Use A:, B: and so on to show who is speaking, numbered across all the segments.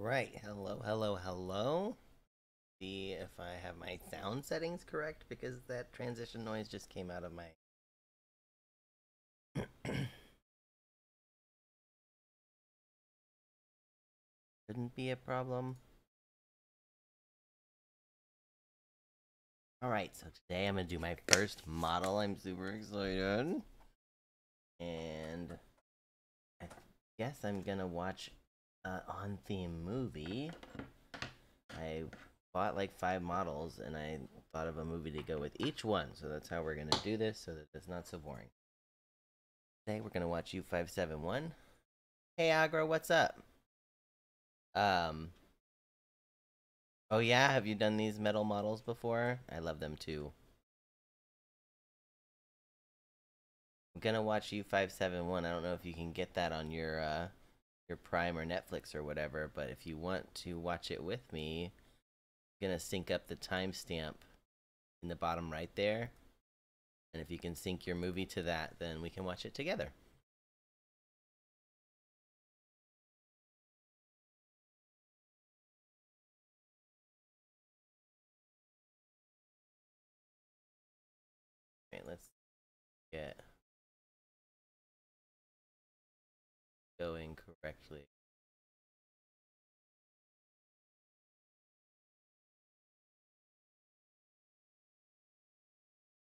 A: Right. Hello, hello, hello. See if I have my sound settings correct because that transition noise just came out of my. Shouldn't be a problem. All right, so today I'm gonna do my first model. I'm super excited, and I guess I'm gonna watch uh, on theme movie. I bought like five models and I thought of a movie to go with each one. So that's how we're going to do this so that it's not so boring. Today we're going to watch U571. Hey Agra, what's up? Um Oh yeah, have you done these metal models before? I love them too. I'm gonna watch U571. I don't know if you can get that on your uh your Prime or Netflix or whatever, but if you want to watch it with me, I'm gonna sync up the timestamp in the bottom right there. And if you can sync your movie to that, then we can watch it together. Okay, let's get going correctly.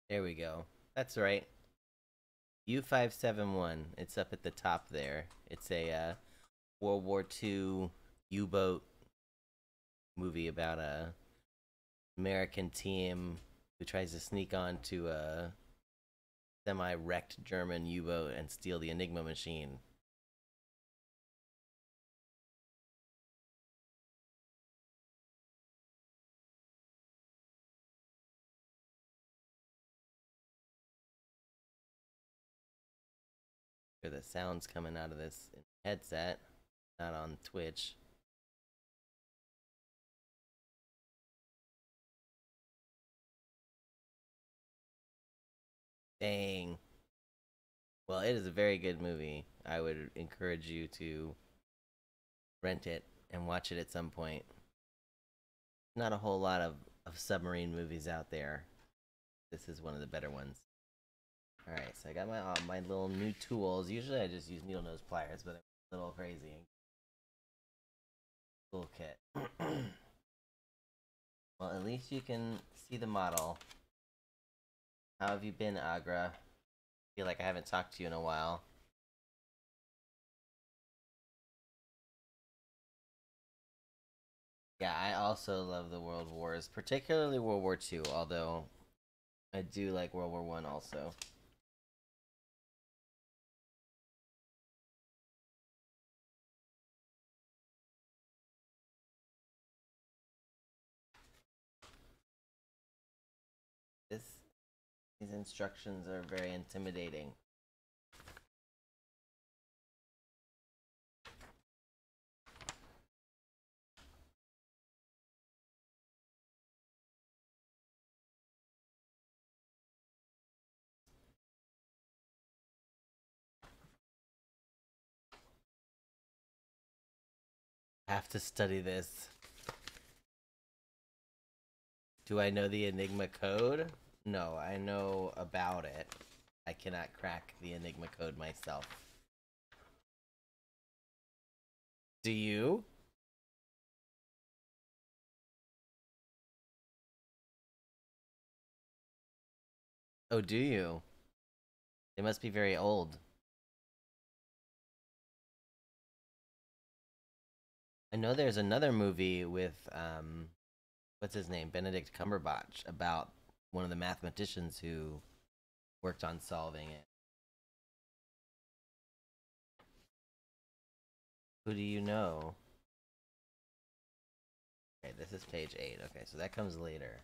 A: There we go. That's right. U571. It's up at the top there. It's a uh, World War II U-boat movie about a American team who tries to sneak onto a semi-wrecked German U-boat and steal the Enigma machine. The sounds coming out of this headset, not on Twitch. Dang. Well, it is a very good movie. I would encourage you to rent it and watch it at some point. Not a whole lot of, of submarine movies out there. This is one of the better ones. Alright, so I got my uh, my little new tools. Usually I just use needle nose pliers, but I'm a little crazy. Toolkit. well, at least you can see the model. How have you been, Agra? I feel like I haven't talked to you in a while. Yeah, I also love the World Wars, particularly World War II, although I do like World War One also. These instructions are very intimidating. have to study this. Do I know the Enigma code? No, I know about it. I cannot crack the Enigma code myself. Do you? Oh, do you? They must be very old. I know there's another movie with um what's his name? Benedict Cumberbatch about one of the mathematicians who worked on solving it. Who do you know? Okay, this is page 8. Okay, so that comes later.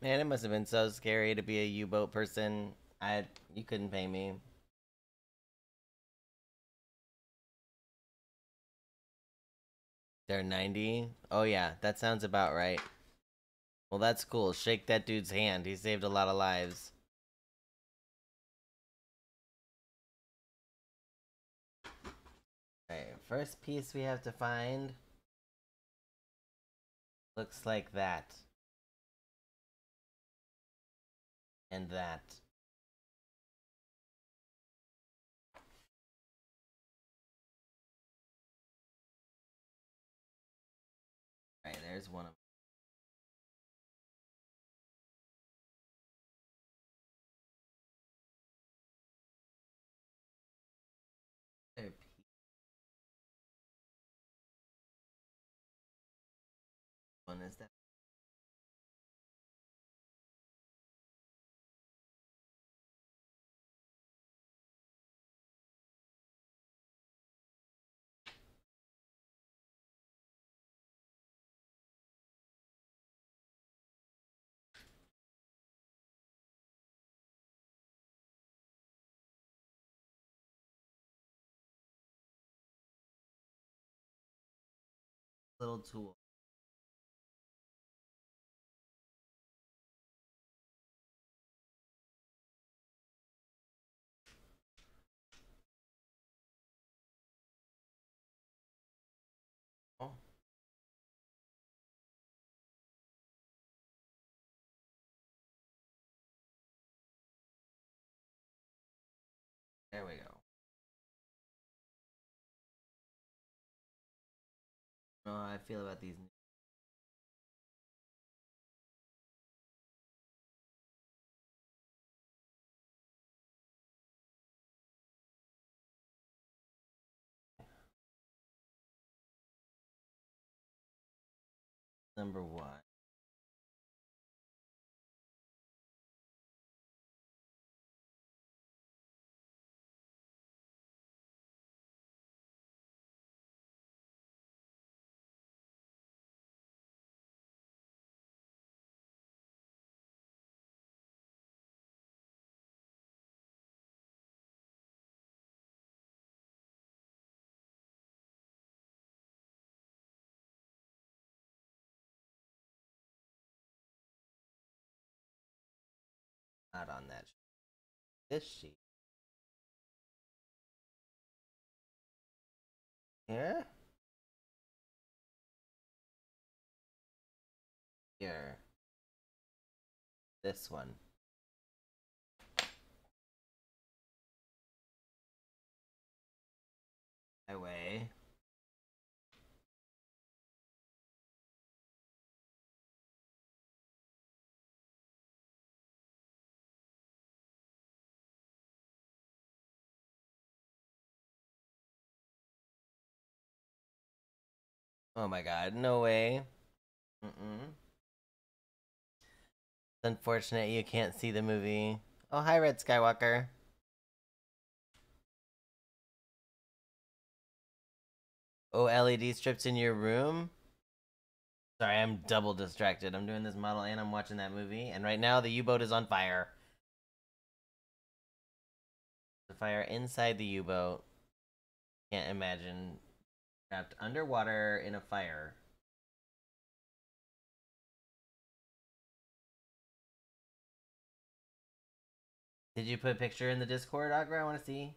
A: Man, it must have been so scary to be a U-boat person. I you couldn't pay me. They're 90? Oh, yeah, that sounds about right. Well, that's cool. Shake that dude's hand. He saved a lot of lives. Alright, first piece we have to find looks like that. And that. Alright, there's one of. One is that. Little tool. Oh. There we go. Know how I feel about these. Number one. Not on that. sheet. This sheet. Here. Here. This one. Highway. Oh my god, no way. Mm-mm. It's unfortunate you can't see the movie. Oh, hi, Red Skywalker. Oh, LED strips in your room? Sorry, I'm double distracted. I'm doing this model and I'm watching that movie. And right now, the U-boat is on fire. The fire inside the U-boat. Can't imagine. Trapped underwater in a fire. Did you put a picture in the Discord, Agra? I want to see.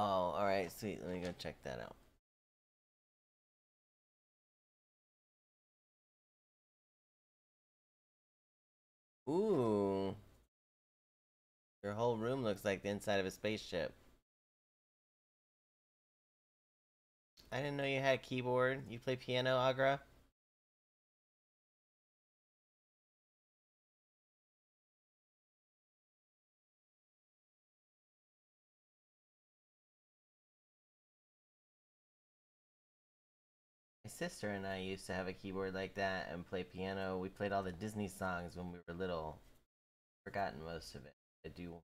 A: Oh, alright, sweet. Let me go check that out. Ooh. Your whole room looks like the inside of a spaceship. I didn't know you had a keyboard. You play piano, Agra? Sister and I used to have a keyboard like that and play piano. We played all the Disney songs when we were little. Forgotten most of it. I do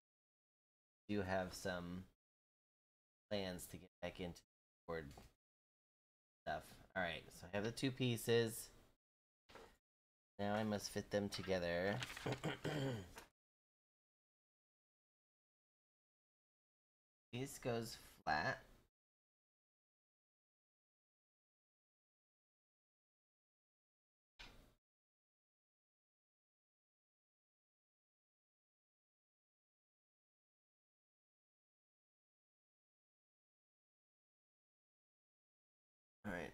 A: do have some plans to get back into keyboard stuff. Alright, so I have the two pieces. Now I must fit them together. this goes flat. Alright.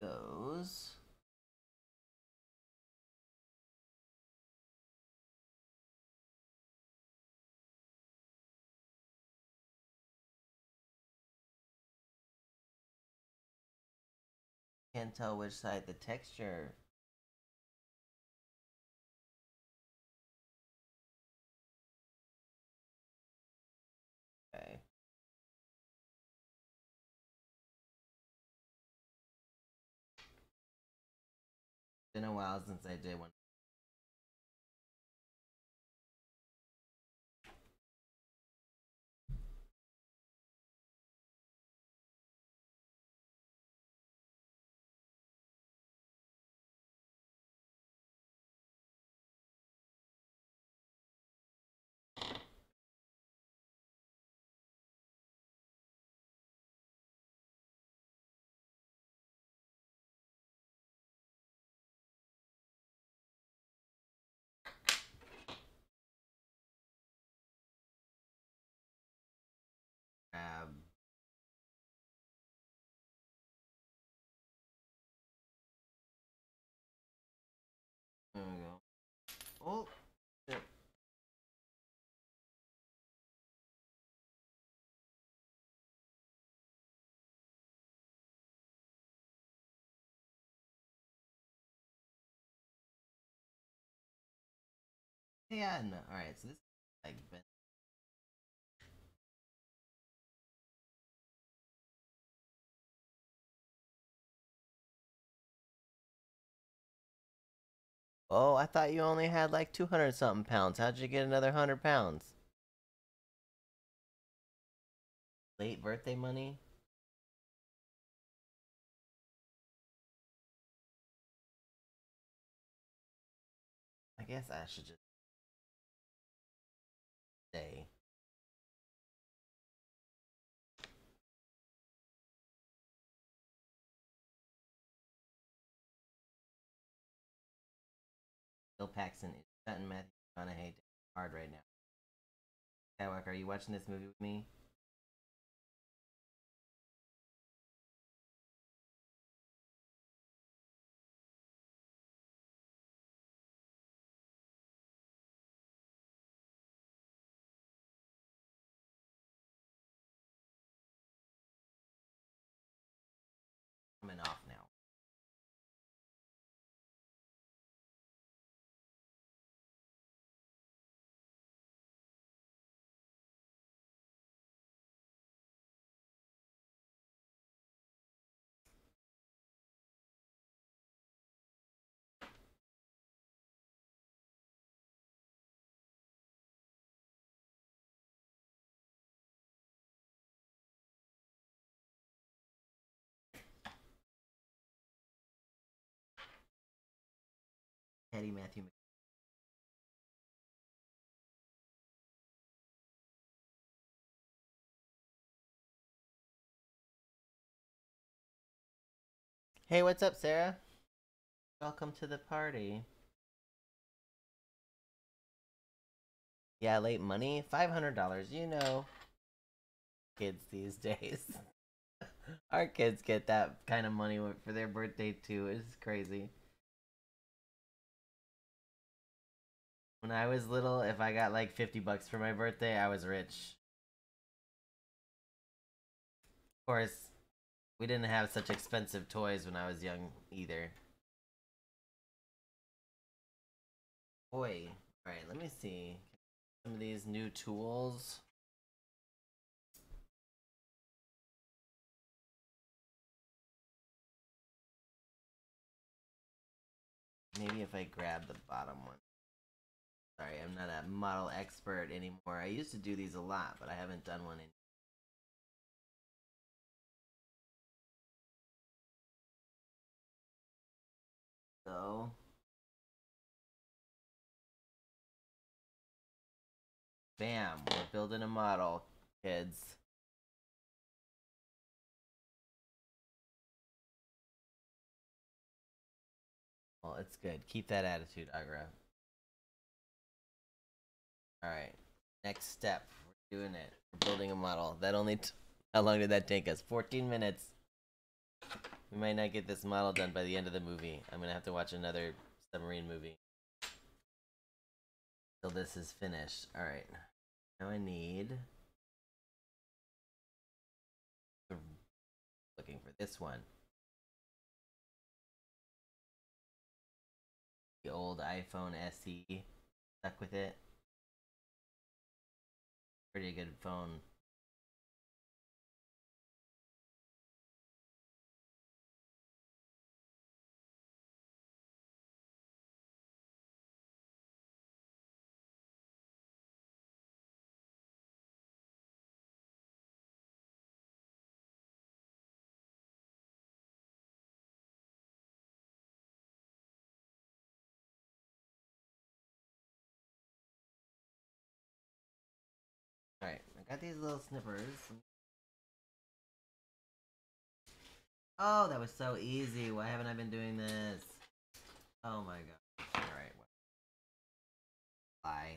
A: Goes. Can't tell which side the texture Been a while since I did one. There we go. Oh, shit. Yeah. Alright, so this is like been Oh, I thought you only had like 200 something pounds. How'd you get another 100 pounds? Late birthday money? I guess I should just Bill Paxton is Sutton Matthew McConaughey hard right now. Skywalker, are you watching this movie with me? Matthew. Hey, what's up, Sarah? Welcome to the party. Yeah, late money, five hundred dollars. You know, kids these days. Our kids get that kind of money for their birthday too. It's crazy. When I was little, if I got like 50 bucks for my birthday, I was rich. Of course, we didn't have such expensive toys when I was young either. Boy, alright, let me see some of these new tools. Maybe if I grab the bottom one. Sorry, I'm not a model expert anymore. I used to do these a lot, but I haven't done one in so Bam, we're building a model, kids. Well, it's good. Keep that attitude, Agra. Alright. Next step. We're doing it. We're building a model. That only how long did that take us? 14 minutes. We might not get this model done by the end of the movie. I'm gonna have to watch another submarine movie. Till this is finished. Alright. Now I need... Looking for this one. The old iPhone SE. Stuck with it. Pretty good phone. Got these little snippers. Oh, that was so easy. Why haven't I been doing this? Oh my god. Alright. Bye.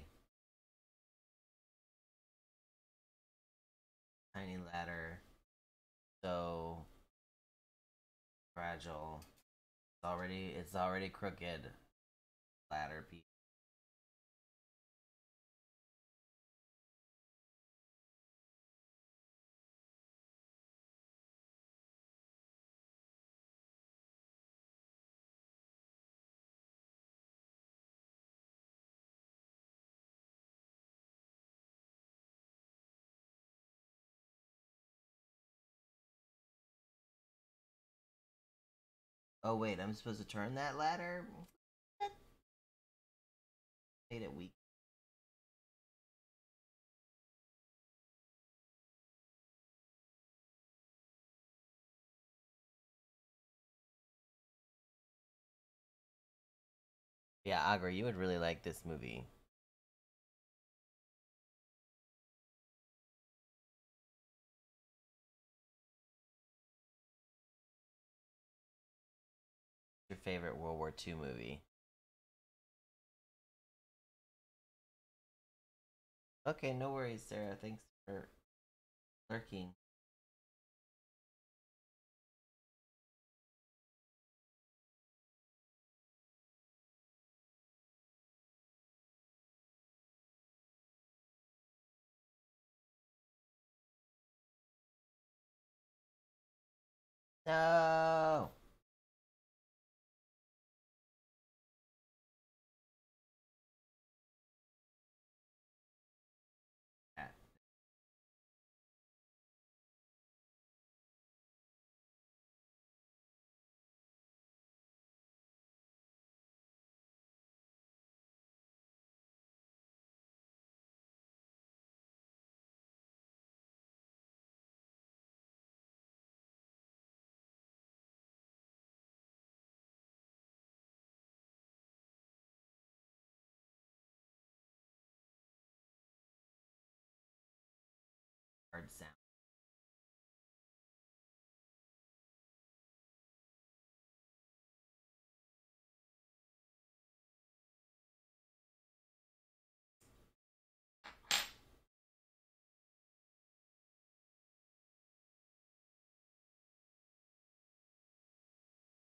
A: Tiny ladder. So fragile. It's already it's already crooked. Ladder piece. Oh wait, I'm supposed to turn that ladder? Made it weak. Yeah, Agra, you would really like this movie. Your favorite World War II movie? Okay, no worries, Sarah. Thanks for lurking. No. Hard sound.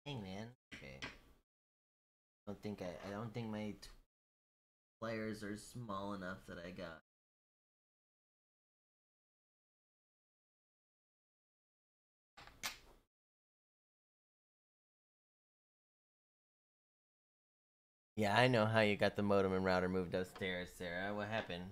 A: Hey man. Okay. I don't think I. I don't think my players are small enough that I got. Yeah, I know how you got the modem and router moved upstairs, Sarah. What happened?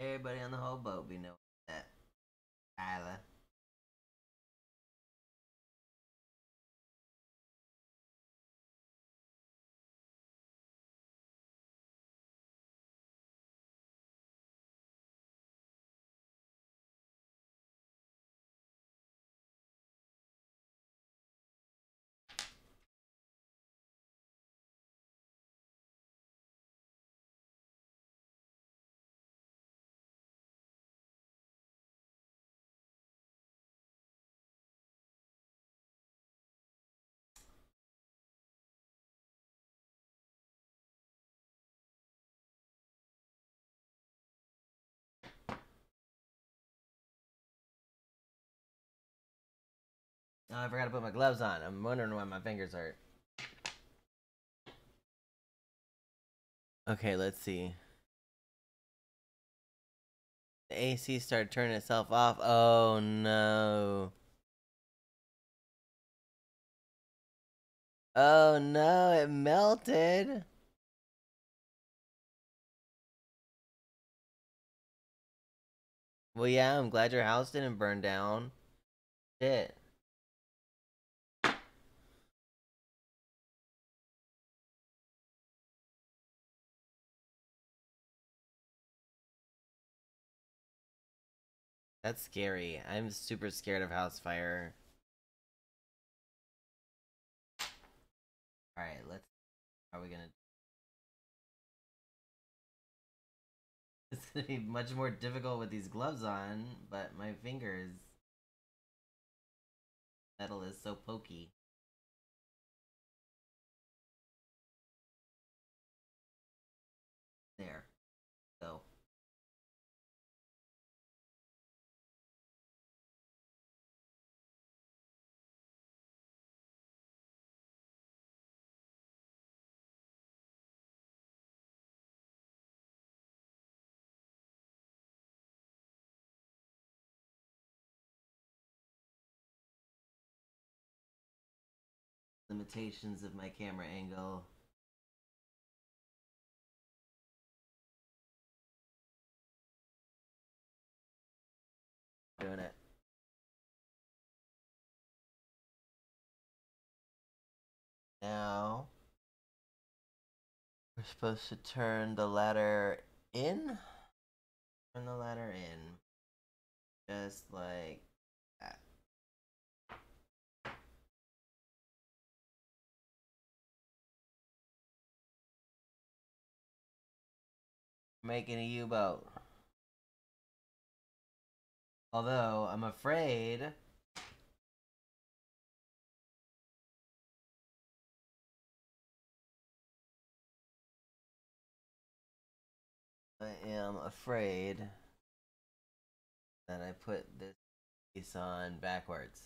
A: Everybody on the whole boat be knowing that. Tyler. Oh, I forgot to put my gloves on. I'm wondering why my fingers hurt. Okay, let's see. The AC started turning itself off. Oh no. Oh no, it melted. Well, yeah, I'm glad your house didn't burn down. Shit. That's scary. I'm super scared of house fire. Alright, let's... How are we gonna... It's gonna be much more difficult with these gloves on, but my fingers... Metal is so pokey. Limitations of my camera angle. Doing it. Now we're supposed to turn the ladder in. Turn the ladder in. Just like Making a U-boat. Although, I'm afraid... I am afraid that I put this piece on backwards.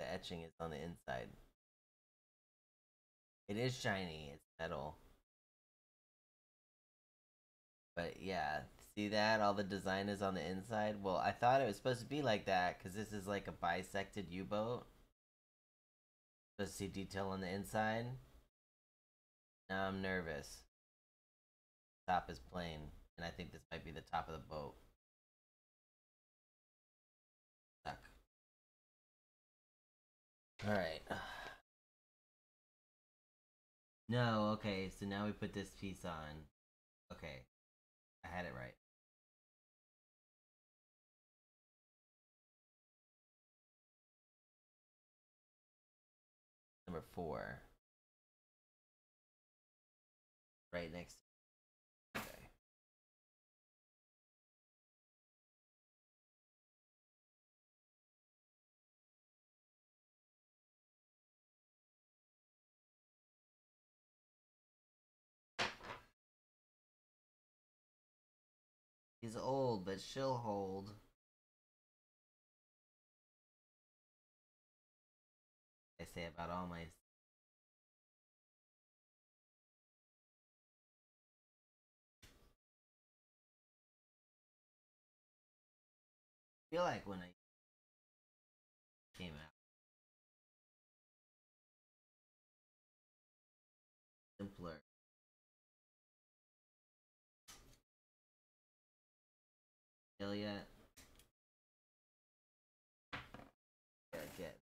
A: The etching is on the inside. It is shiny, it's metal. But yeah, see that? All the design is on the inside. Well, I thought it was supposed to be like that because this is like a bisected U-boat. To see detail on the inside. Now I'm nervous. Top is plain, and I think this might be the top of the boat. Stuck. Alright. No, okay, so now we put this piece on. Okay. I had it right. Number four. Right next. He's old, but she'll hold. I say about all my feel like when I kill yet. They're getting,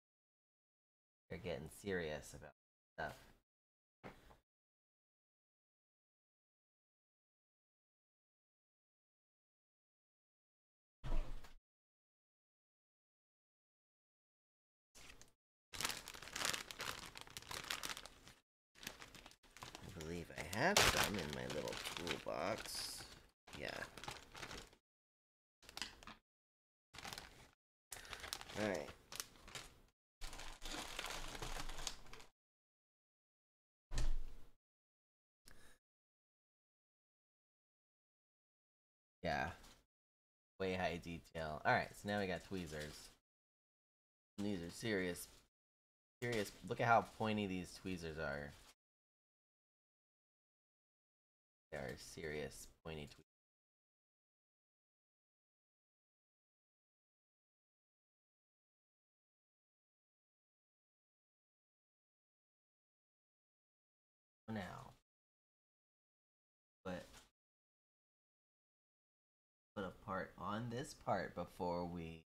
A: they're getting serious about stuff. I believe I have some in my little toolbox. Yeah. Alright. Yeah. Way high detail. Alright, so now we got tweezers. And these are serious. Serious. Look at how pointy these tweezers are. They are serious pointy tweezers. Now. But put a part on this part before we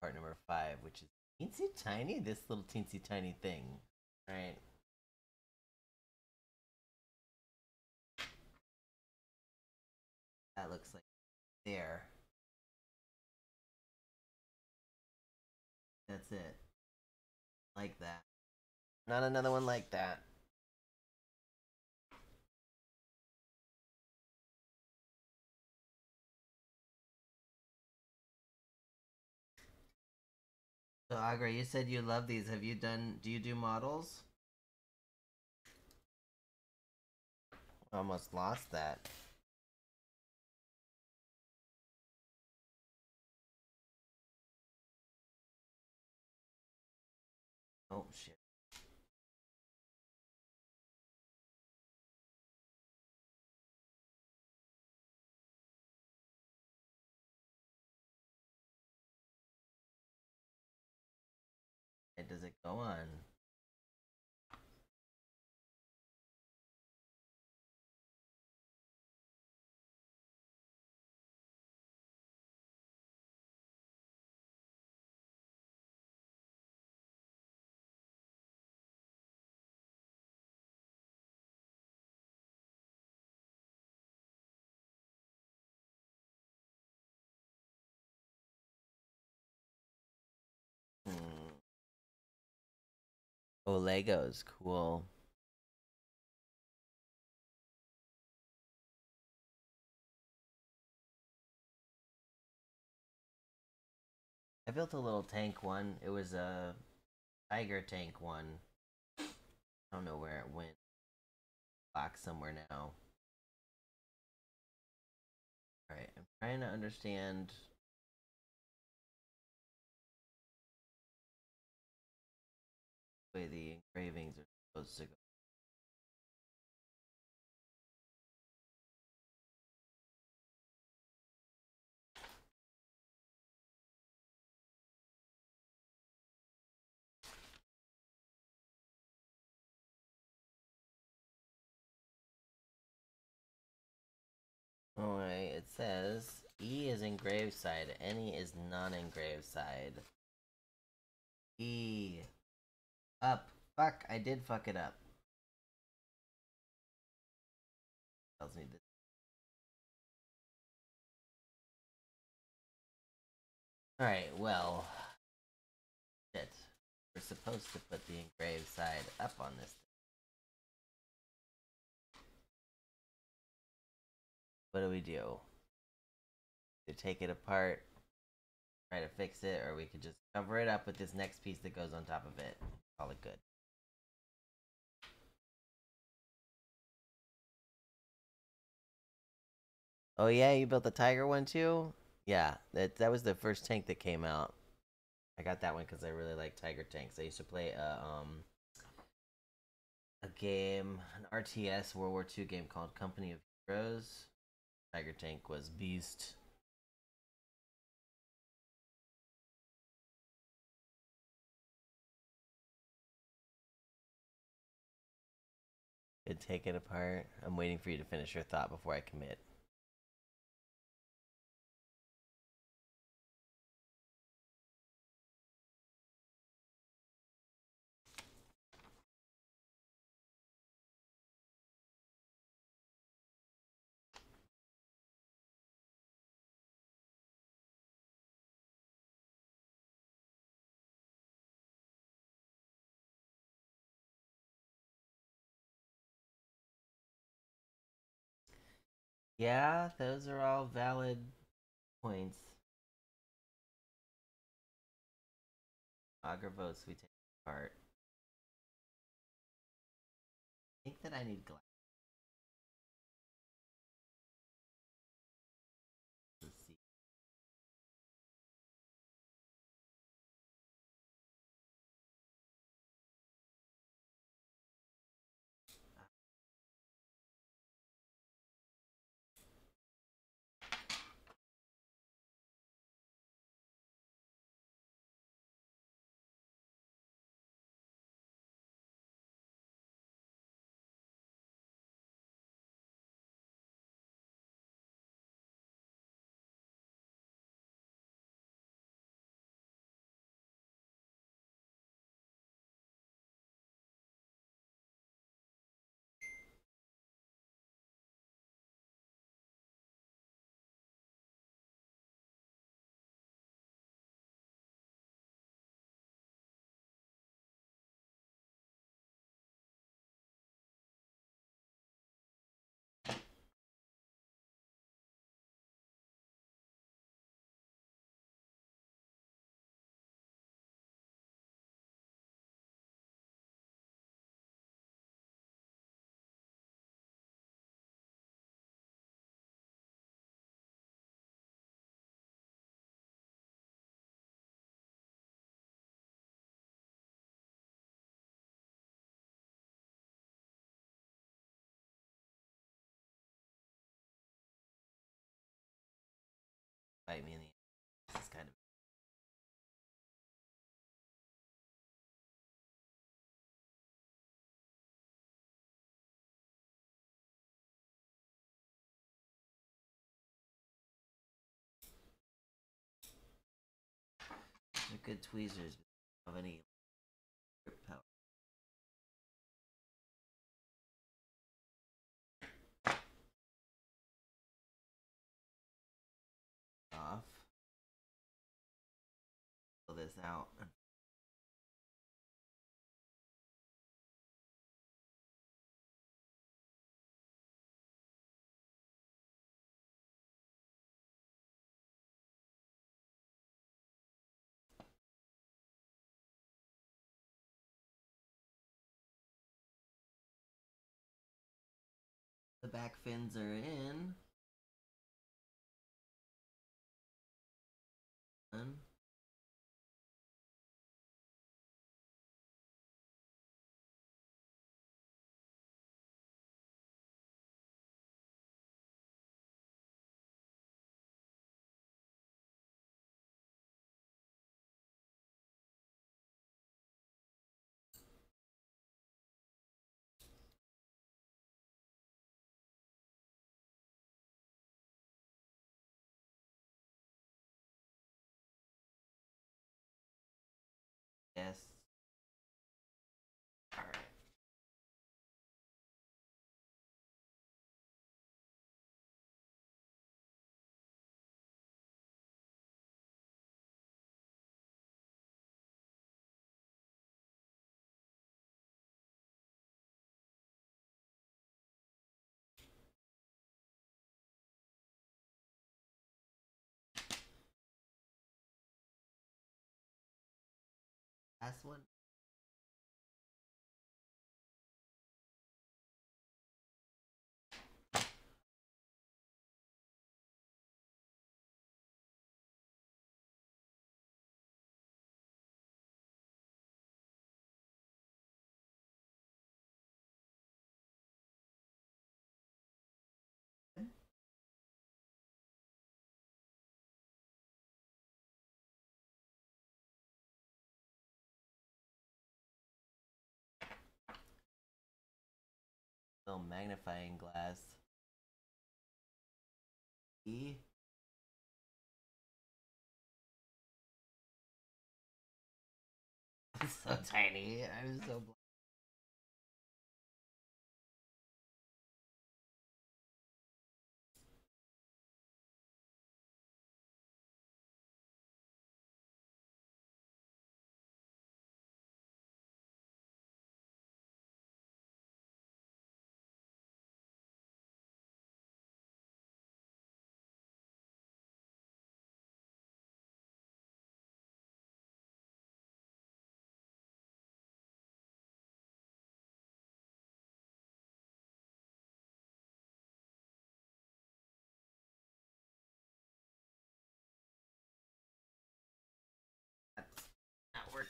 A: part number five, which is teensy tiny, this little teensy tiny thing. Right. That looks like there. That's it. Like that. Not another one like that. So Agra, you said you love these. Have you done do you do models? Almost lost that. Oh shit. does it go on? Oh, Legos, cool. I built a little tank one. It was a tiger tank one. I don't know where it went. Box somewhere now. Alright, I'm trying to understand way the engravings are supposed to go. Alright, it says E is engraved side, Any is non-engraved side. E. Up. Fuck, I did fuck it up. Tells me this. Alright, well. Shit. We're supposed to put the engraved side up on this what do we do? To take it apart, try to fix it, or we could just cover it up with this next piece that goes on top of it. Call it good. Oh yeah, you built the tiger one too? Yeah, that that was the first tank that came out. I got that one because I really like tiger tanks. I used to play a um a game, an RTS World War II game called Company of Heroes. Tiger Tank was beast. Could take it apart. I'm waiting for you to finish your thought before I commit. Yeah, those are all valid points. Auger votes we take apart. I think that I need glass. Bite me in the This is kind of They're good tweezers. but don't Have any out. The back fins are in. One. Last little magnifying glass. E. So tiny. I'm so. Bl-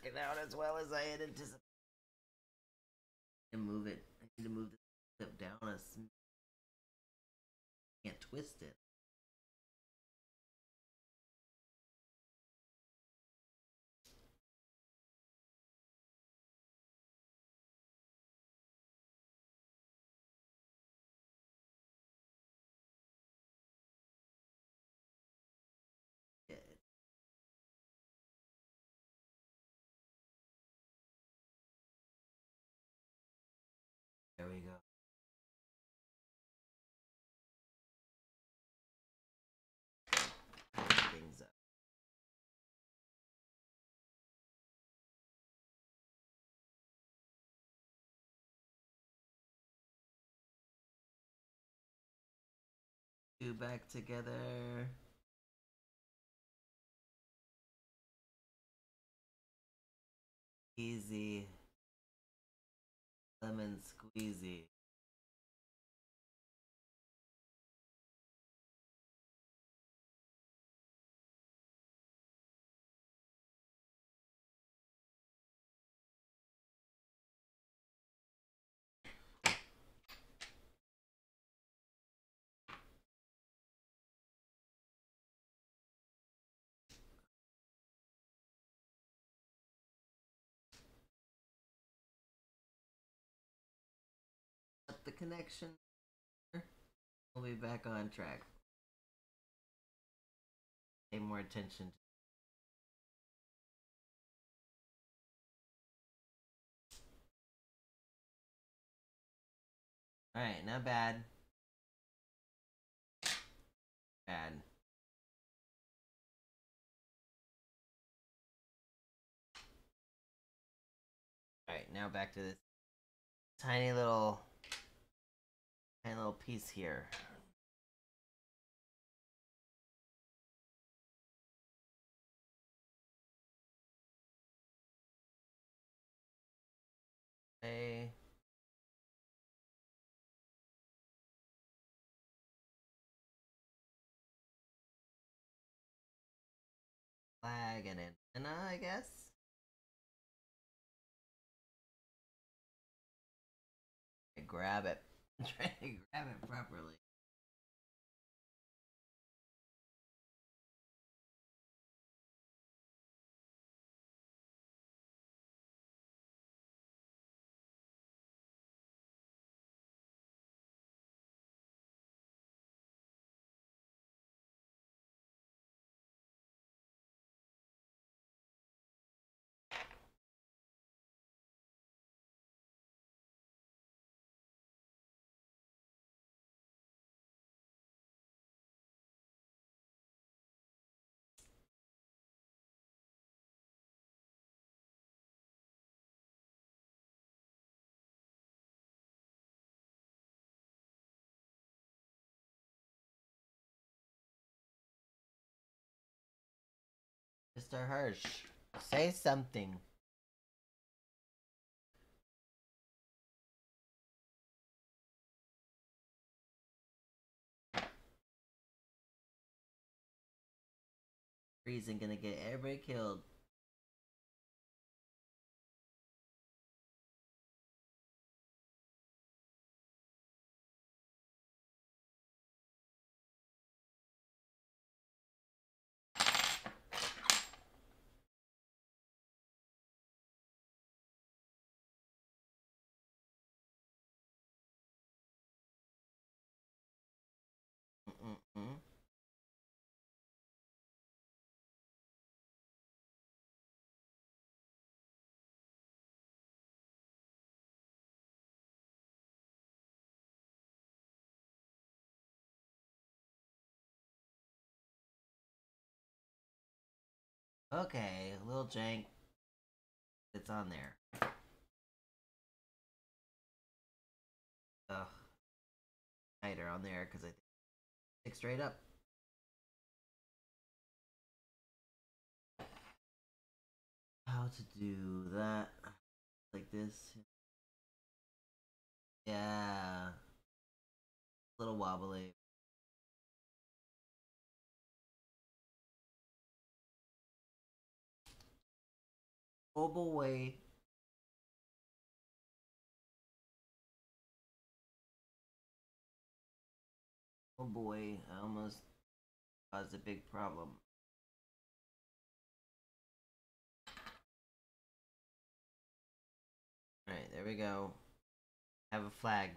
A: working out as well as I had anticipated. To move it, I need to move the clip down. Sm- can't twist it. Two back together. Easy. Lemon squeezy. Connection. We'll be back on track. Pay more attention. Alright, not bad. Bad. Alright, now back to this tiny little tiny little piece here. Okay. Flag and antenna, I guess. Grab it. Try to grab it properly. Mr. Hirsch, say something. Reason gonna get everybody killed. Okay, a little jank. It's on there. Ugh. Tighter on there because I think straight up. How to do that? Like this. Yeah. A little wobbly. Oh boy. Oh boy, I almost caused a big problem. Alright, there we go. Have a flag.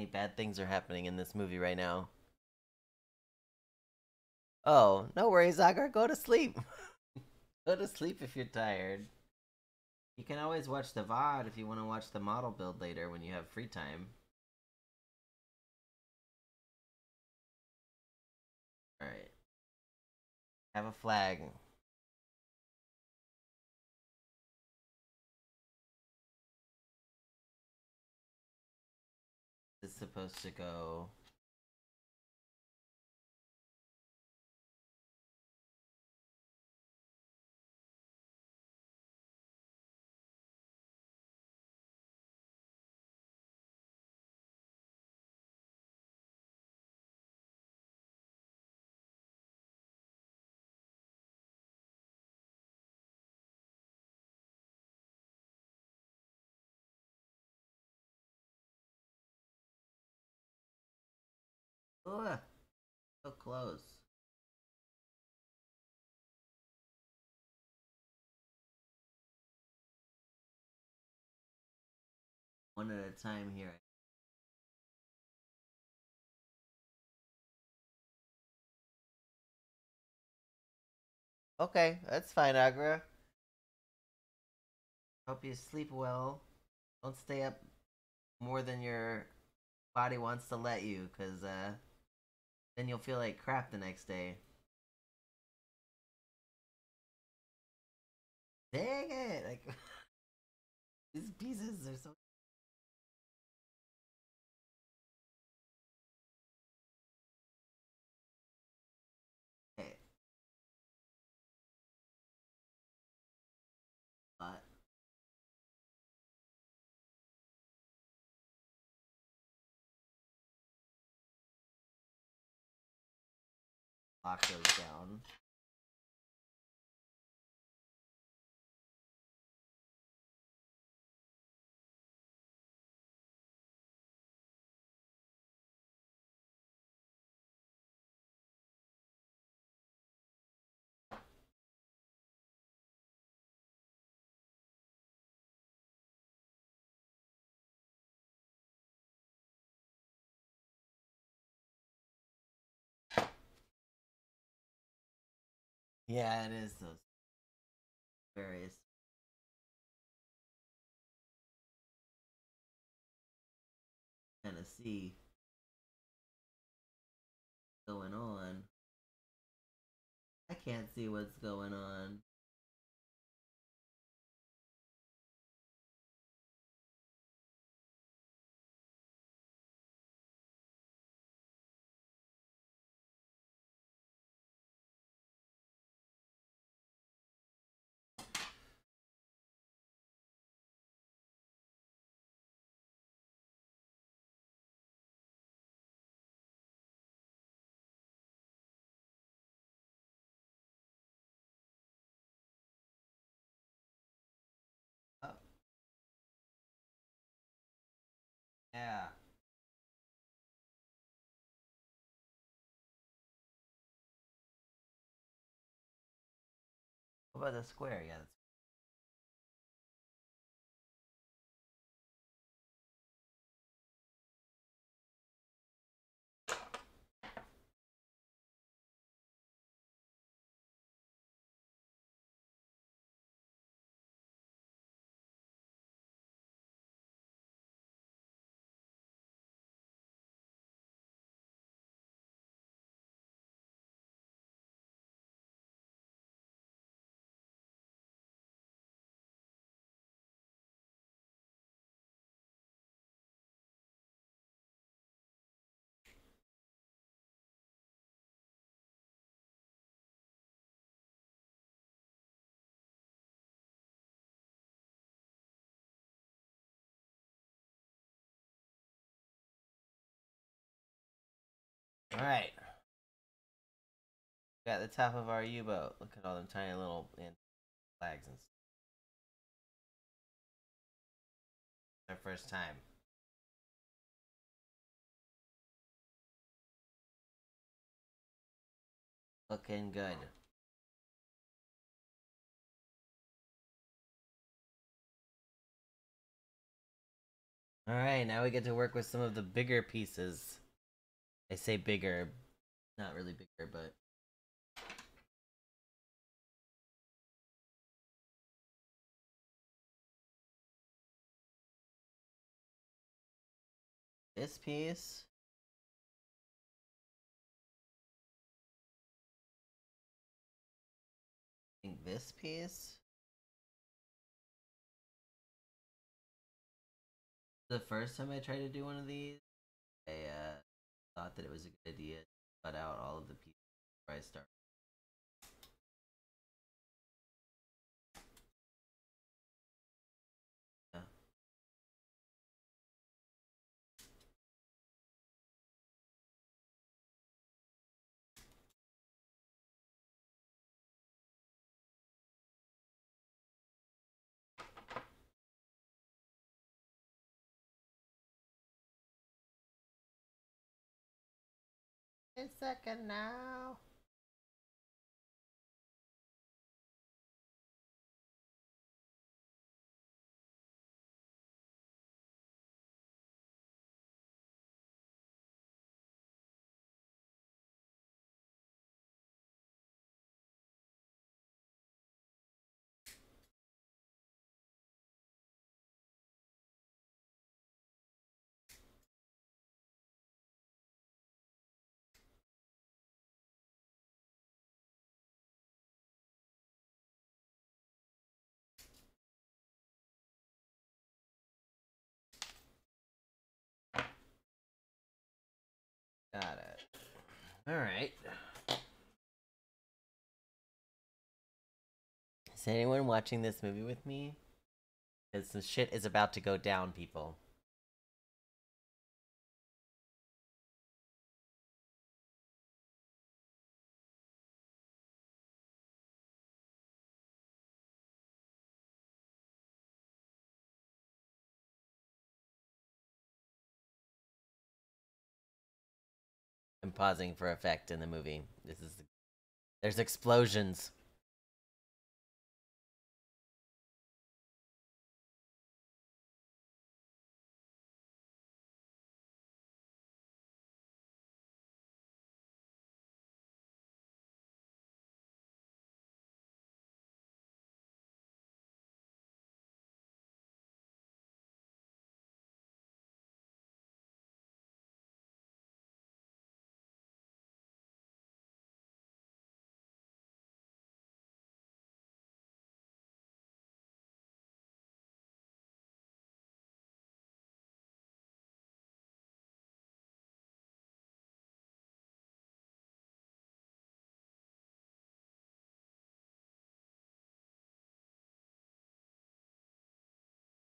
A: Any bad things are happening in this movie right now. Oh, no worries, Agar. Go to sleep. Go to sleep if you're tired. You can always watch the VOD if you want to watch the model build later when you have free time. Alright. Have a flag. Supposed to go Ugh, so close. One at a time here. Okay, that's fine, Agra. Hope you sleep well. Don't stay up more than your body wants to let you, because uh, then you'll feel like crap the next day. Dang it! Like these pieces are so. Lock those down. Yeah, it is those various. Kind of see going on. I can't see what's going on. Yeah. What about the square? Yeah, that's Alright. Got the top of our U-boat. Look at all them tiny little flags and stuff. Our first time. Looking good. Alright, now we get to work with some of the bigger pieces. I say bigger, not really bigger, but... This piece... I think this piece... the first time I tried to do one of these, I uh, thought that it was a good idea to cut out all of the pieces before I started. Second now. Got it. Alright. Is anyone watching this movie with me? Because the shit is about to go down, people. Pausing for effect in the movie. This is there's explosions.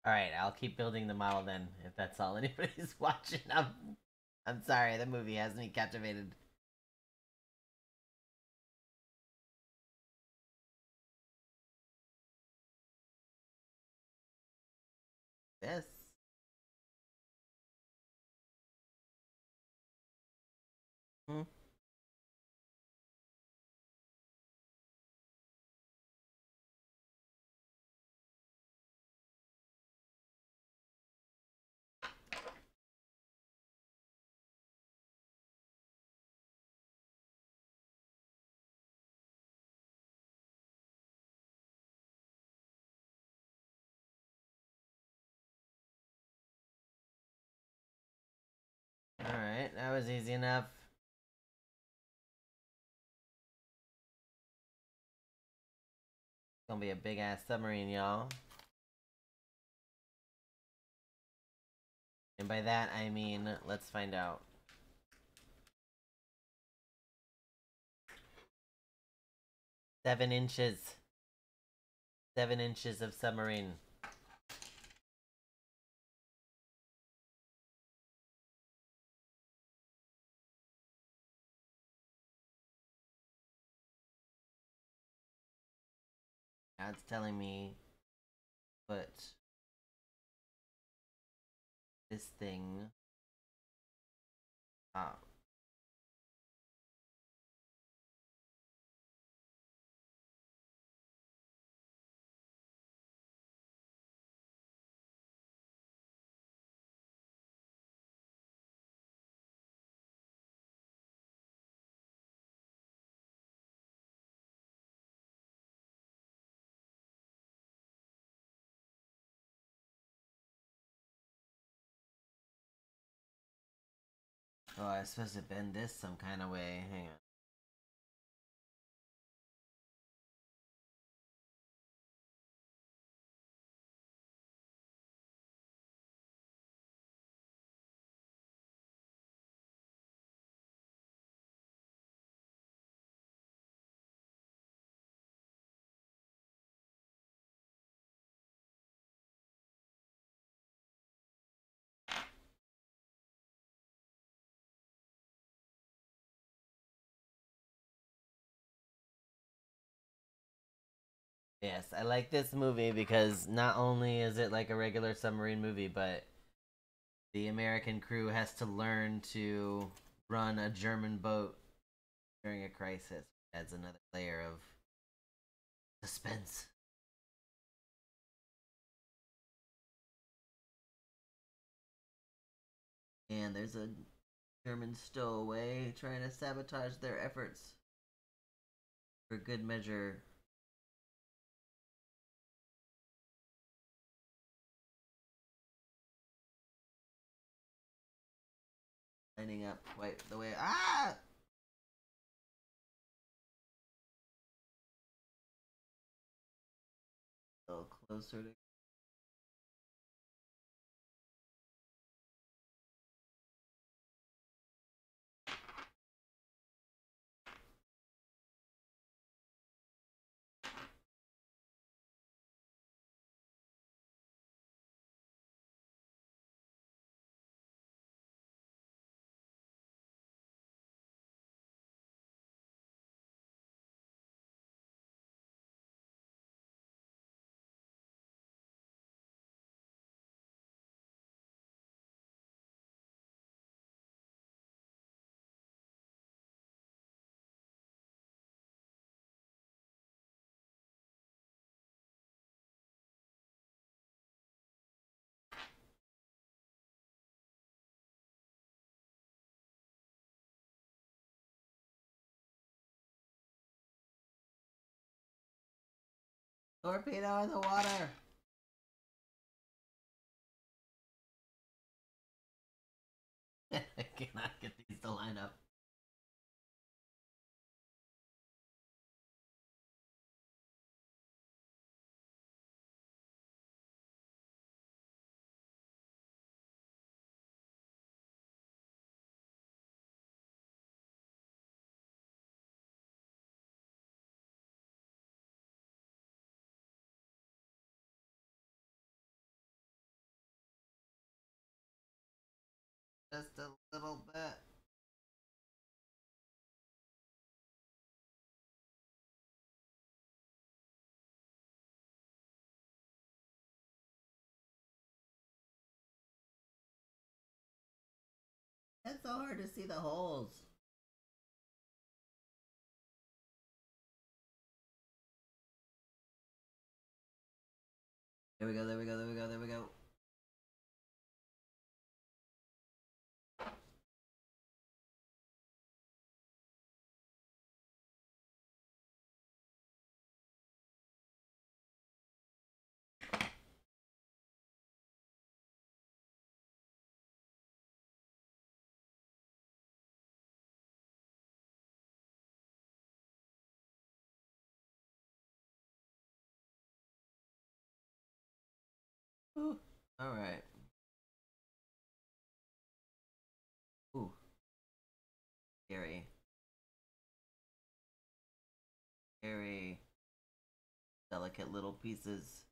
A: Alright, I'll keep building the model then, if that's all anybody's watching. I'm, I'm sorry, the movie has me captivated. Was easy enough. Gonna be a big ass submarine, y'all. And by that I mean, let's find out. Seven inches. Seven inches of submarine. It's telling me put this thing up. Oh, I was supposed to bend this some kind of way. Hang on. Yes, I like this movie because not only is it like a regular submarine movie, but the American crew has to learn to run a German boat during a crisis. Adds another layer of suspense. And there's a German stowaway trying to sabotage their efforts. For good measure, lining up quite the way. Ah! A little closer to. Torpedo in the water! I cannot get these to line up. Just a little bit. It's so hard to see the holes. There we go, there we go, there we go, there we go. All right. Ooh, scary. Scary. Delicate little pieces.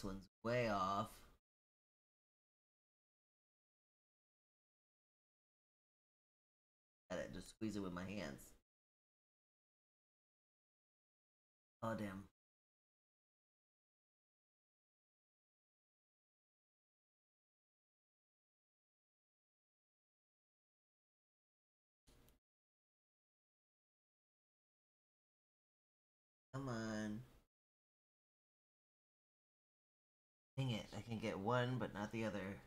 A: This one's way off. Gotta just squeeze it with my hands. Oh damn. Come on. Dang it, I can get one but not the other.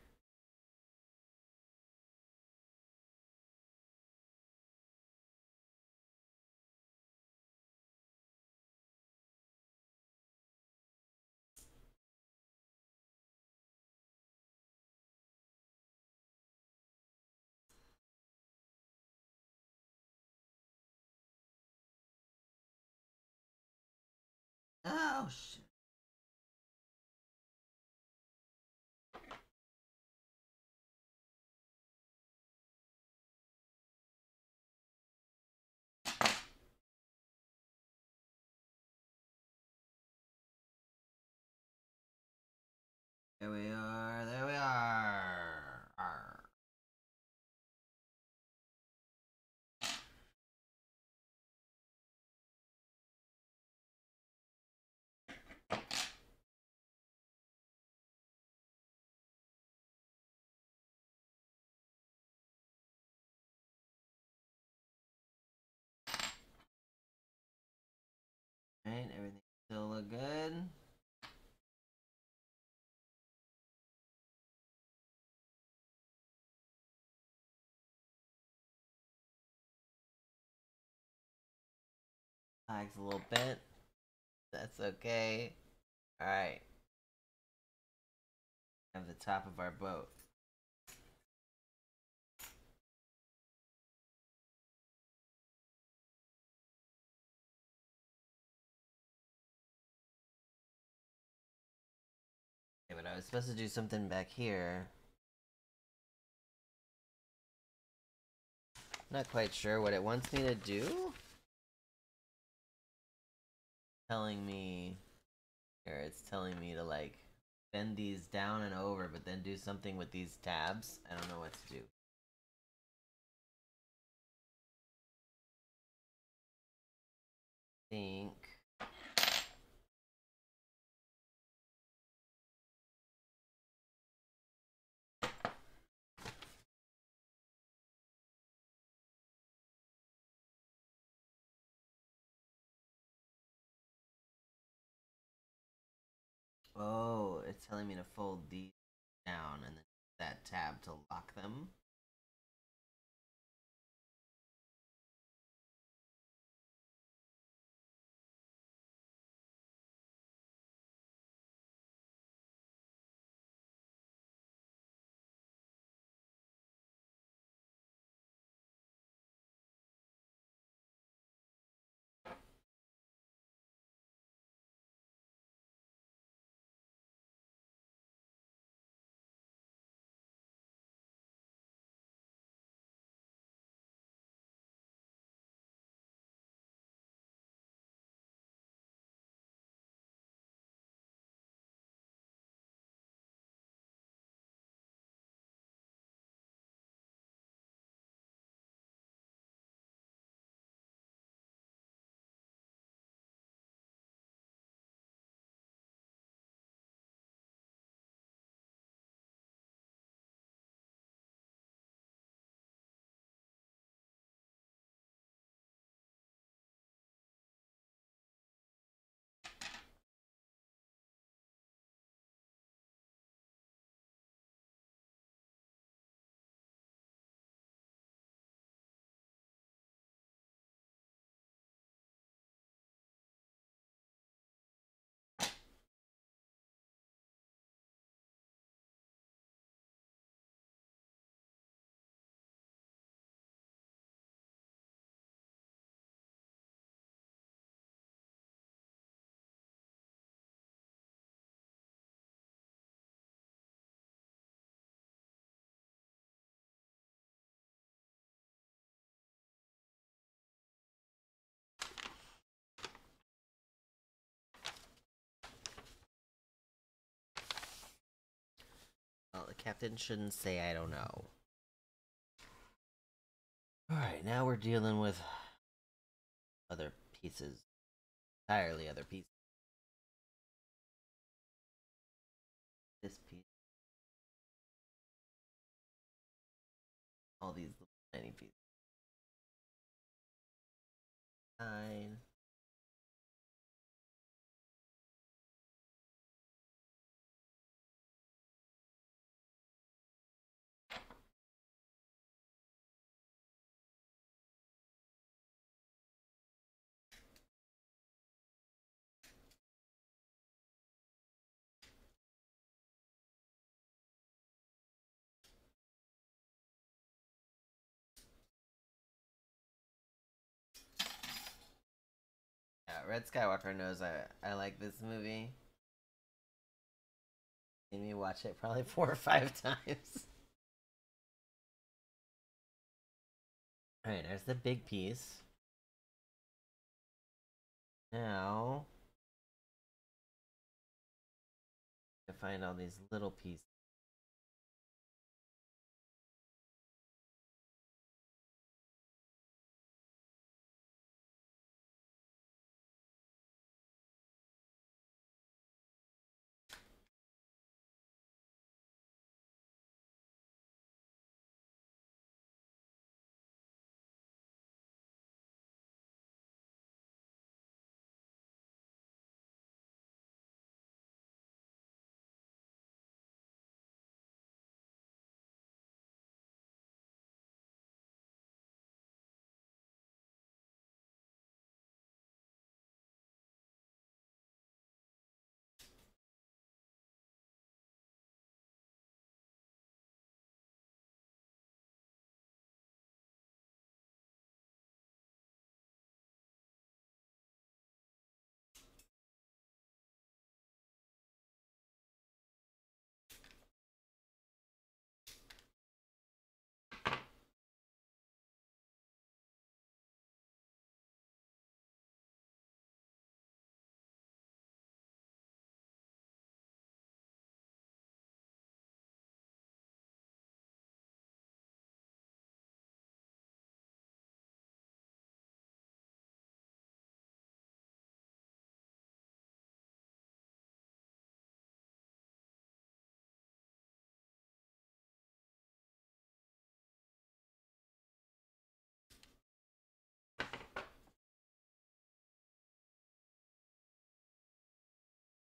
A: Oh shit. There we are. There we are. Arr. Right, everything still look good. Lags a little bit. That's okay. Alright. Have the top of our boat. Okay, but I was supposed to do something back here. Not quite sure what it wants me to do. Telling me, or it's telling me to like bend these down and over, but then do something with these tabs. I don't know what to do. Think. Telling me to fold these down and then that tab to lock them. Captain shouldn't say I don't know. Alright, now we're dealing with other pieces. Entirely other pieces. This piece. All these little tiny pieces. Nine. Red Skywalker knows I I like this movie. Made me watch it probably four or five times. Alright, there's the big piece. Now to find all these little pieces.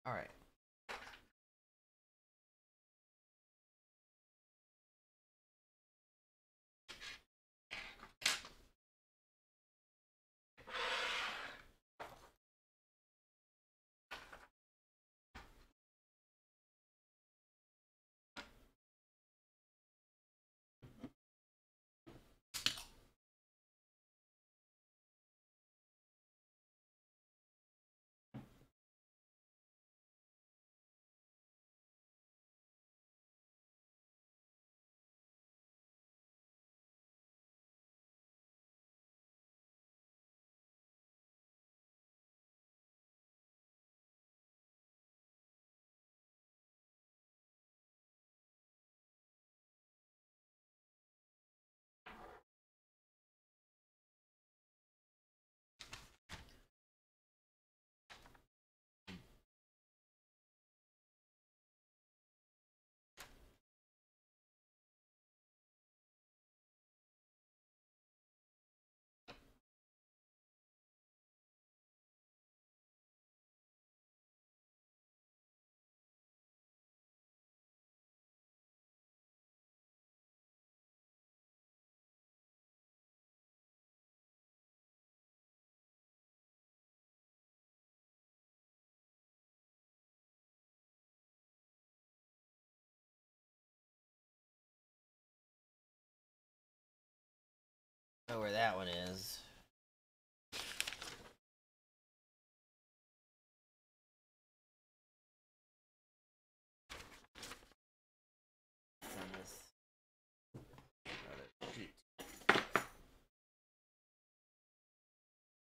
A: Alright. Know where that one is.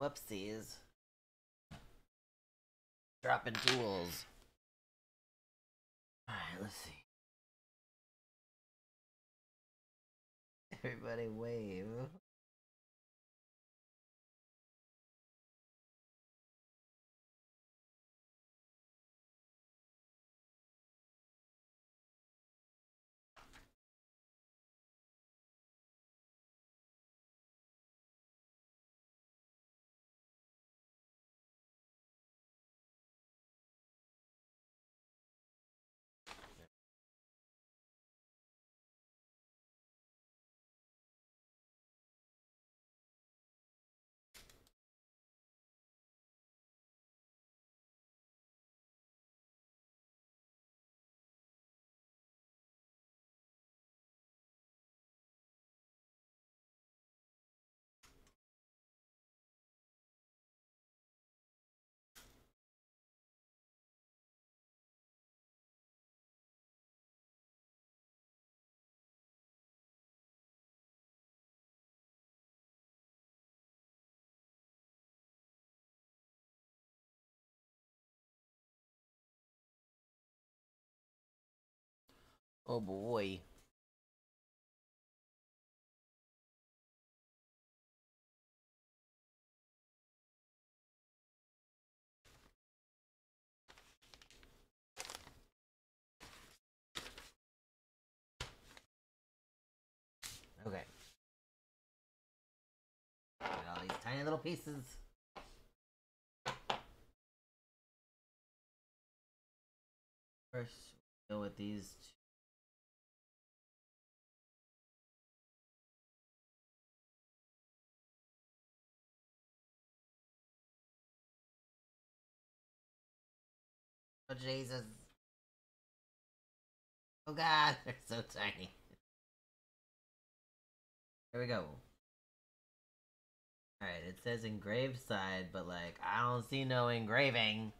A: Whoopsies. Dropping tools. Alright, let's see. Everybody wave. Oh boy. Okay. Got all these tiny little pieces. First, go with these two. Oh Jesus. Oh god, they're so tiny. Here we go. Alright, it says engraved side, but like, I don't see no engraving.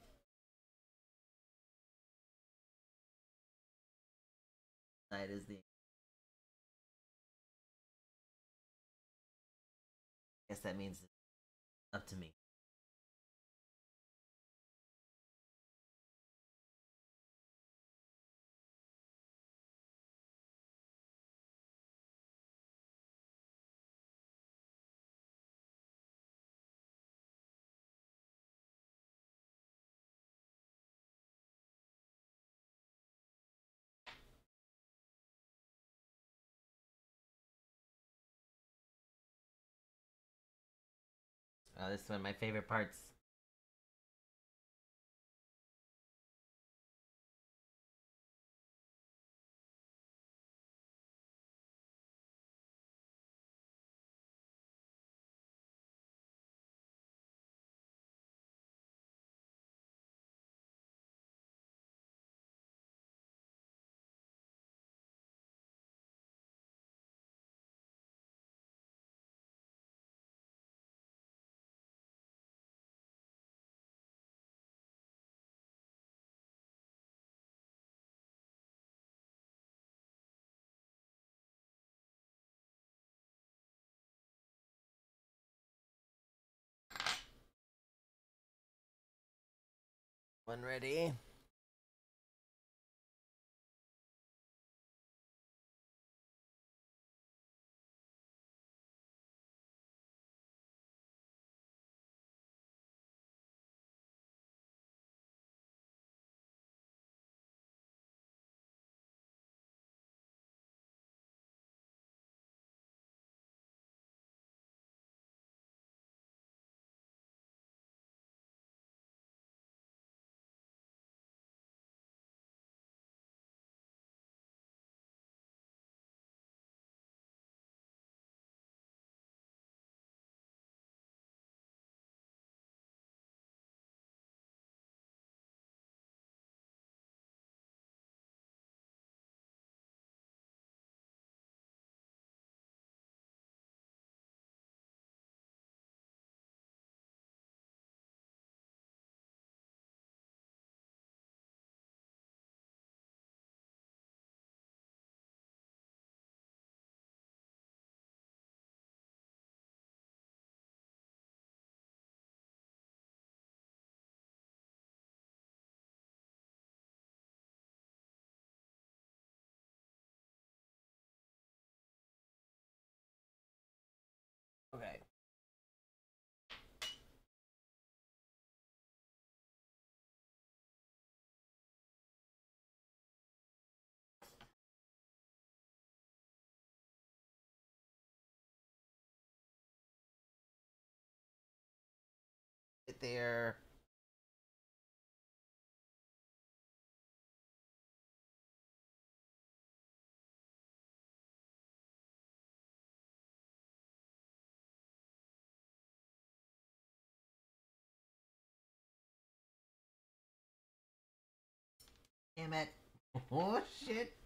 A: Side is the. guess that means it's up to me. This is one of my favorite parts. One ready. There. Damn it. Oh. Shit.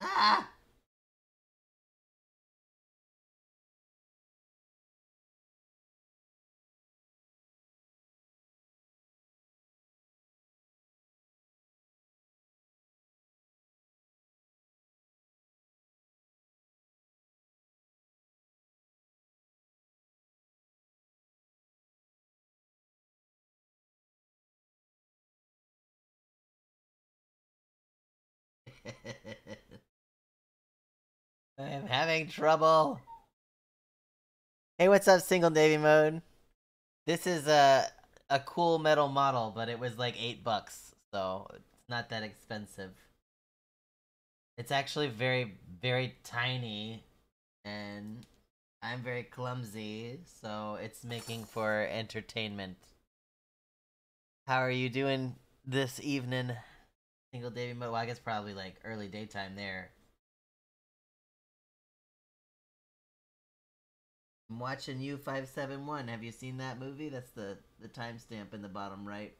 A: Ah! I'm having trouble. Hey, what's up, single navy mode? This is a a cool metal model, but it was like eight bucks, so it's not that expensive. It's actually very, very tiny, and I'm very clumsy, so it's making for entertainment. How are you doing this evening, single navy mode? Well, I guess probably like early daytime there. I'm watching U five seven one. Have you seen that movie? That's the the timestamp in the bottom right.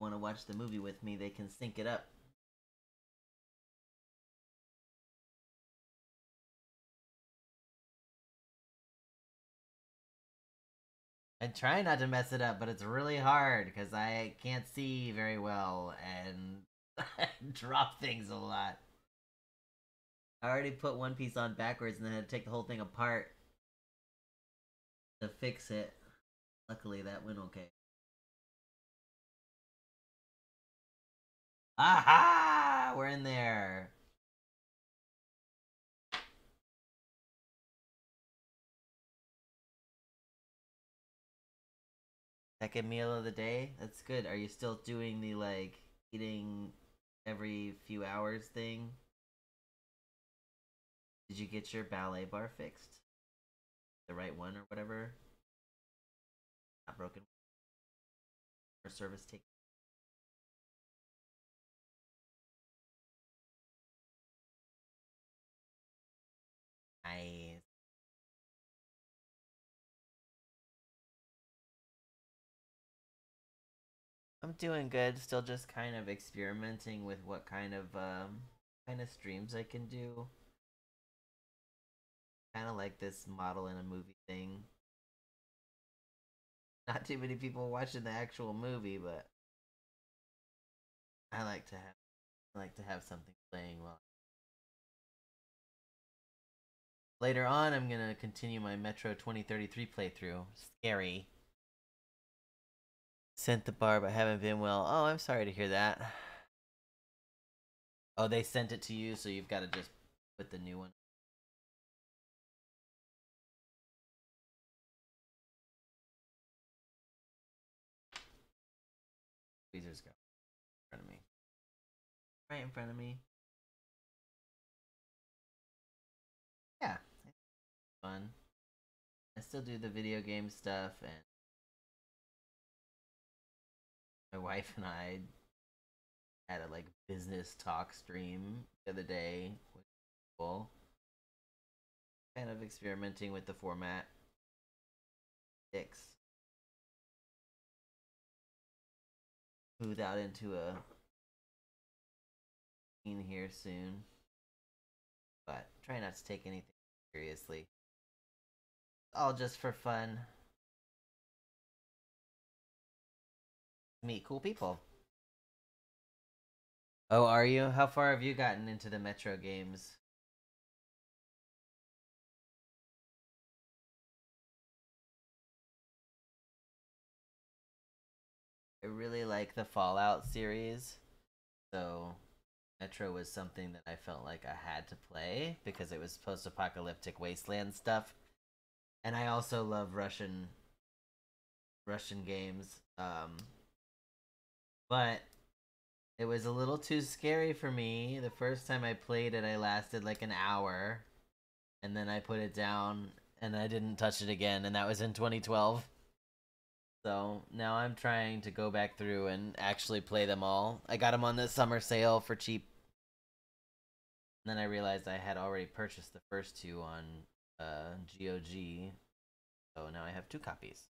A: Want to watch the movie with me? They can sync it up. I try not to mess it up, but it's really hard because I can't see very well and drop things a lot. I already put one piece on backwards and then had to take the whole thing apart to fix it. Luckily, that went okay. Aha! We're in there. Second meal of the day? That's good. Are you still doing the like eating every few hours thing? Did you get your ballet bar fixed? The right one or whatever? Not broken. Or service take. Nice. I'm doing good. Still just kind of experimenting with what kind of um kind of streams I can do. Kind of like this model in a movie thing. Not too many people watching the actual movie, but I like to have I like to have something playing while Later on, I'm gonna continue my Metro 2033 playthrough. Scary. Sent the bar, but haven't been well. Oh, I'm sorry to hear that. Oh, they sent it to you, so you've got to just put the new one. Tweezers go in front of me. Right in front of me. Yeah, fun. I still do the video game stuff, and my wife and I had a like business talk stream the other day with people. Kind of experimenting with the format. Six. Moved out into a scene here soon. But try not to take anything seriously. All just for fun. Meet cool people. Oh, are you? How far have you gotten into the Metro games? Really like the Fallout series. So, Metro was something that I felt like I had to play because it was post apocalyptic wasteland stuff. And I also love Russian Russian games. Um, but it was a little too scary for me. The first time I played it, I lasted like an hour. And then I put it down and I didn't touch it again. And that was in 2012. So now I'm trying to go back through and actually play them all. I got them on the summer sale for cheap. And then I realized I had already purchased the first two on uh, GOG. So now I have two copies.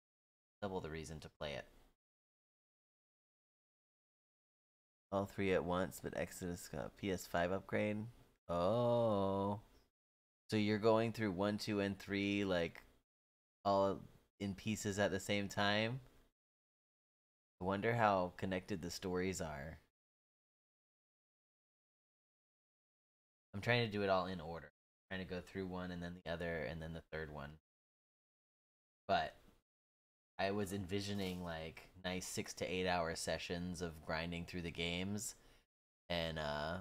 A: Double the reason to play it. All three at once, but Exodus got PS5 upgrade. Oh. So you're going through 1, 2, and 3 like all in pieces at the same time? I wonder how connected the stories are. I'm trying to do it all in order. I'm trying to go through one and then the other and then the third one. But I was envisioning like nice six to eight hour sessions of grinding through the games, and uh,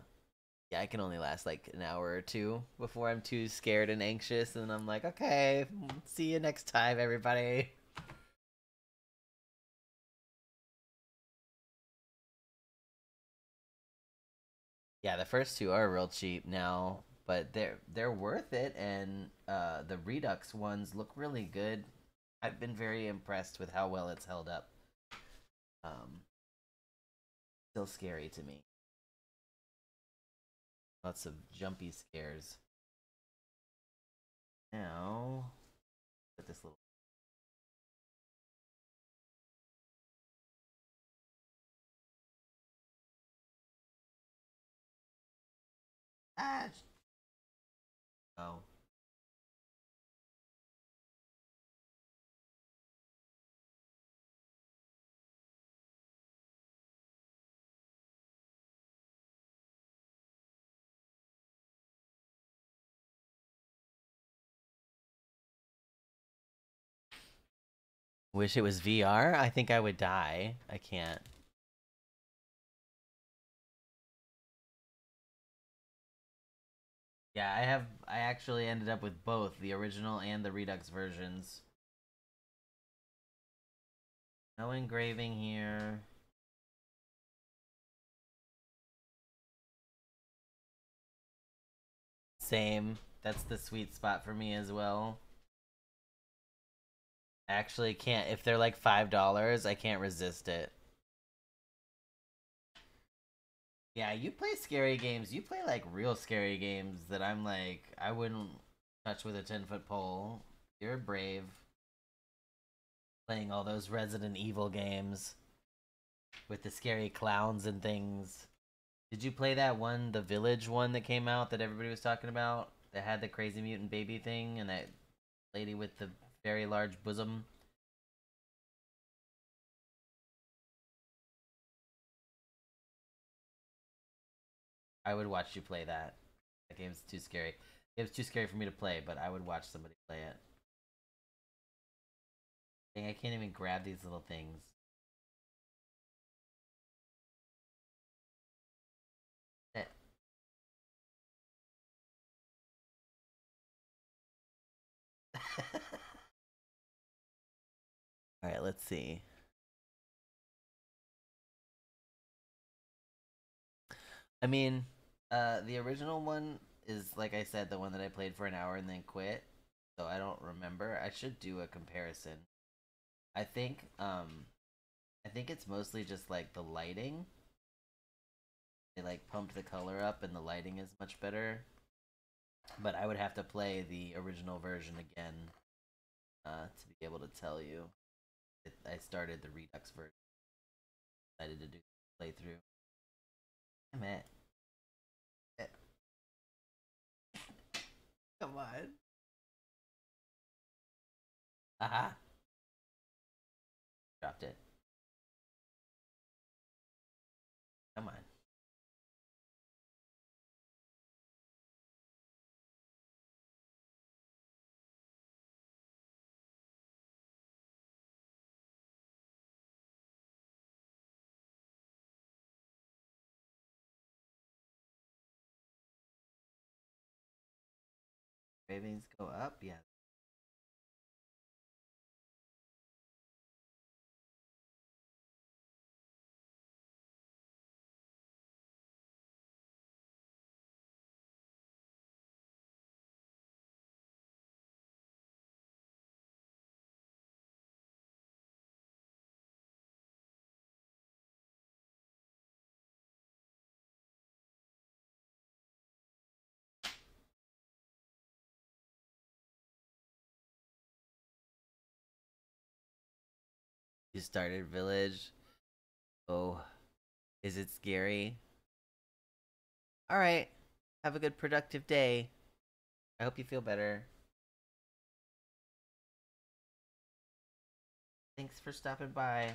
A: yeah, I can only last like an hour or two before I'm too scared and anxious, and I'm like, okay, see you next time, everybody. Yeah, the first two are real cheap now, but they're they're worth it, and uh, the Redux ones look really good. I've been very impressed with how well it's held up. Um, still scary to me. Lots of jumpy scares. Now, put this little. Ah! Oh. Wish it was VR. I think I would die. I can't. Yeah, I have. I actually ended up with both the original and the Redux versions. No engraving here. Same. That's the sweet spot for me as well. Actually, can't. If they're like five dollars, I can't resist it. Yeah, you play scary games. You play like real scary games that I'm like I wouldn't touch with a ten foot pole. You're brave. Playing all those Resident Evil games with the scary clowns and things. Did you play that one, the Village one that came out that everybody was talking about? That had the crazy mutant baby thing and that lady with the very large bosom. I would watch you play that. That game's too scary. It was too scary for me to play, but I would watch somebody play it. Dang, I can't even grab these little things. Eh. Eh. Alright, let's see. I mean, uh, the original one is, like I said, the one that I played for an hour and then quit. So I don't remember. I should do a comparison. I think, um, I think it's mostly just like the lighting. They like pumped the color up and the lighting is much better. But I would have to play the original version again uh, to be able to tell you. I started the Redux version. Decided to do the playthrough. Damn it. Eh. Come on. Haha. Dropped it. Ravens go up, yeah. You started village. Oh, is it scary? All right. Have a good productive day. I hope you feel better. Thanks for stopping by.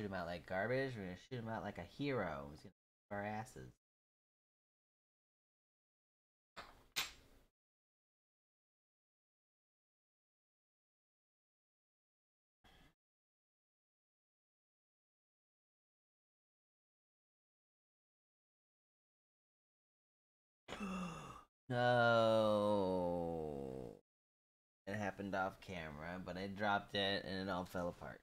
A: Shoot him out like garbage. We're gonna shoot him out like a hero. He's gonna kick our asses. no. It happened off camera, but I dropped it and it all fell apart.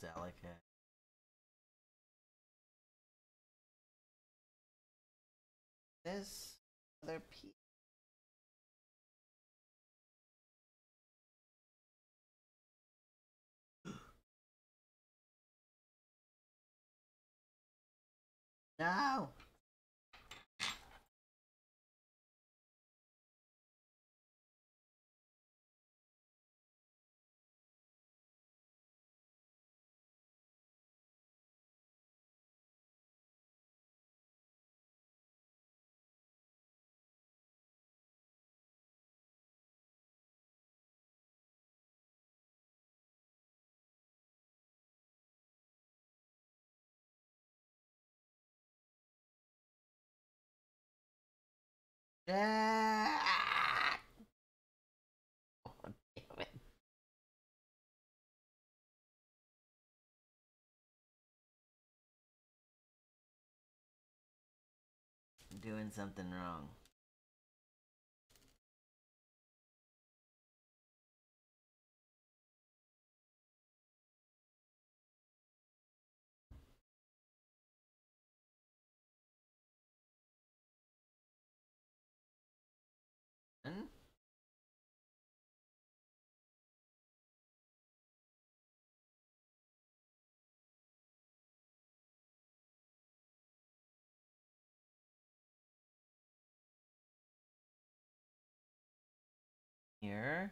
A: delicate this other piece No! Doing something wrong. Here.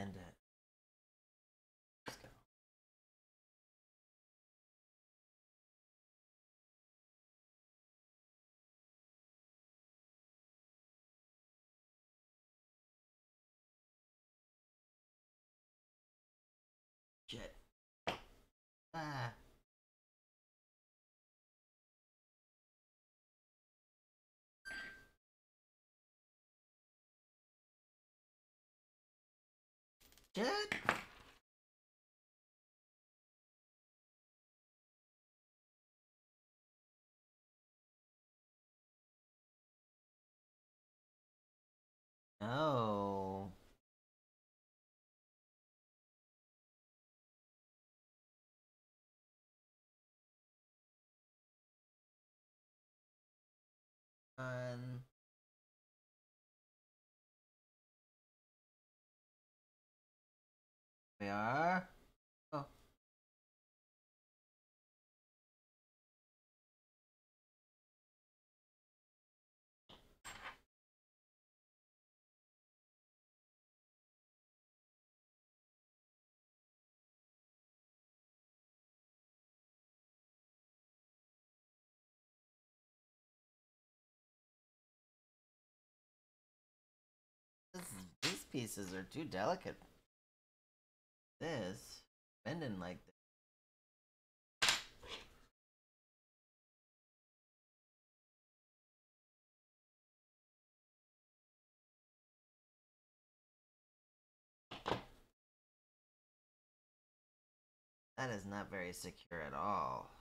A: Bend it. Let's go. Shit. Ah. Shit. No. Um. We are. Oh. These pieces are too delicate. This bending like this. That is not very secure at all.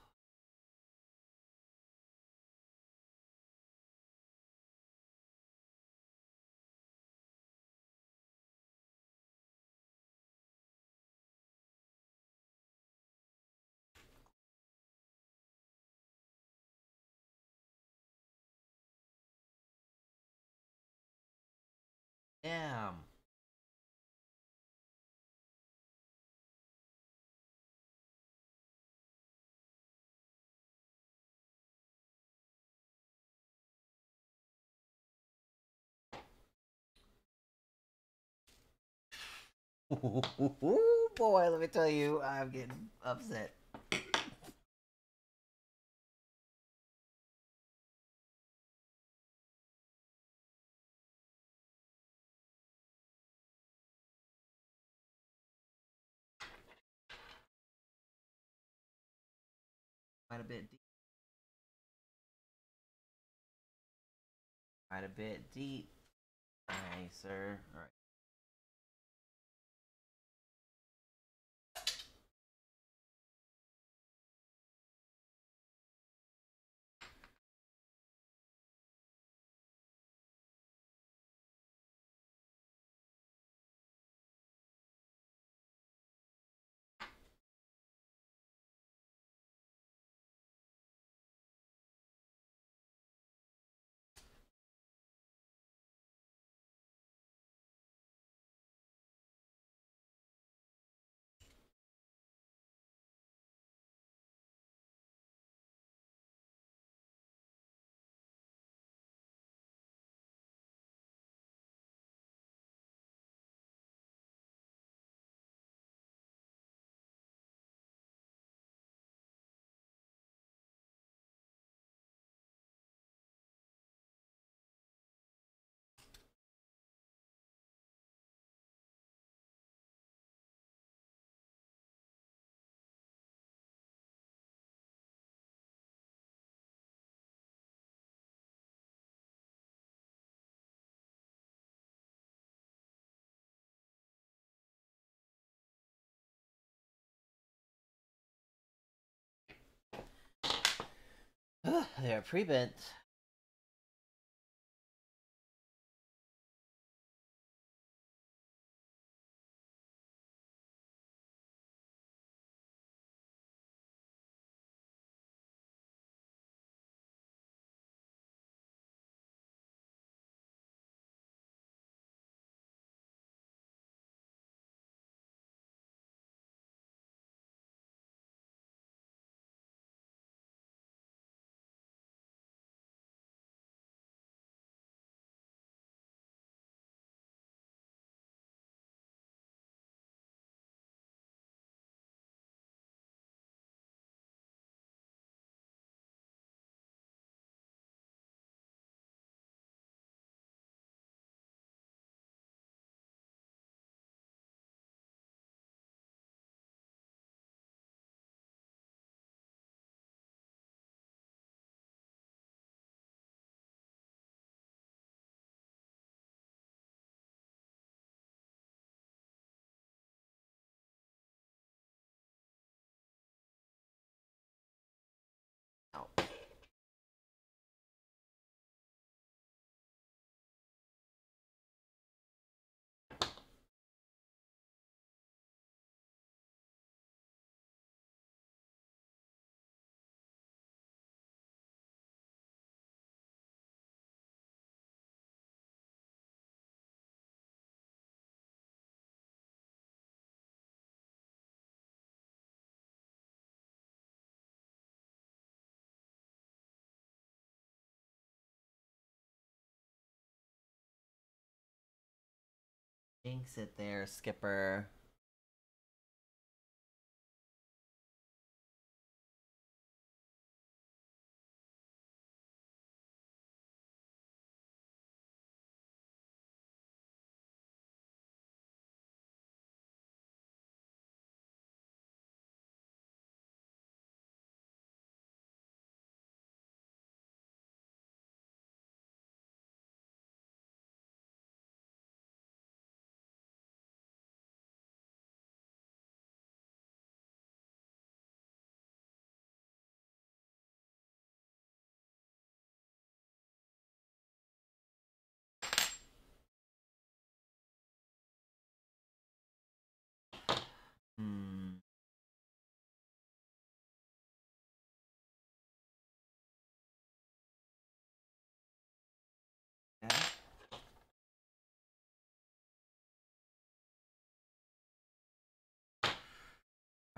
A: Boy, let me tell you, I'm getting upset. Quite a bit deep. Quite a bit deep. Aye, sir. Alright. They're pre-bent. Jinx it there, Skipper. Hmm.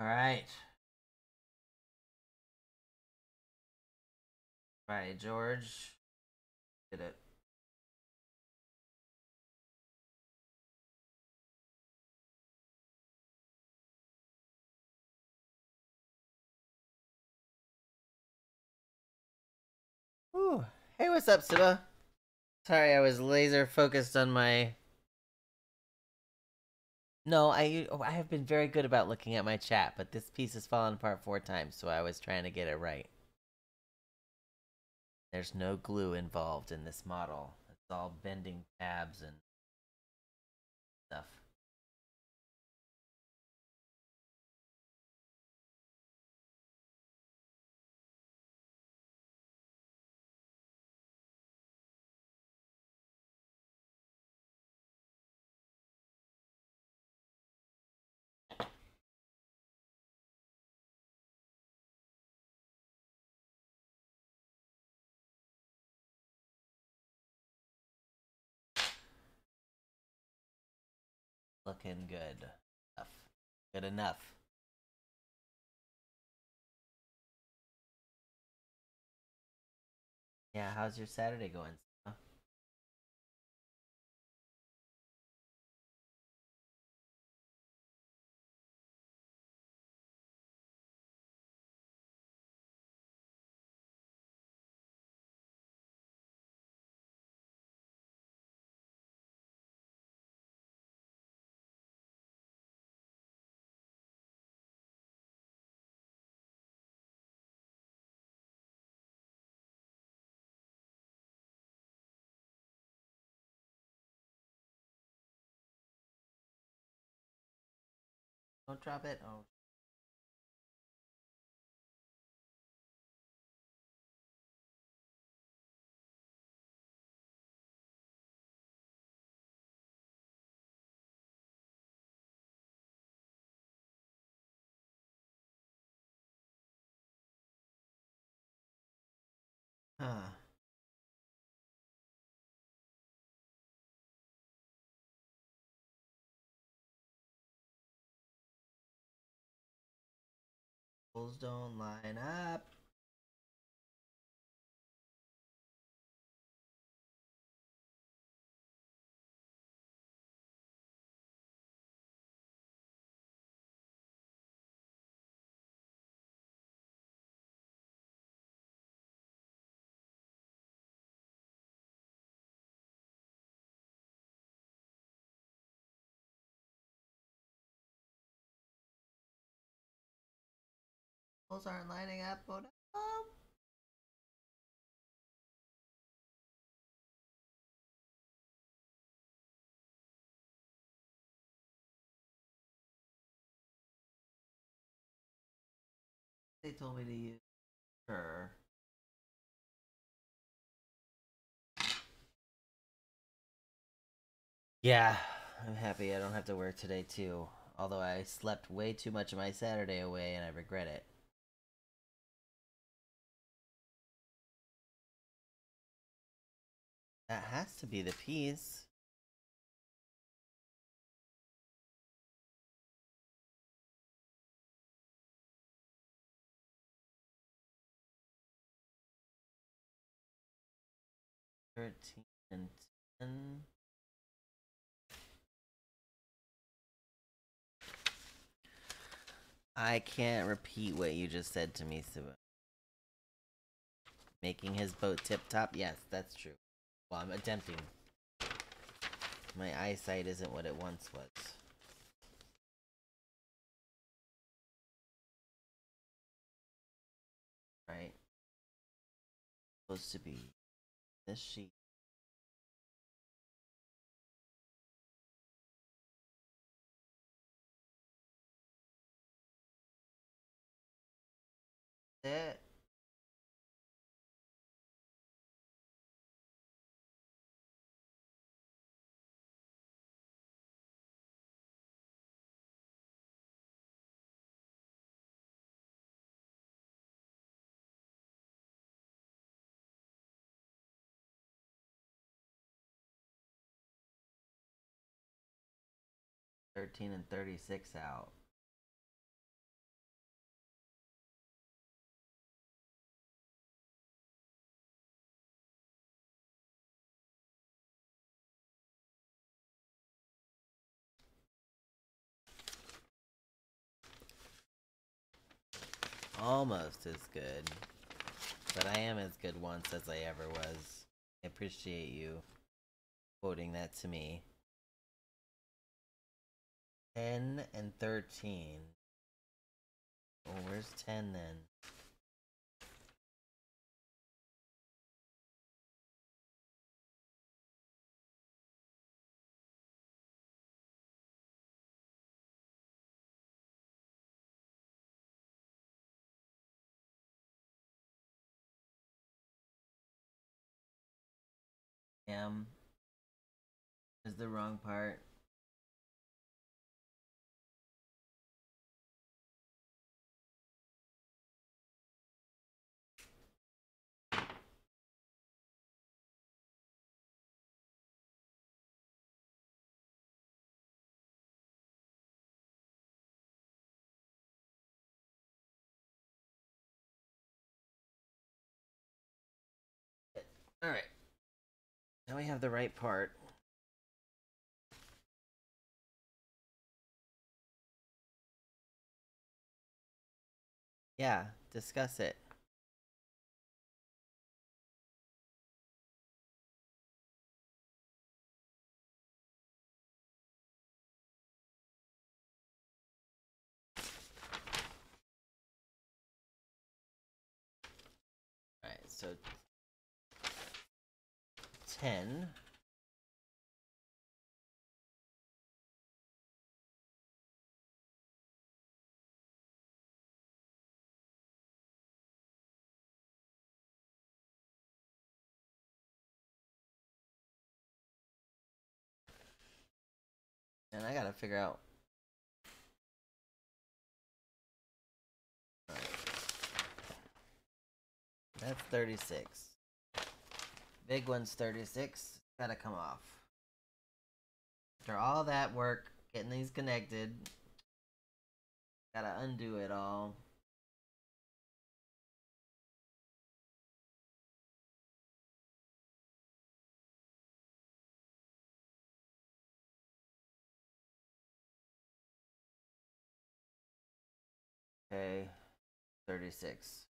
A: All right. Right, George. Did it. Ooh. Hey, what's up, Siba? Sorry, I was laser focused on my. No, I oh, I have been very good about looking at my chat, but this piece has fallen apart four times, so I was trying to get it right. There's no glue involved in this model. It's all bending tabs and stuff. Good. Enough. Good enough. Yeah, how's your Saturday going? Don't drop it. Oh. Don't line up. Poles aren't lining up. Oh no. Um, they told me to use her. Yeah, I'm happy I don't have to work today too. Although I slept way too much of my Saturday away and I regret it. That has to be the piece. Thirteen and ten. I can't repeat what you just said to me, Suba. Making his boat tip top? Yes, that's true. Well, I'm attempting. My eyesight isn't what it once was. Right. Supposed to be this sheet. That 13 and 36 out. Almost as good. But I am as good once as I ever was. I appreciate you quoting that to me. 10 and 13. Oh, where's 10 then? Am is the wrong part. Alright. Now we have the right part. Yeah, discuss it. Alright, so 10. And I gotta figure out. That's 36. Big one's 36. Gotta come off. After all that work, getting these connected, gotta undo it all. Okay, 36.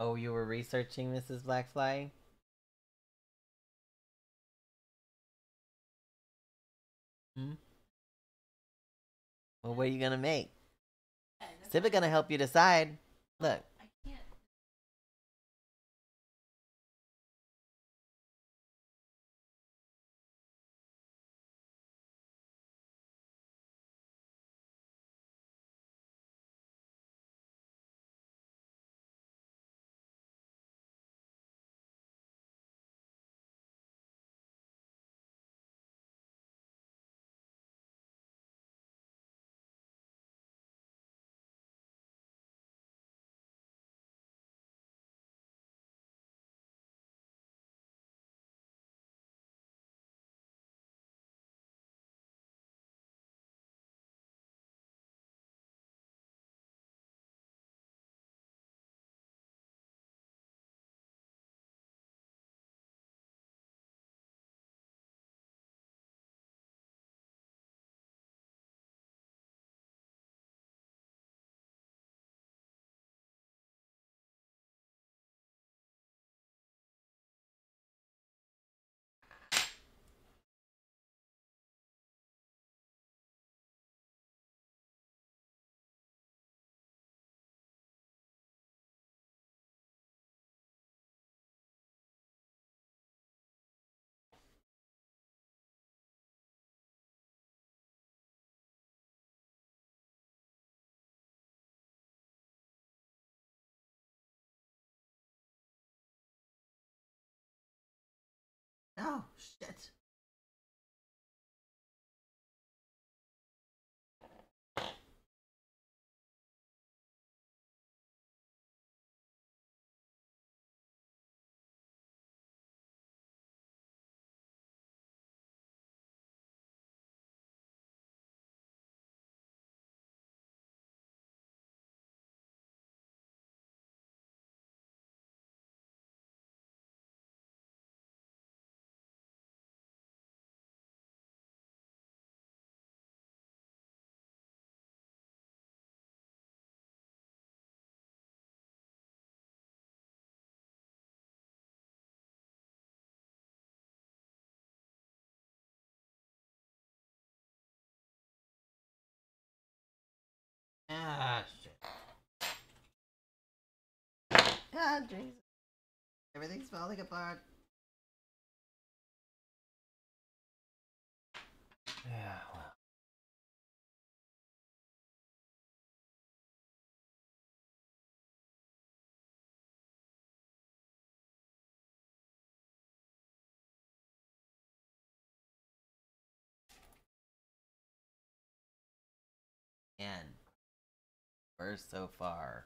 A: Oh, you were researching Mrs. Blackfly? Hmm? Well, what are you gonna make? Sibba gonna help you decide. Look. Oh, shit. Ah, Jesus. Everything's falling apart. Yeah, well. And worst so far.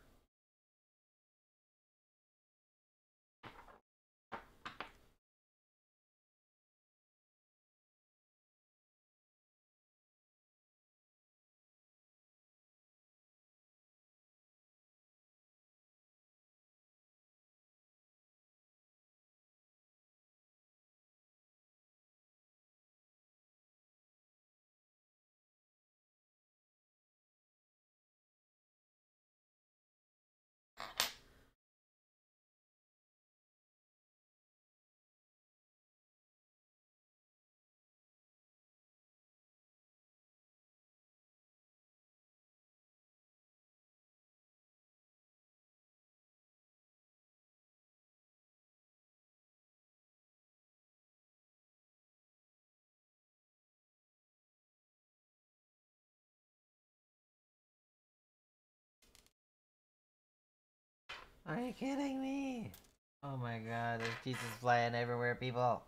A: Are you kidding me? Oh my god, there's Jesus flying everywhere, people.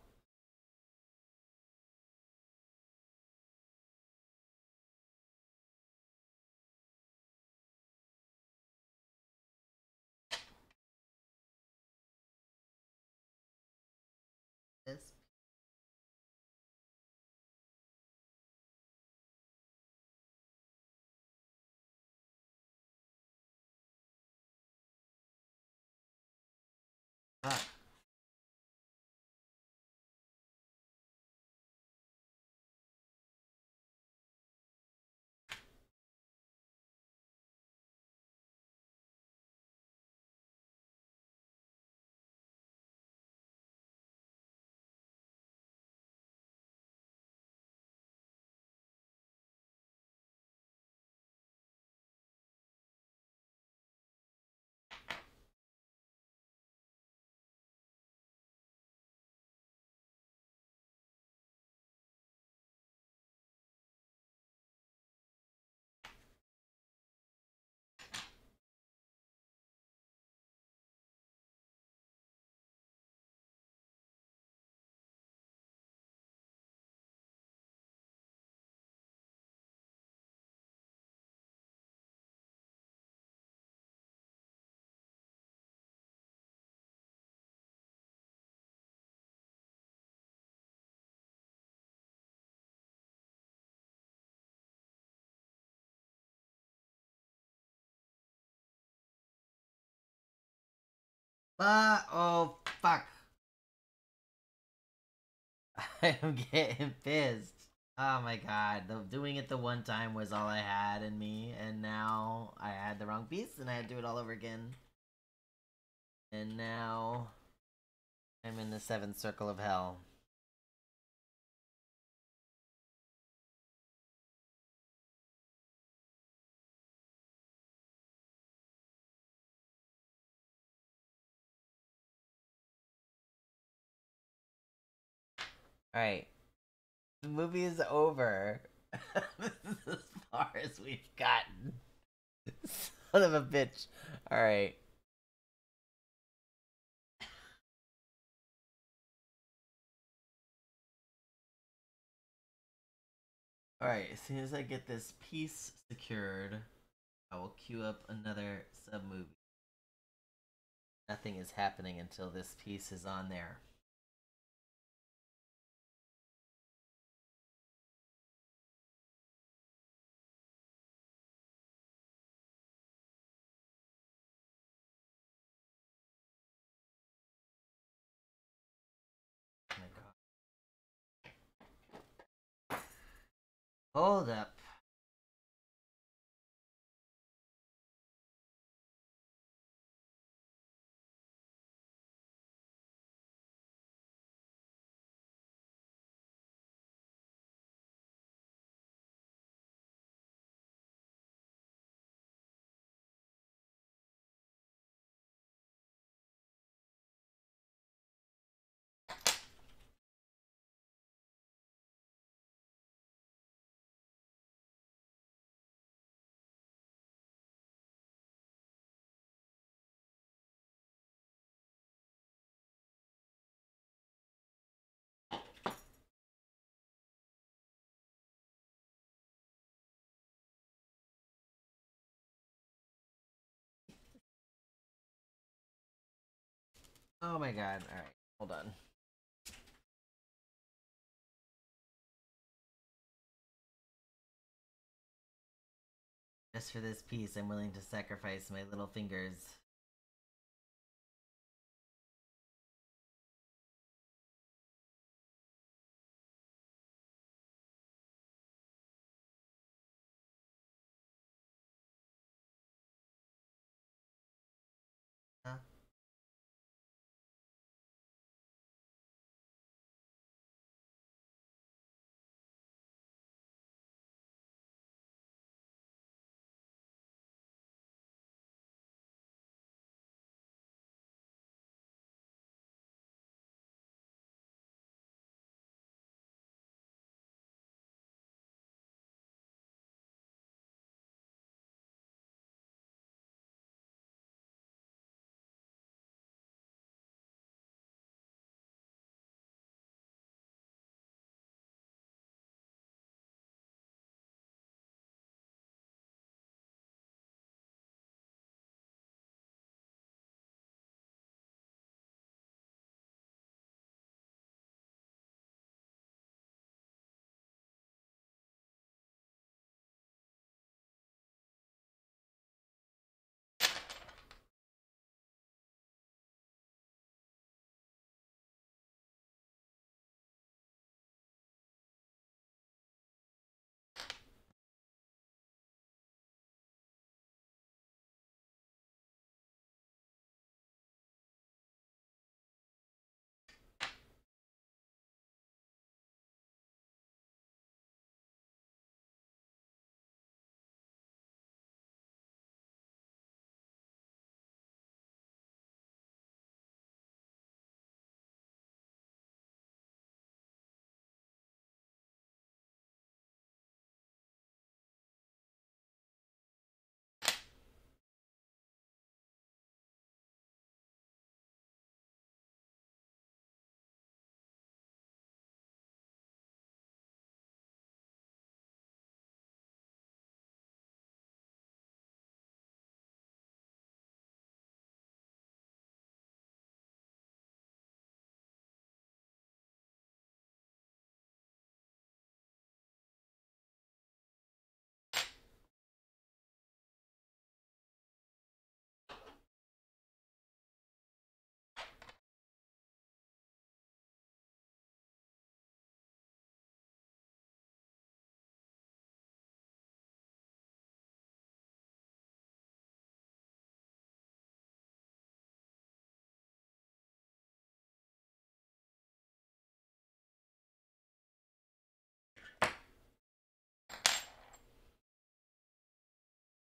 A: Uh, oh, fuck. I am getting pissed. Oh my god, the, doing it the one time was all I had in me, and now I had the wrong piece, and I had to do it all over again. And now I'm in the seventh circle of hell. Alright. The movie is over. this is as far as we've gotten. Son of a bitch. Alright. Alright, as soon as I get this piece secured, I will queue up another sub movie. Nothing is happening until this piece is on there. Hold up. Oh my god. Alright, hold on. Just for this piece, I'm willing to sacrifice my little fingers.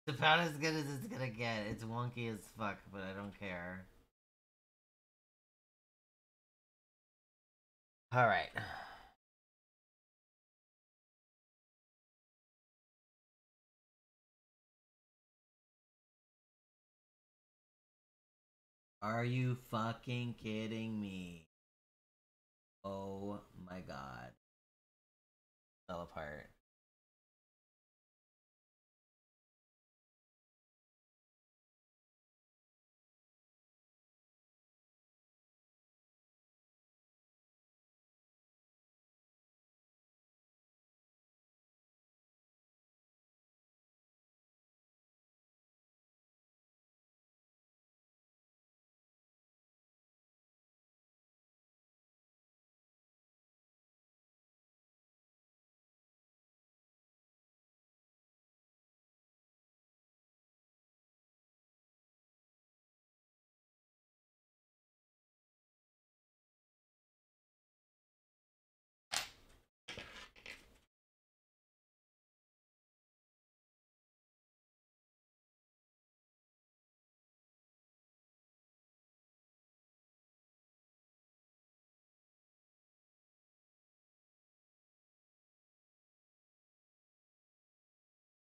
A: About as good as it's gonna get. It's wonky as fuck, but I don't care. Alright. Are you fucking kidding me? Oh my god. Fell apart.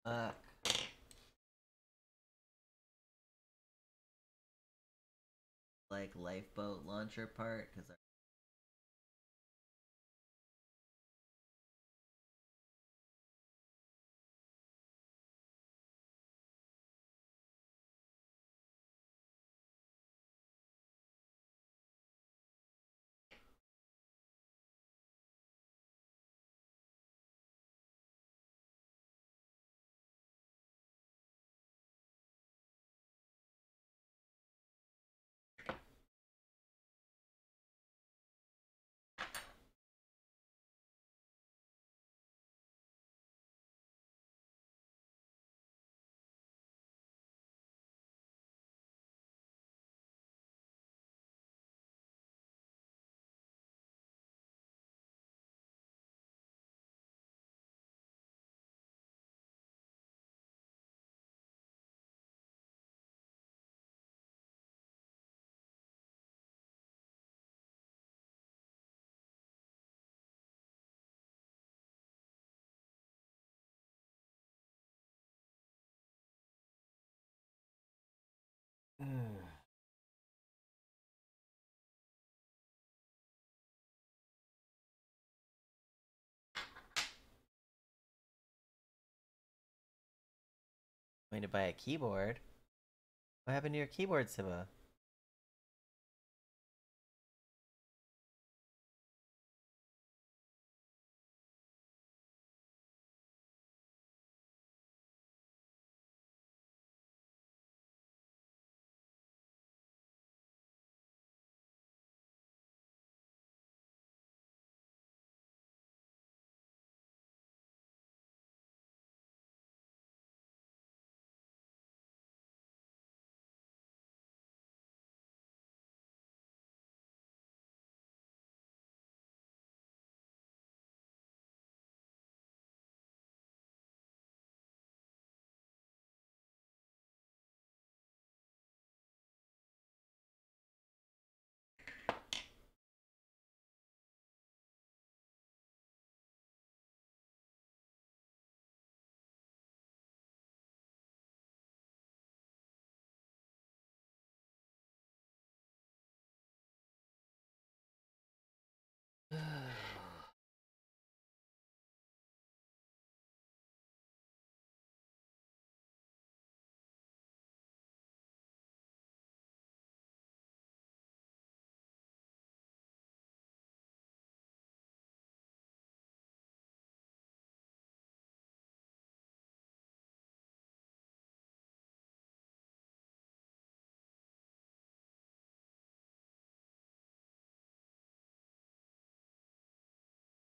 A: Fuck. Like lifeboat launcher part, because Mm. Going to buy a keyboard? What happened to your keyboard, Siba?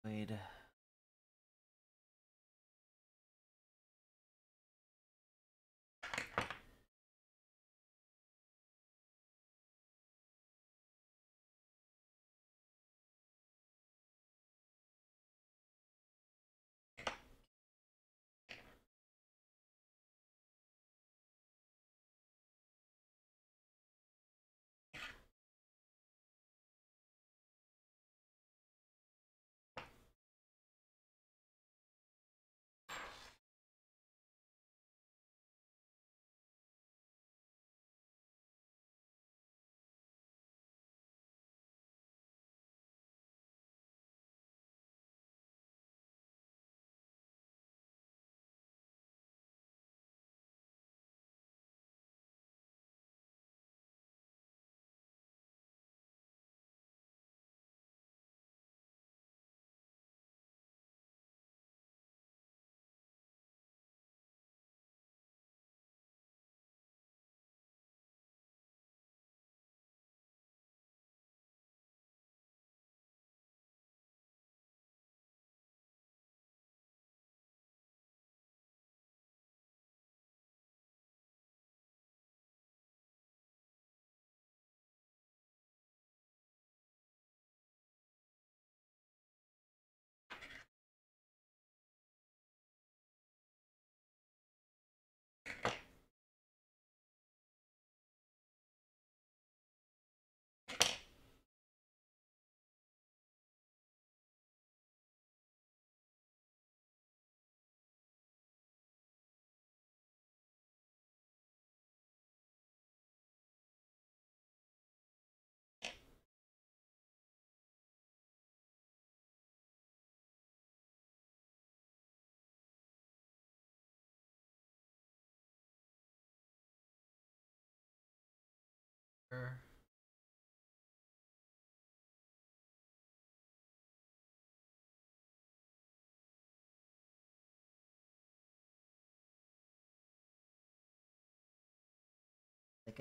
A: Wait.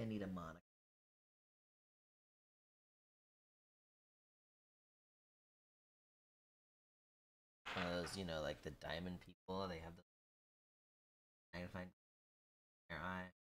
A: I need a moniker. One those, you know, like the diamond people, they have the magnifying their eye.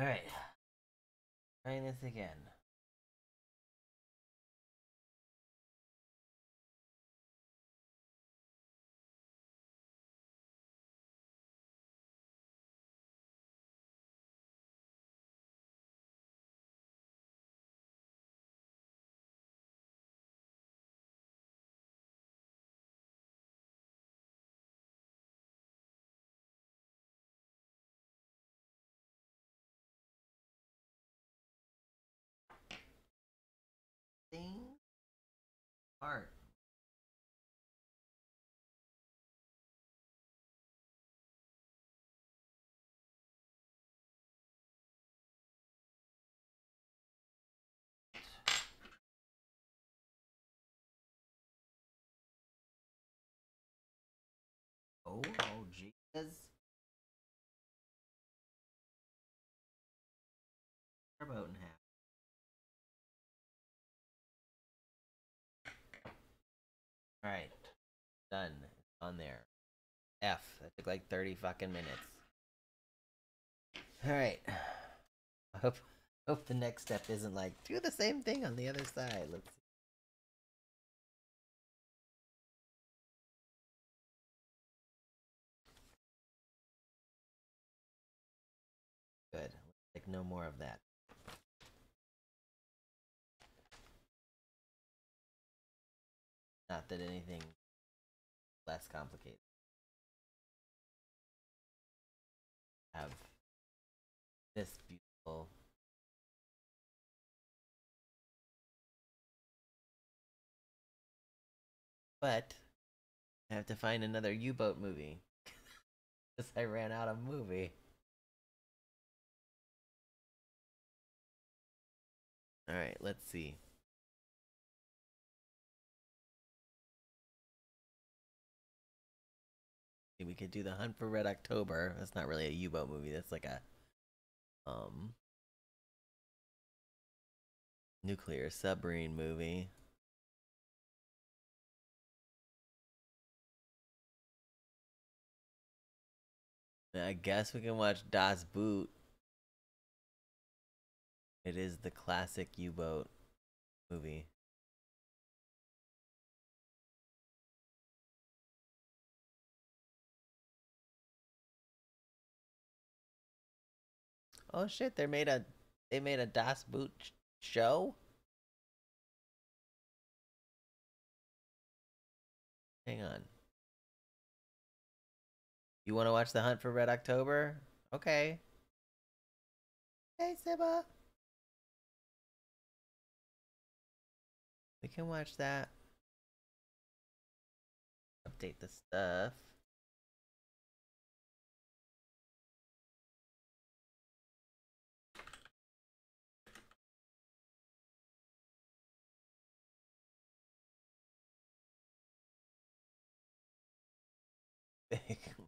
A: Alright. Trying this again. Thing art. Oh, oh, Jesus. Airboat Alright. Done. On there. F. That took like 30 fucking minutes. Alright. I hope hope the next step isn't like do the same thing on the other side. Let's see. Good. Like no more of that. Not that anything less complicated. Have this beautiful But I have to find another U-boat movie. Because I ran out of movie. Alright, let's see. We could do the Hunt for Red October. That's not really a U-boat movie. That's like a um nuclear submarine movie. I guess we can watch Das Boot. It is the classic U-boat movie. Oh shit, they made a they made a Das Boot sh- show? Hang on. You want to watch The Hunt for Red October? Okay. Hey, Siba. We can watch that. Update the stuff.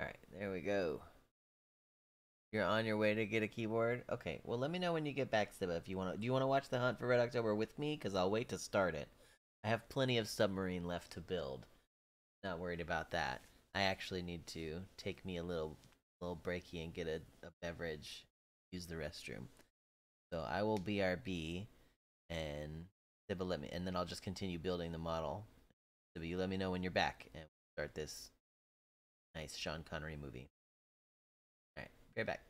A: Alright, there we go. You're on your way to get a keyboard? Okay, well let me know when you get back, Sibba, if you wanna do you wanna watch the hunt for Red October with me? Because I'll wait to start it. I have plenty of submarine left to build. Not worried about that. I actually need to take me a little little breaky and get a, a beverage, use the restroom. So I will BRB and Sibba let me and then I'll just continue building the model. Sibba, you let me know when you're back and we'll start this nice Sean Connery movie. Alright, be right back.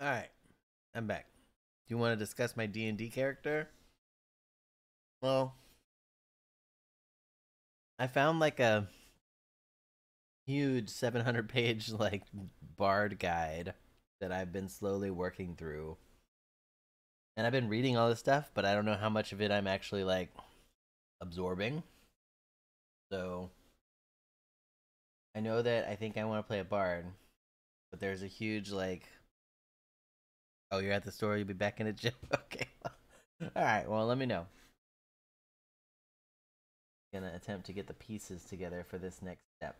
A: All right, I'm back. Do you want to discuss my D and D character? Well, I found like a huge 700 page like bard guide that I've been slowly working through. And I've been reading all this stuff, but I don't know how much of it I'm actually like absorbing. So I know that I think I want to play a bard. but there's a huge like. Oh, you're at the store. You'll be back in a gym. Okay. All right. Well, let me know. Gonna attempt to get the pieces together for this next step.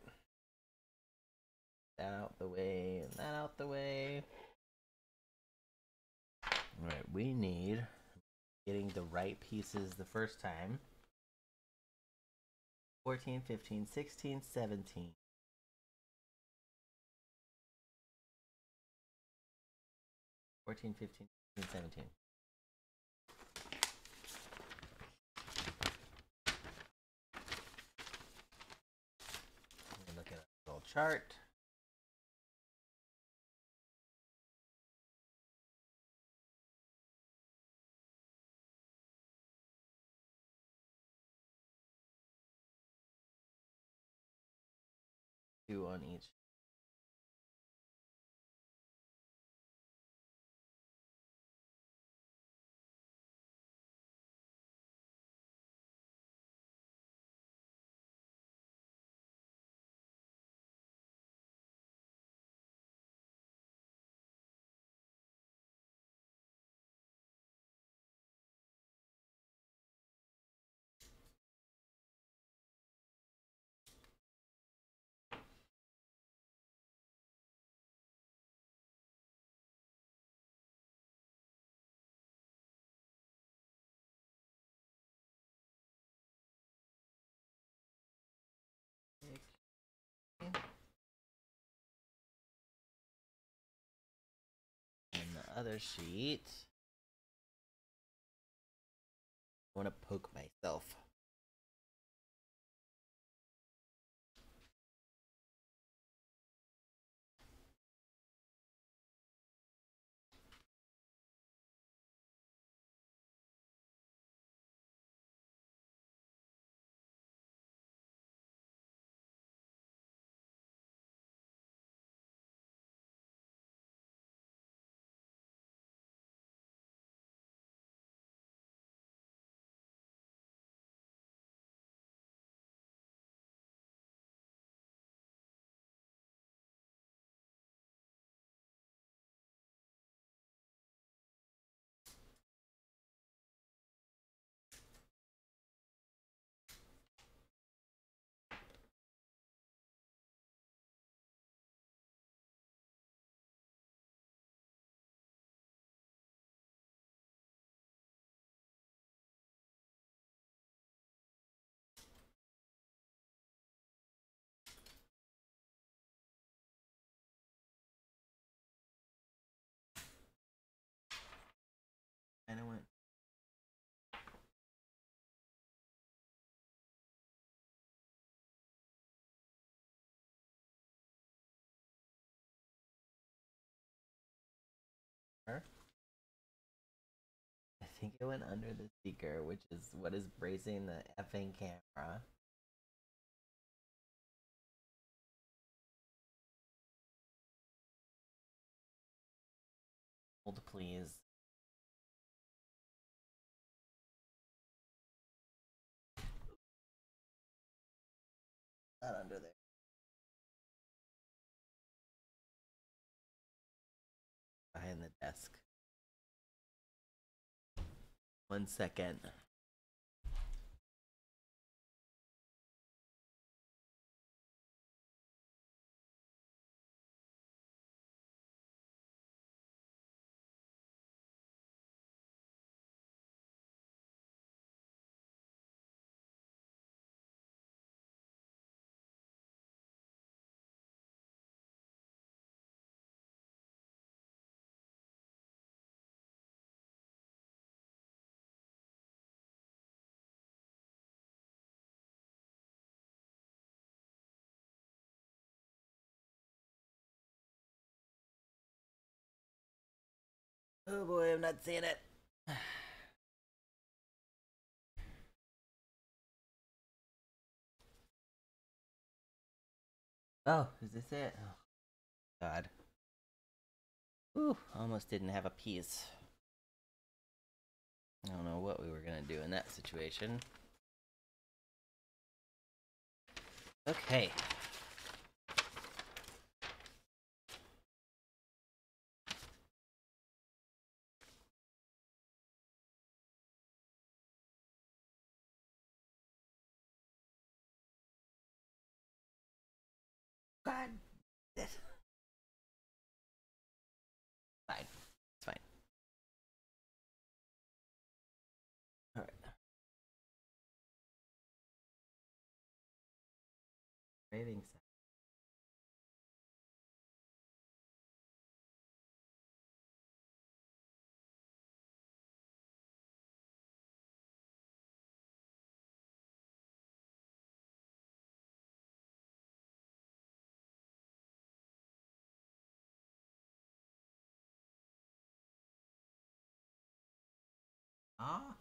A: That out the way, that out the way. All right. We need getting the right pieces the first time. 14, 15, 16, 17. Fourteen, fifteen, sixteen, seventeen. Let me look at a little chart. Two on each. Other sheet. I want to poke myself. Think it went under the speaker, which is what is bracing the effing camera. Hold, please. Not under there. Behind the desk. One second. Oh boy, I'm not seeing it. Oh, is this it? Oh, God. Ooh, almost didn't have a piece. I don't know what we were gonna do in that situation. Okay. Craving sa- Ah.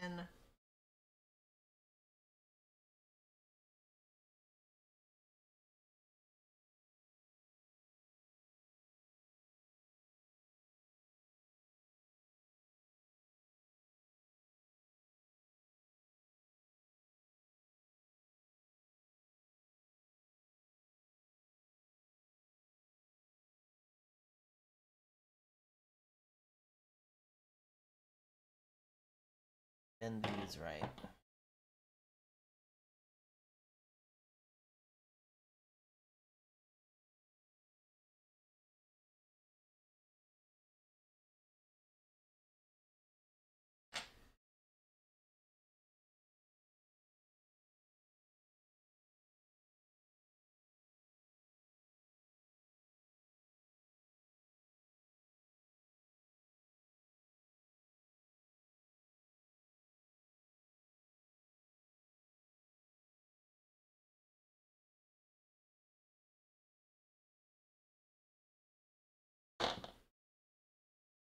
A: Man. And these right.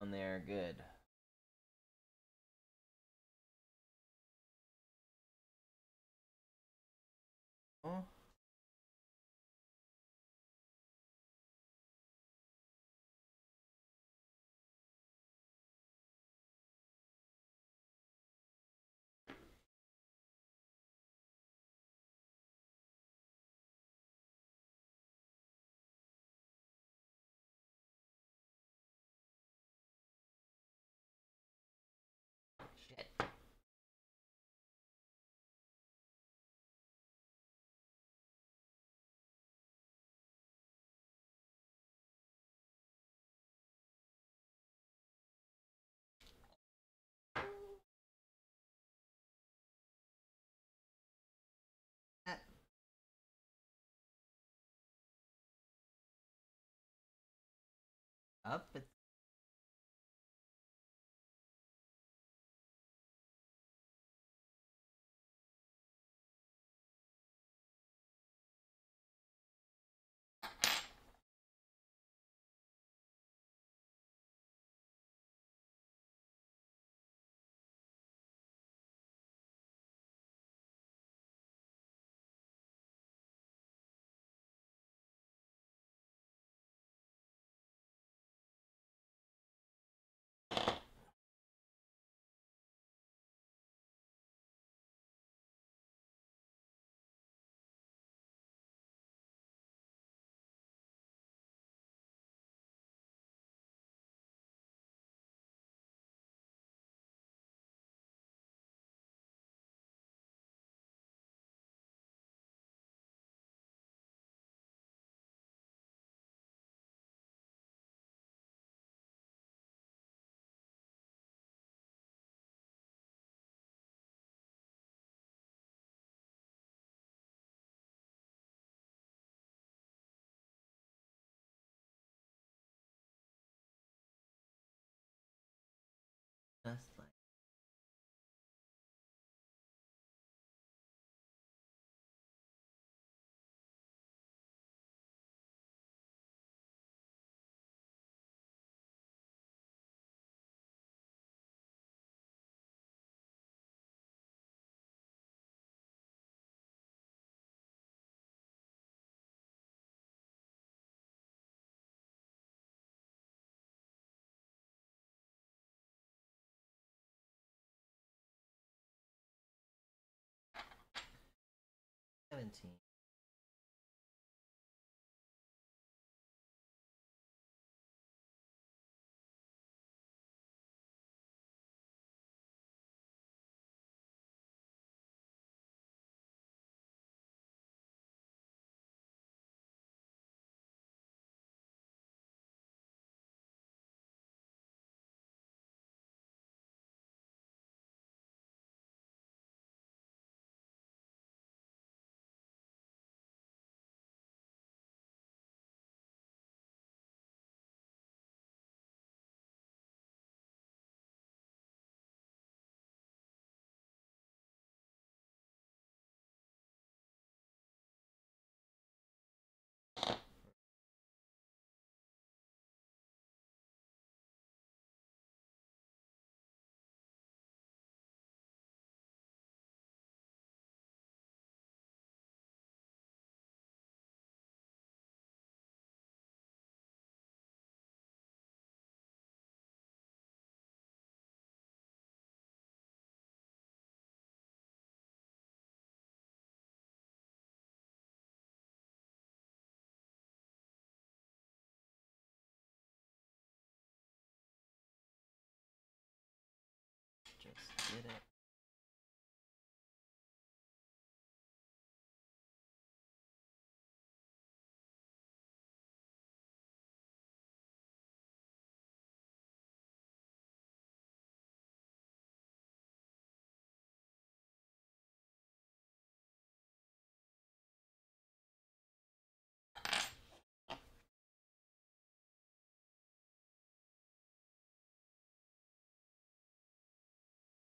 A: And they're good. Oh. Hop, Yes. 17. Did it.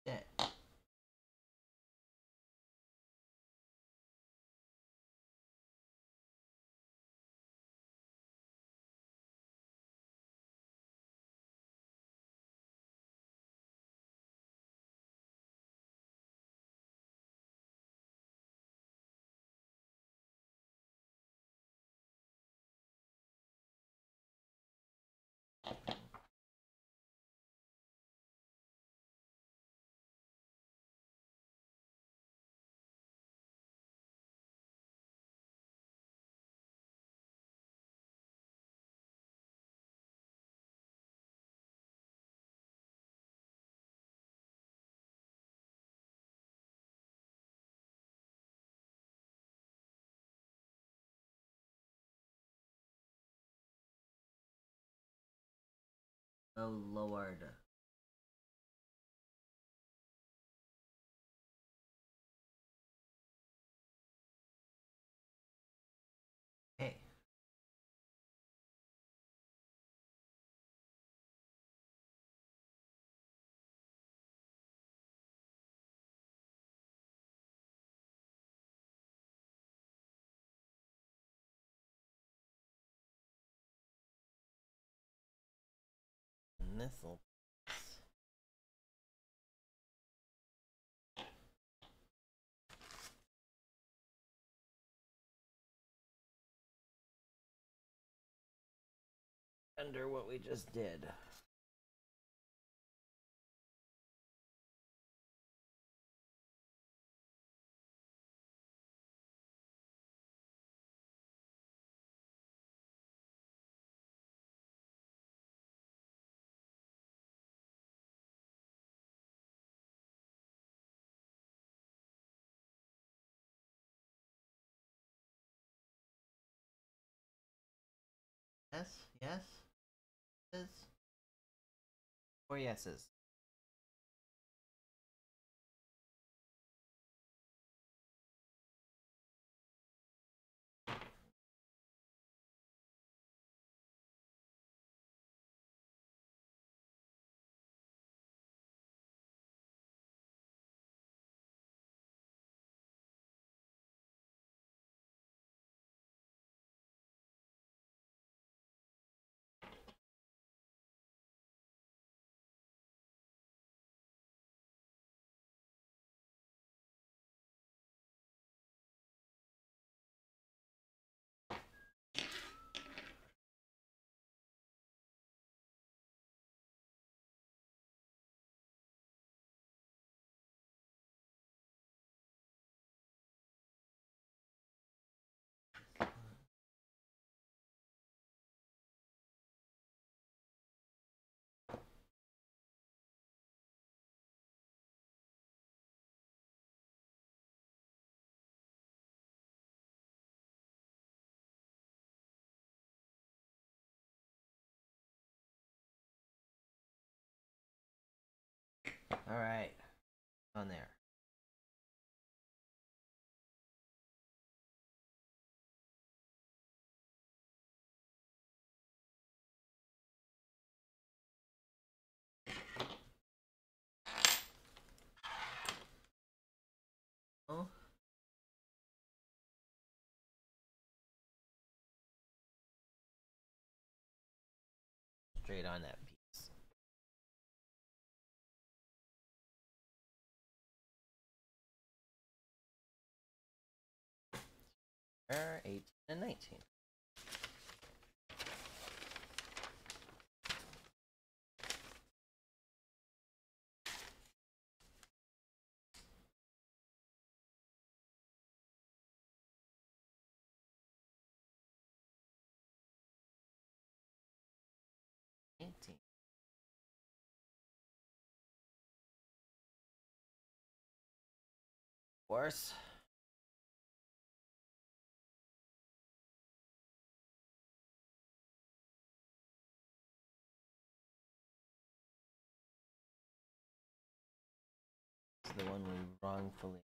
A: Shit. Oh lord. This'll under what we just did. Yes. Yes. Four yeses. Alright. On there. Oh. Straight on that piece. 18 and 19. Eighteen. Worse. The one we wrongfully.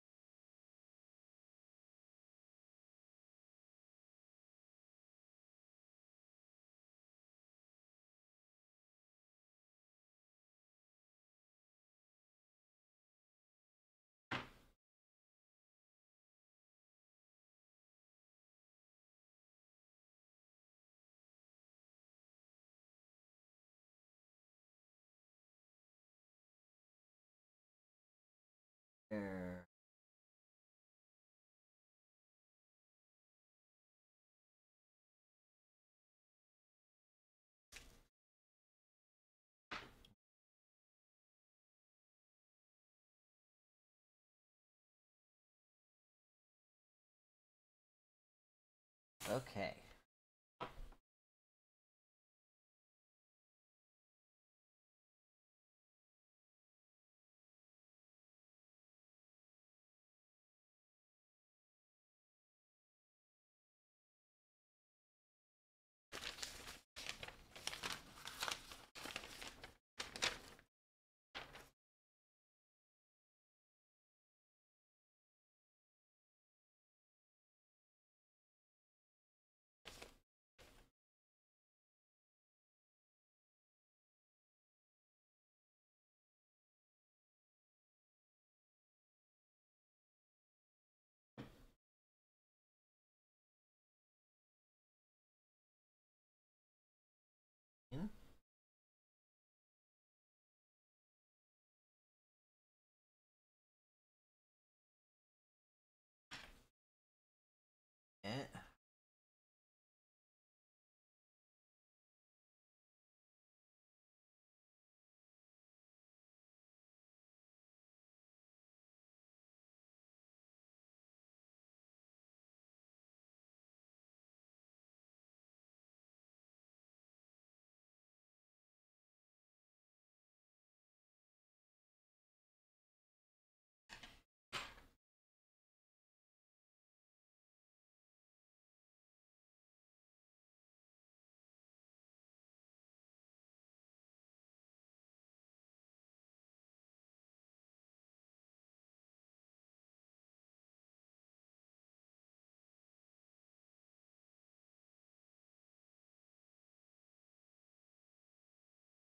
A: Okay.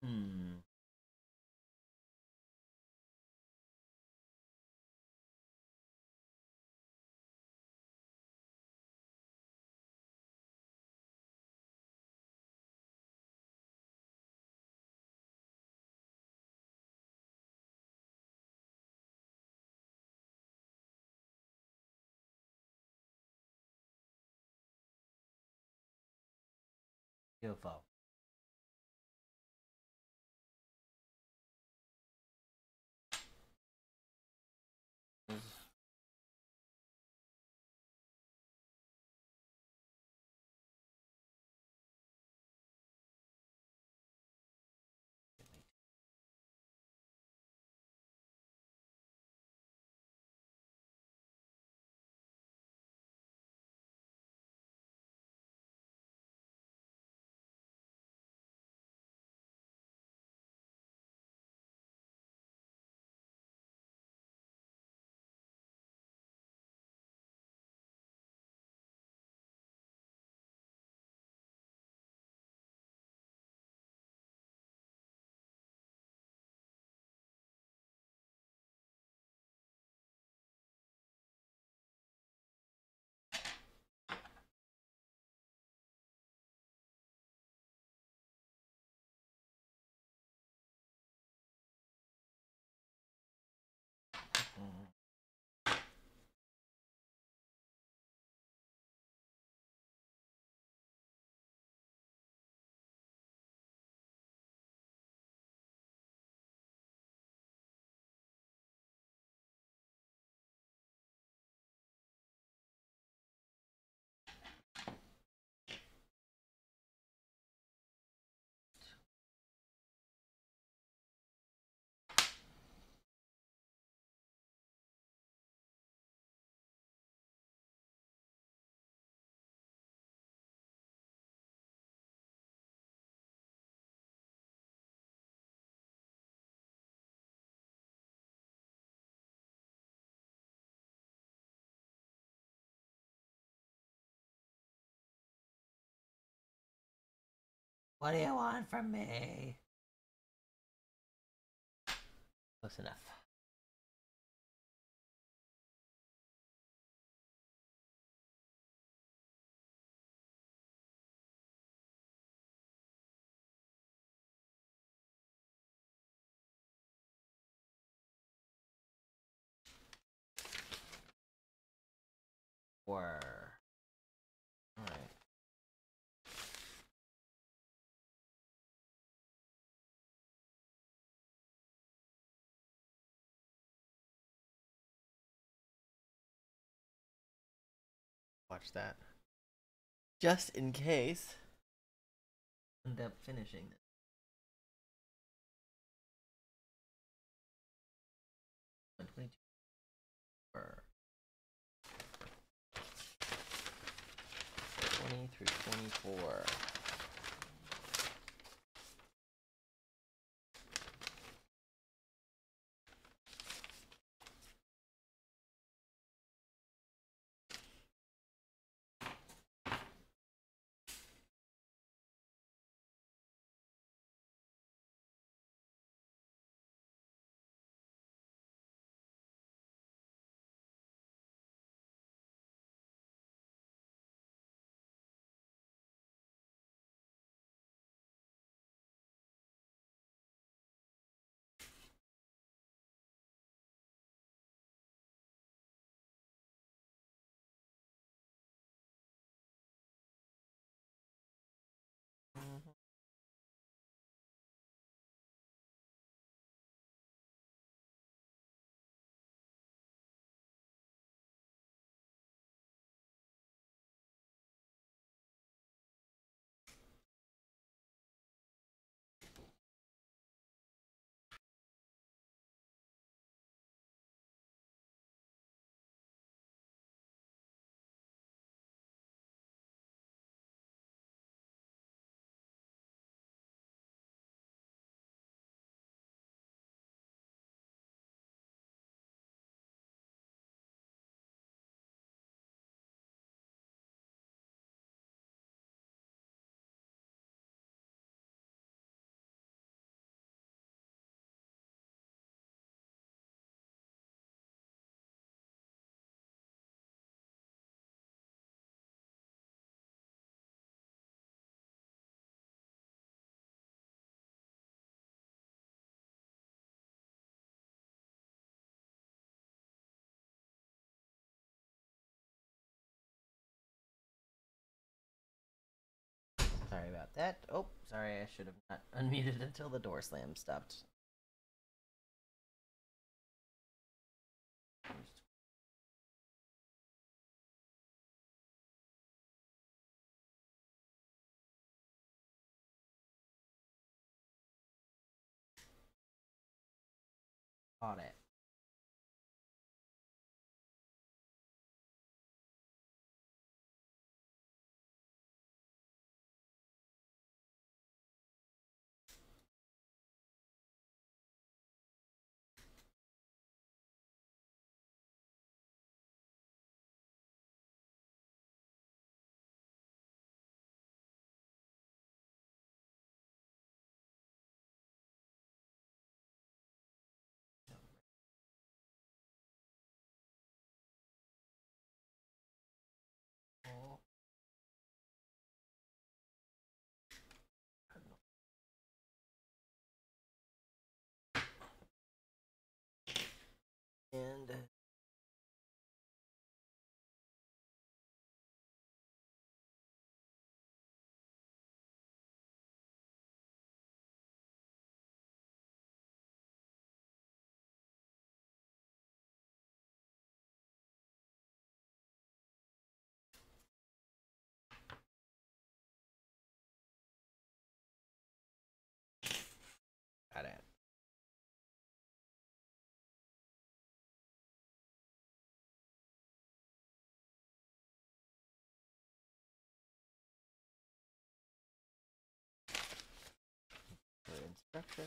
A: Hmm. Beautiful. What do you want from me? Close enough. Four. Watch that. Just in case. End up finishing. 20 through 24. Sorry about that. Oh, sorry, I should have not unmuted until the door slam stopped. Caught it. For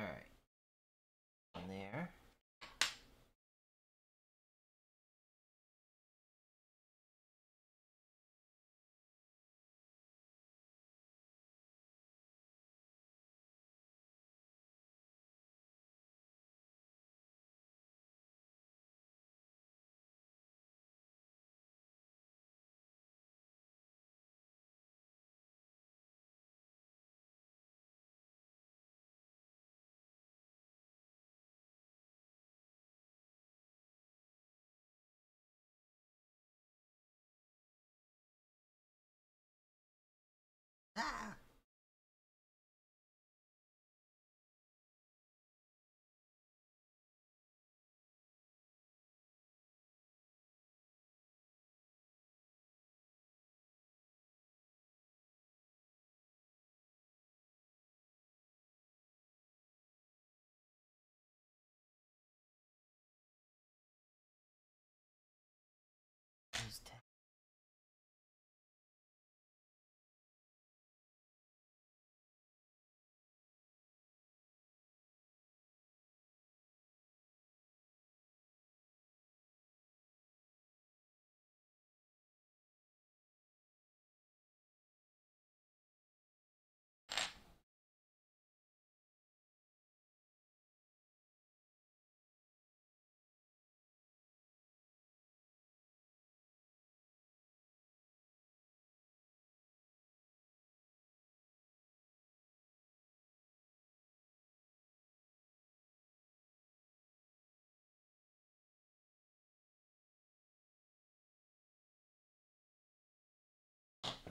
A: Alright. Ah! Who's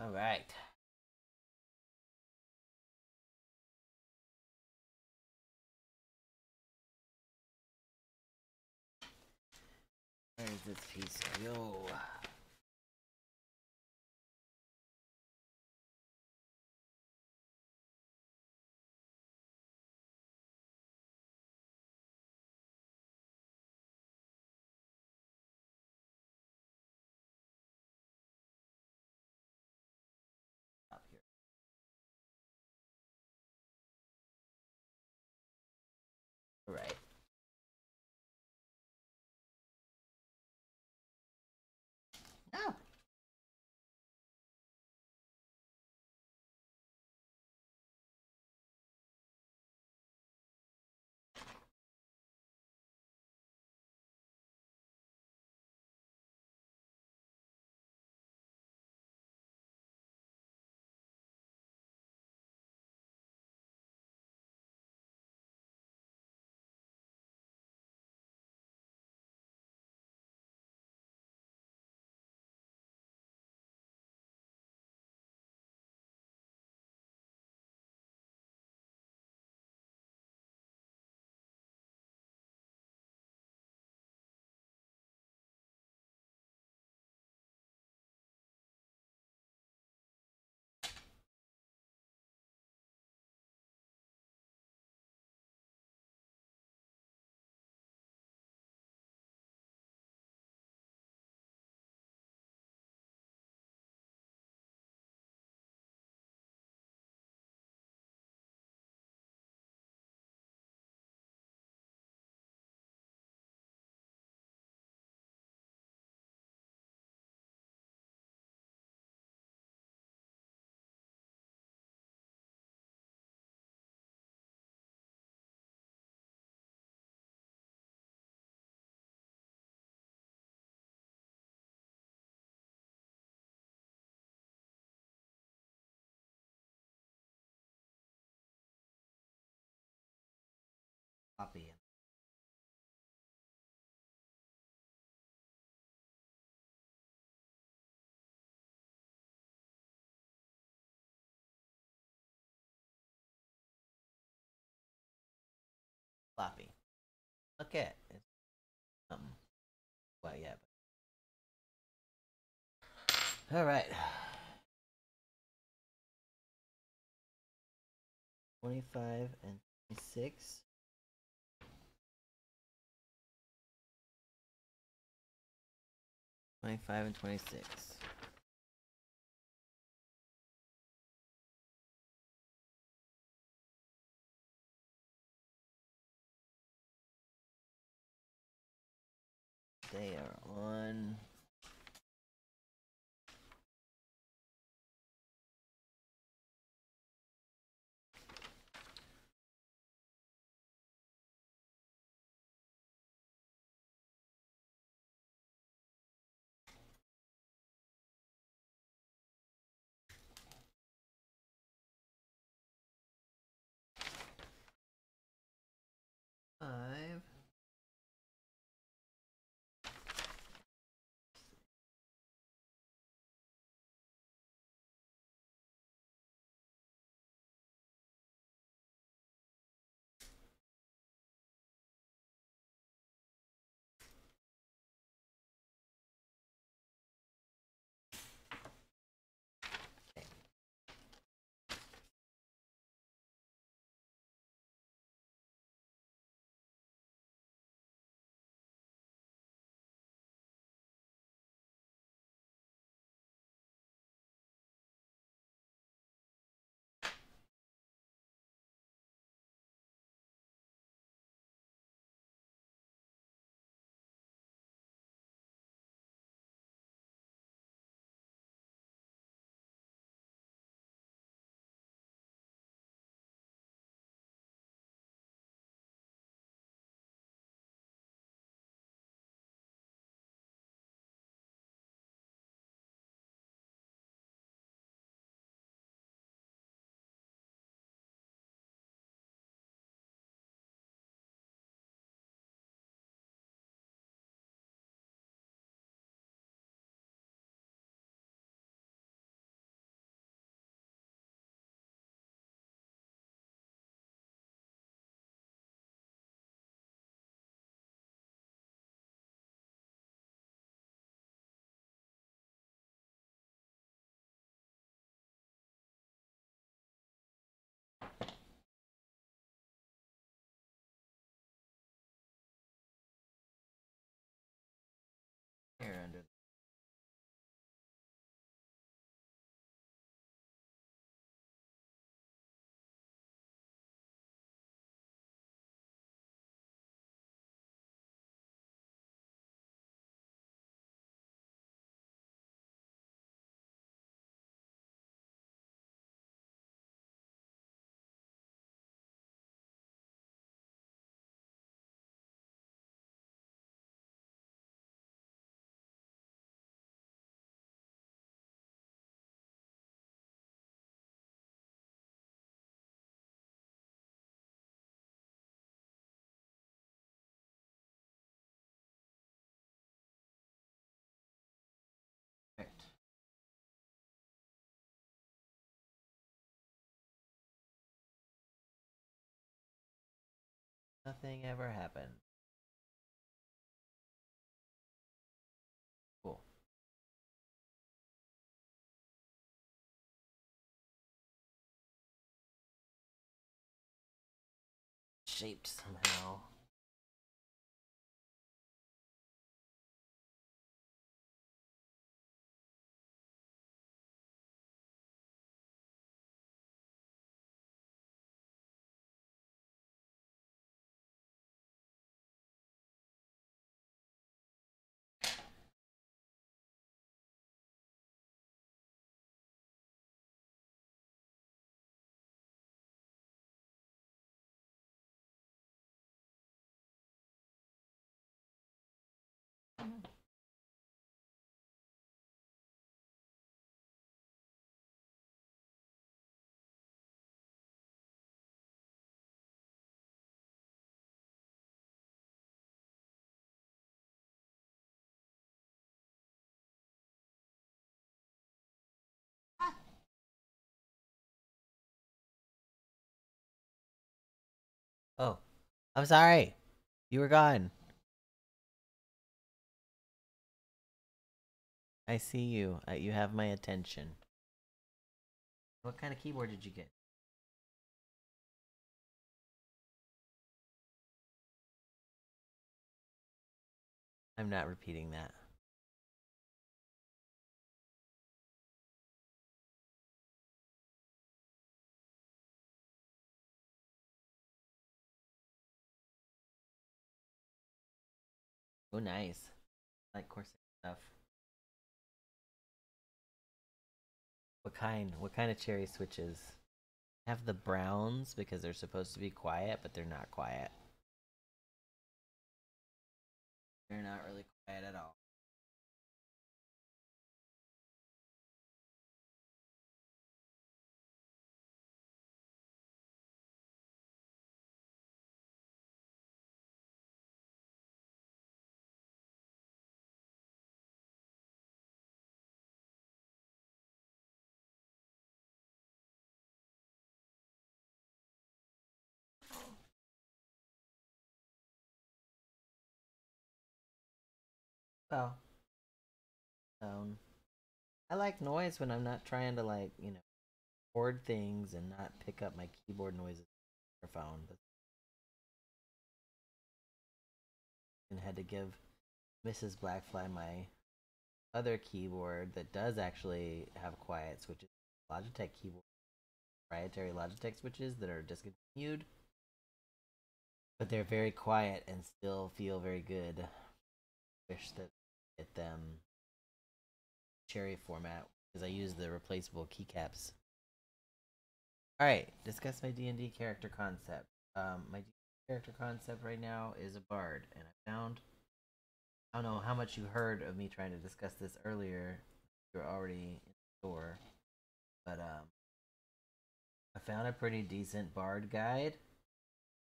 A: All right. Where does this piece go? No. Copy. Floppy. Look at it. Um. Well, yeah. But... All right. Twenty-five and twenty-six. 25 and 26. They are on Nothing ever happened. Cool. Shaped somehow. Oh, I'm sorry. You were gone. I see you. Uh, you have my attention. What kind of keyboard did you get? I'm not repeating that. Oh, nice. like Corsair stuff. What kind? What kind of cherry switches? Have the browns because they're supposed to be quiet, but they're not quiet. They're not really quiet at all. Well, um, I like noise when I'm not trying to like you know record things and not pick up my keyboard noises my phone. But and had to give Mrs. Blackfly my other keyboard that does actually have quiet switches, Logitech keyboard, proprietary Logitech switches that are discontinued, but they're very quiet and still feel very good. Wish that get them cherry format because I use the replaceable keycaps. All right, discuss my D and D character concept. Um, my character concept right now is a bard, and I found I don't know how much you heard of me trying to discuss this earlier. You're already in the store, but um, I found a pretty decent bard guide,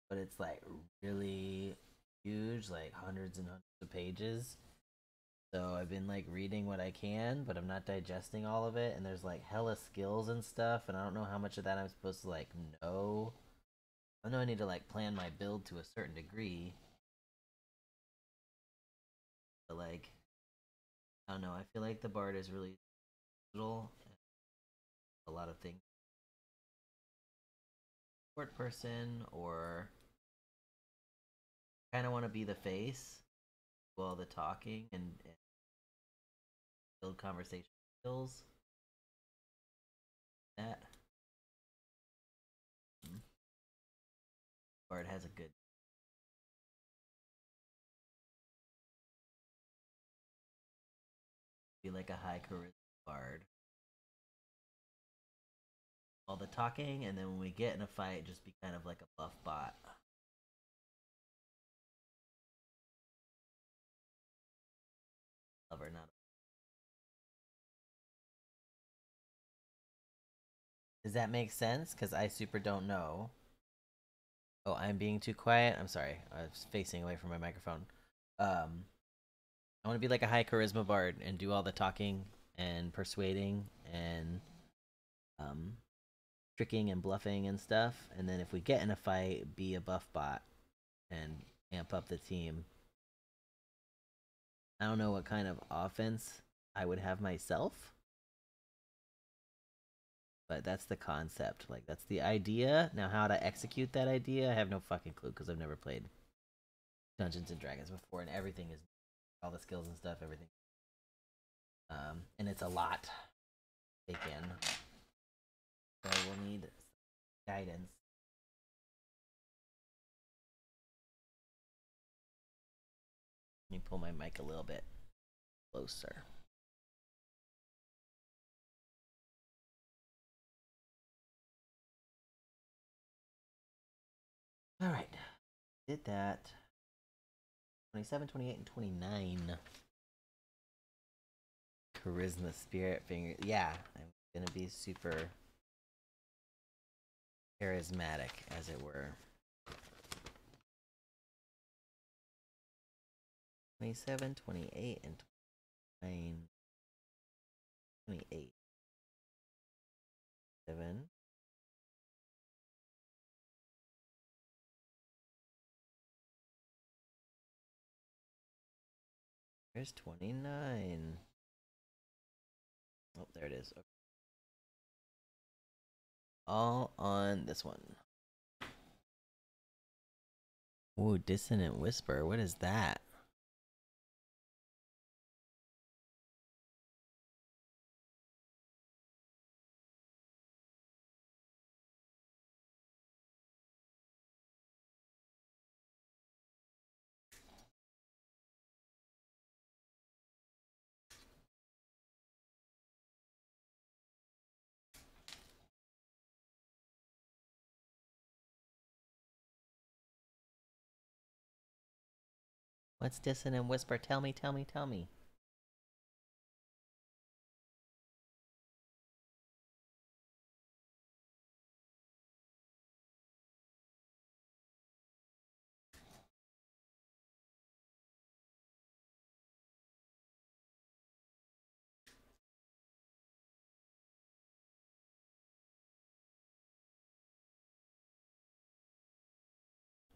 A: but it's like really huge, like hundreds and hundreds of pages so I've been like reading what I can, but I'm not digesting all of it. And there's like hella skills and stuff, and I don't know how much of that I'm supposed to like know. I know I need to like plan my build to a certain degree. But like, I don't know. I feel like the bard is really little. A lot of things. Short person or kind of want to be the face all the talking and, and build conversation skills. That. Hmm. Or it has a good. Be like a high charisma bard. All the talking, and then when we get in a fight, just be kind of like a buff bot. Lover, not Does that make sense? Because I super don't know. Oh, I'm being too quiet. I'm sorry. I was facing away from my microphone. Um, I want to be like a high charisma bard and do all the talking and persuading and um, tricking and bluffing and stuff. And then if we get in a fight, be a buff bot and amp up the team. I don't know what kind of offense I would have myself but that's the concept. Like that's the idea. Now how to execute that idea, I have no fucking clue because I've never played Dungeons and Dragons before, and everything is all the skills and stuff, everything. Um, and it's a lot to take in. So we'll need guidance. Let me pull my mic a little bit closer. All right. Did that. 27, 28, and 29. Charisma, spirit, finger. Yeah, I'm gonna be super charismatic, as it were. 27, 28, and 29. 28. 7. There's 29. Oh, there it is. Okay. All on this one. Ooh, Dissonant Whisper. What is that? What's dissonant whisper? Tell me, tell me, tell me.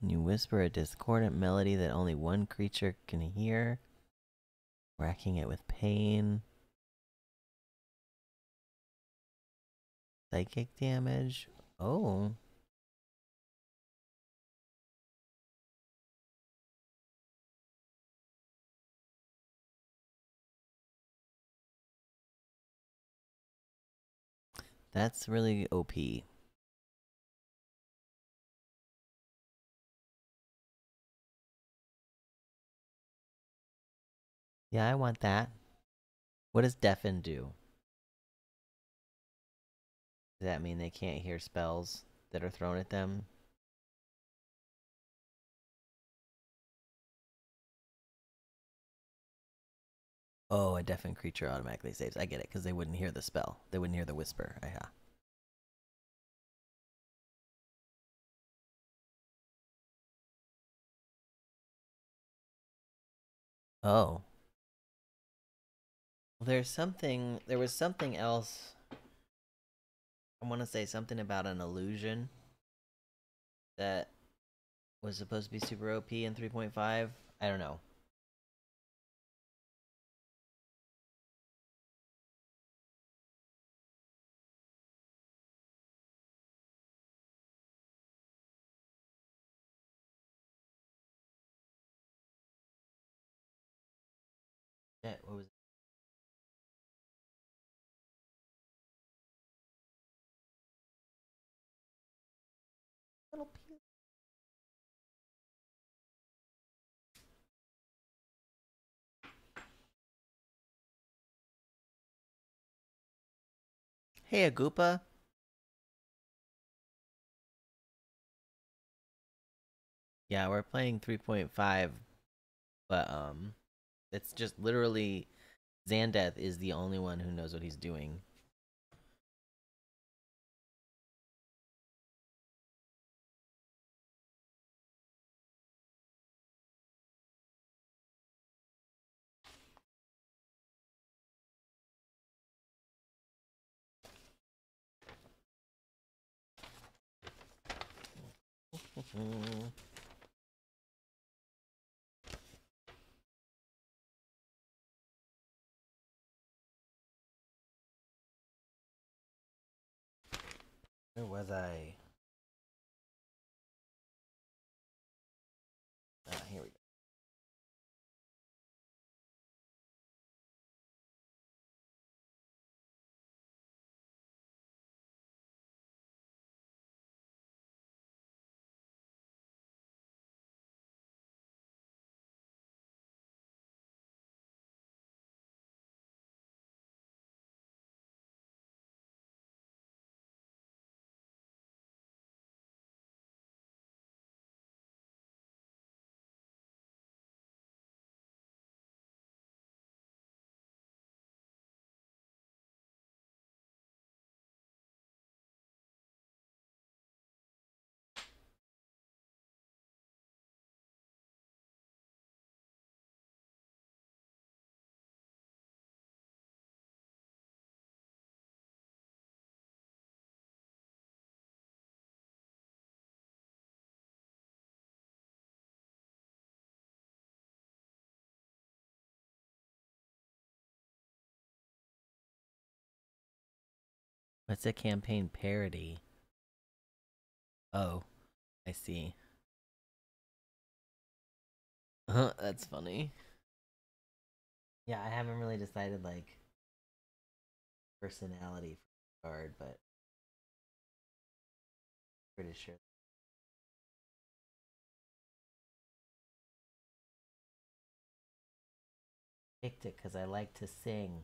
A: You whisper a discordant melody that only one creature can hear, racking it with pain. Psychic damage. Oh. That's really OP. Yeah, I want that. What does deafen do? Does that mean they can't hear spells that are thrown at them? Oh, a deafened creature automatically saves. I get it, because they wouldn't hear the spell. They wouldn't hear the whisper. Ah, yeah. Oh. There's something. There was something else. I want to say something about an illusion that was supposed to be super OP in 3.5. I don't know. Hey, Agupa. Yeah, we're playing 3.5, but um, it's just literally Zandeth is the only one who knows what he's doing. Where was I? What's a campaign parody? Oh, I see. Huh, that's funny. Yeah, I haven't really decided like personality for bard, but pretty sure. Picked it because I like to sing.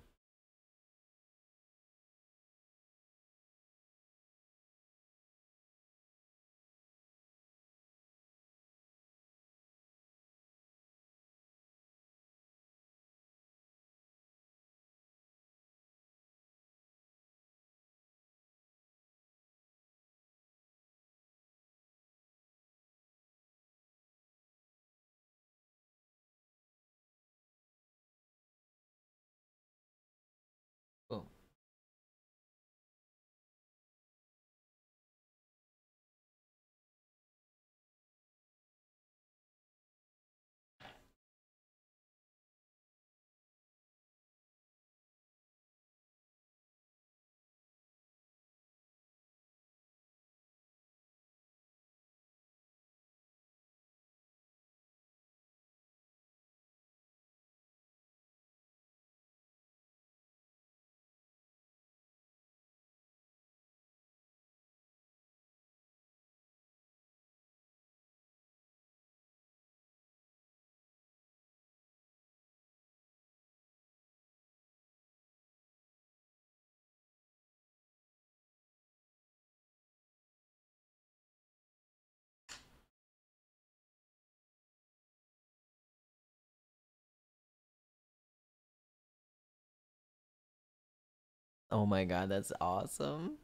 A: Oh my god, that's awesome.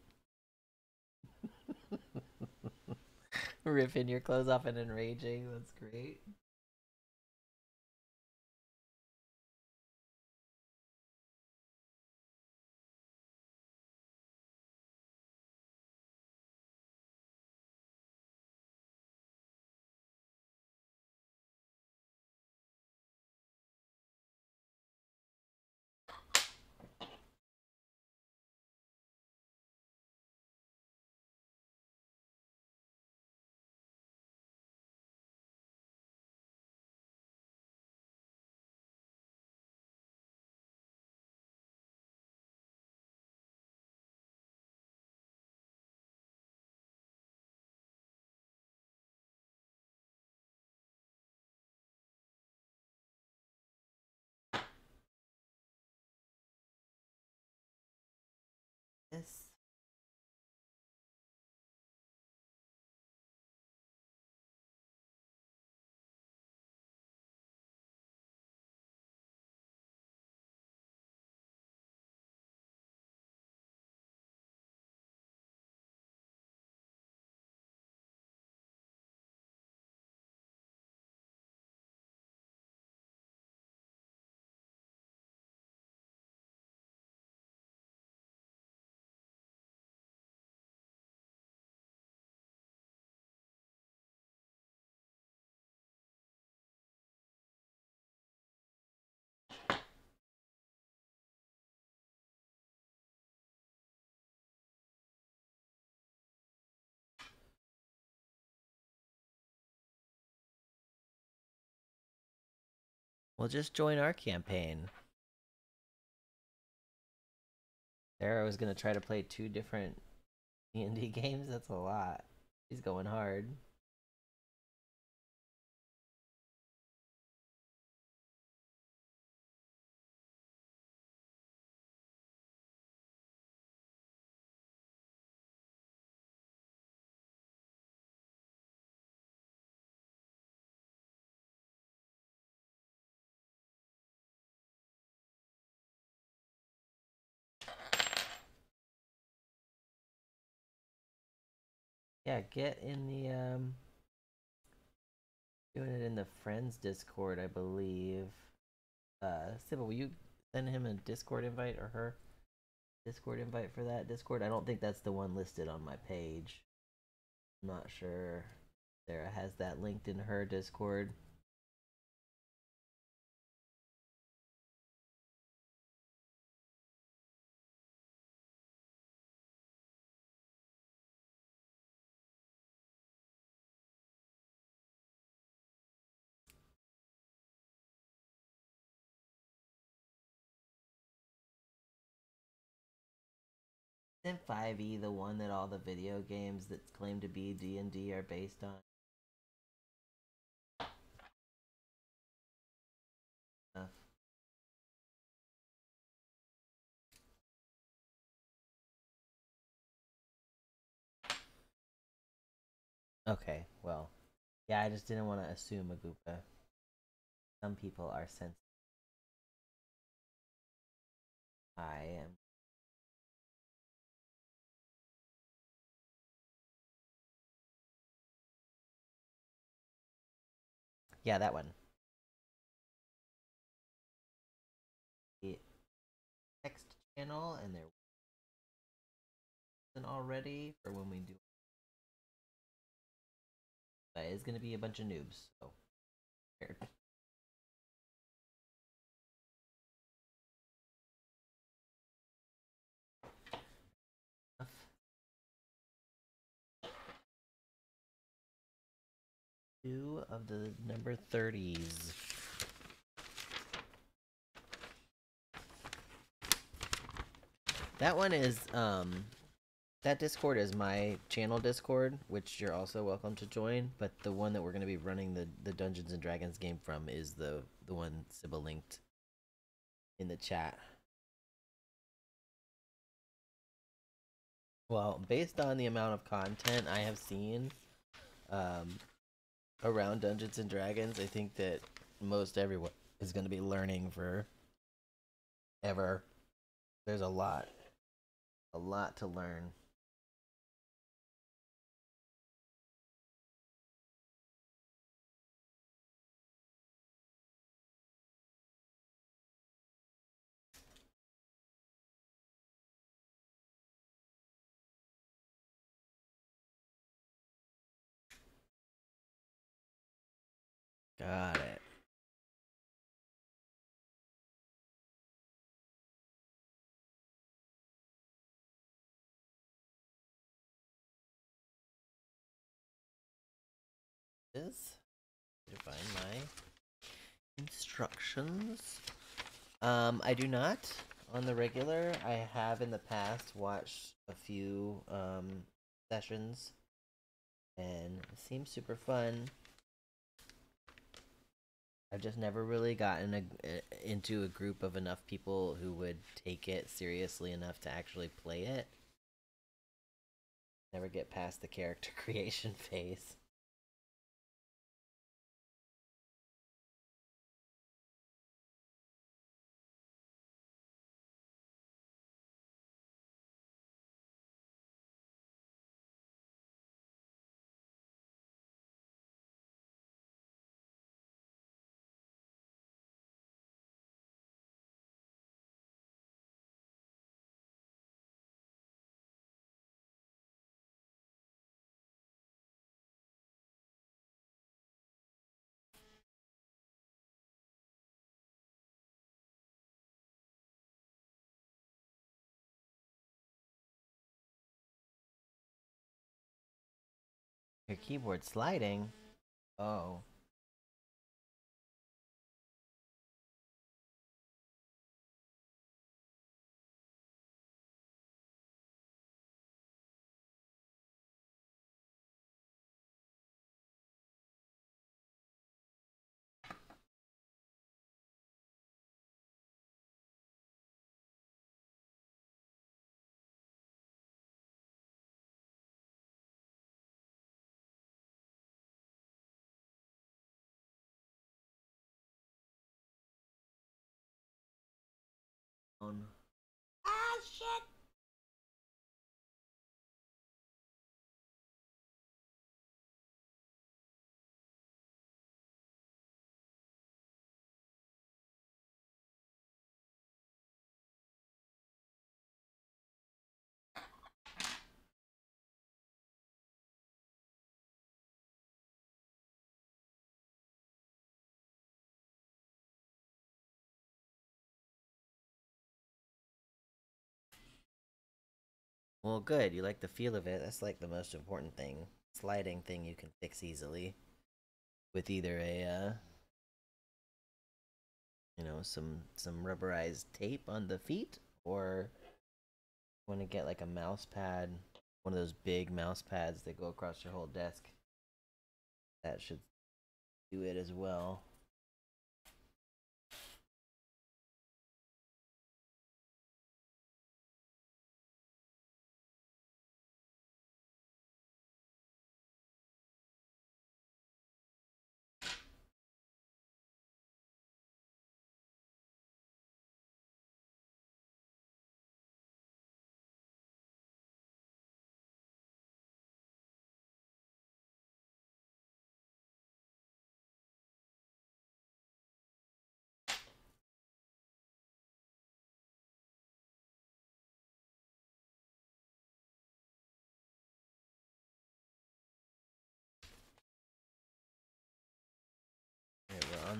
A: Ripping your clothes off and enraging, that's great. Yes. Well, just join our campaign. Sarah was gonna try to play two different D&D games. That's a lot. He's going hard. Yeah, get in the um doing it in the friends Discord, I believe. Uh Sybil, will you send him a Discord invite or her Discord invite for that Discord? I don't think that's the one listed on my page. I'm not sure Sarah has that linked in her Discord. Isn't 5e the one that all the video games that claim to be D&D are based on? Okay, well, yeah, I just didn't want to assume a Agupa. Some people are sensitive. I am. Yeah, that one. The text channel, and there already for when we do. But it's gonna be a bunch of noobs, so. Two of the number 30s. That one is, um, that Discord is my channel Discord, which you're also welcome to join. But the one that we're going to be running the, the Dungeons and Dragons game from is the the one Sybil linked in the chat. Well, based on the amount of content I have seen um, around Dungeons and Dragons, I think that most everyone is going to be learning for ever. There's a lot A lot to learn. Got it. Is to find my instructions. Um, I do not on the regular. I have in the past watched a few um sessions, and it seems super fun. I've just never really gotten a, into a group of enough people who would take it seriously enough to actually play it. Never get past the character creation phase. Keyboard sliding? Oh. On.
B: Ah, shit!
A: Well, good. You like the feel of it. That's like the most important thing. Sliding thing you can fix easily with either a uh you know, some some rubberized tape on the feet or want to get like a mouse pad, one of those big mouse pads that go across your whole desk. That should do it as well.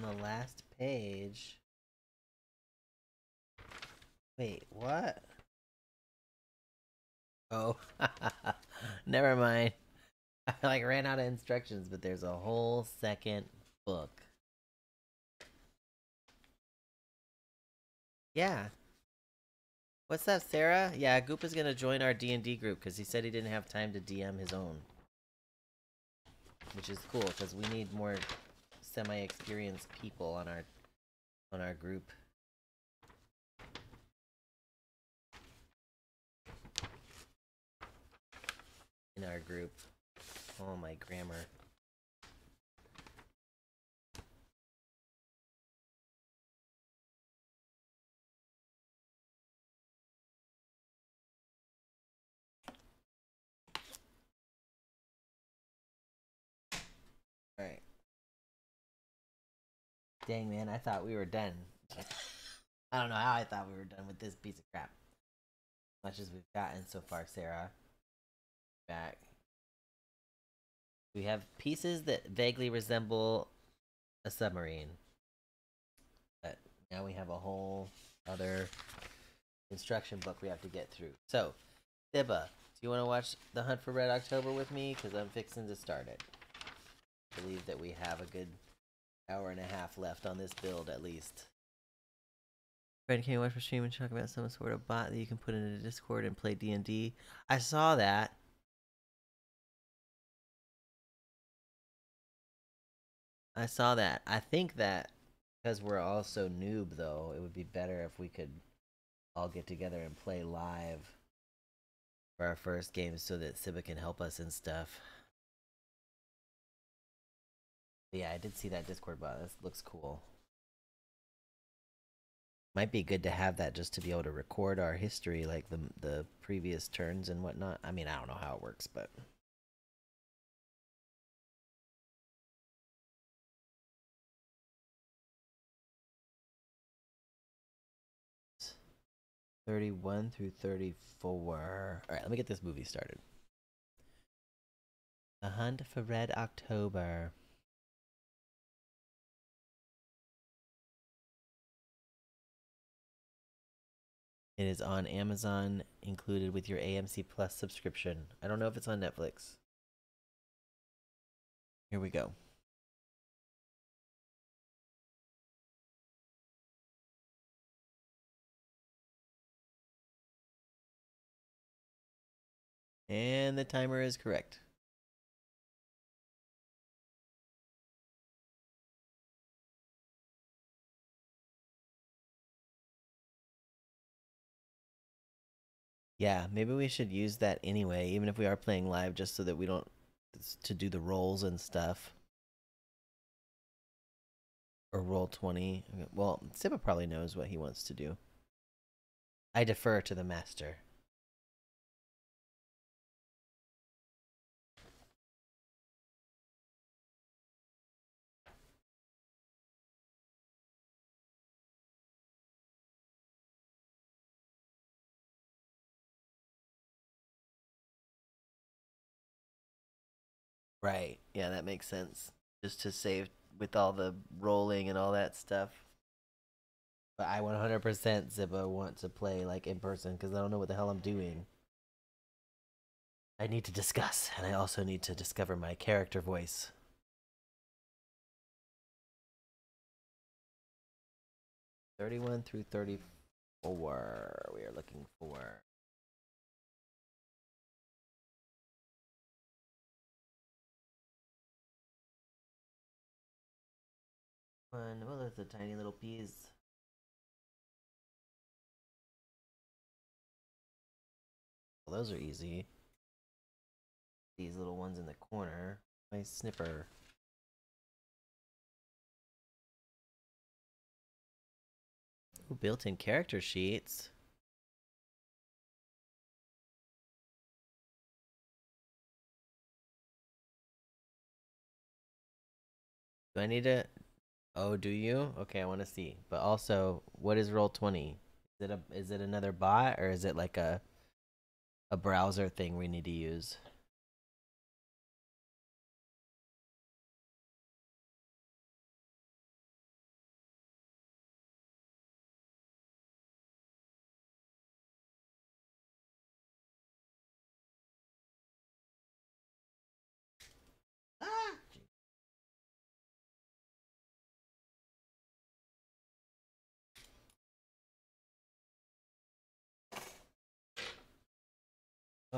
A: On the last page. Wait, what? Oh, never mind. I like ran out of instructions, but there's a whole second book. Yeah. What's up, Sarah? Yeah, Goop is gonna join our D and D group because he said he didn't have time to DM his own, which is cool because we need more semi-experienced people on our on our group. In our group. Oh my grammar. Dang, man, I thought we were done. I don't know how I thought we were done with this piece of crap. Much as we've gotten so far, Sarah. Back. We have pieces that vaguely resemble a submarine. But now we have a whole other instruction book we have to get through. So, Sibba, do you want to watch The Hunt for Red October with me? Because I'm fixing to start it. I believe that we have a good hour and a half left on this build at least. Fred, can you watch my stream and talk about some sort of bot that you can put into Discord and play D and D? I saw that. I saw that. I think that because we're all so noob, though, it would be better if we could all get together and play live for our first game so that Sibba can help us and stuff. Yeah, I did see that Discord bot. This looks cool. Might be good to have that just to be able to record our history, like the the previous turns and whatnot. I mean, I don't know how it works, but 31 through 34. All right, let me get this movie started. The Hunt for Red October. It is on Amazon, included with your AMC Plus subscription. I don't know if it's on Netflix. Here we go. And the timer is correct. Yeah, maybe we should use that anyway, even if we are playing live, just so that we don't to do the rolls and stuff. Or Roll20. Well, Sibba probably knows what he wants to do. I defer to the master. Right. Yeah, that makes sense. Just to save with all the rolling and all that stuff. But I 100% Zibba want to play like in person because I don't know what the hell I'm doing. I need to discuss, and I also need to discover my character voice. Thirty-one through thirty-four. We are looking for. One. Well, there's the tiny little peas. Well, those are easy. These little ones in the corner. My snipper. Built-in character sheets. Do I need to Oh, do you? Okay, I want to see. But also, what is Roll20? Is it a is it another bot or is it like a a browser thing we need to use? Ah!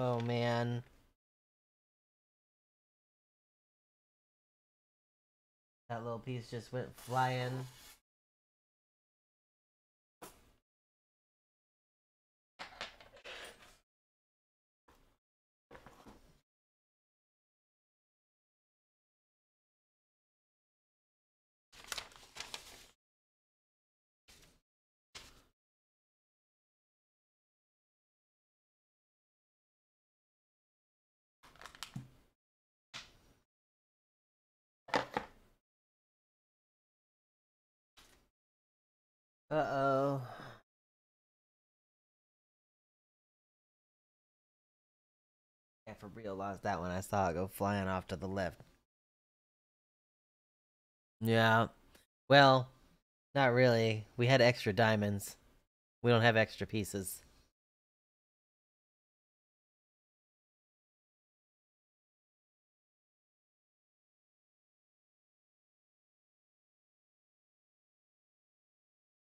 A: Oh man. That little piece just went flying. Uh oh. Yeah, for real, lost that one. I saw it go flying off to the left. Yeah. Well, not really. We had extra diamonds. We don't have extra pieces.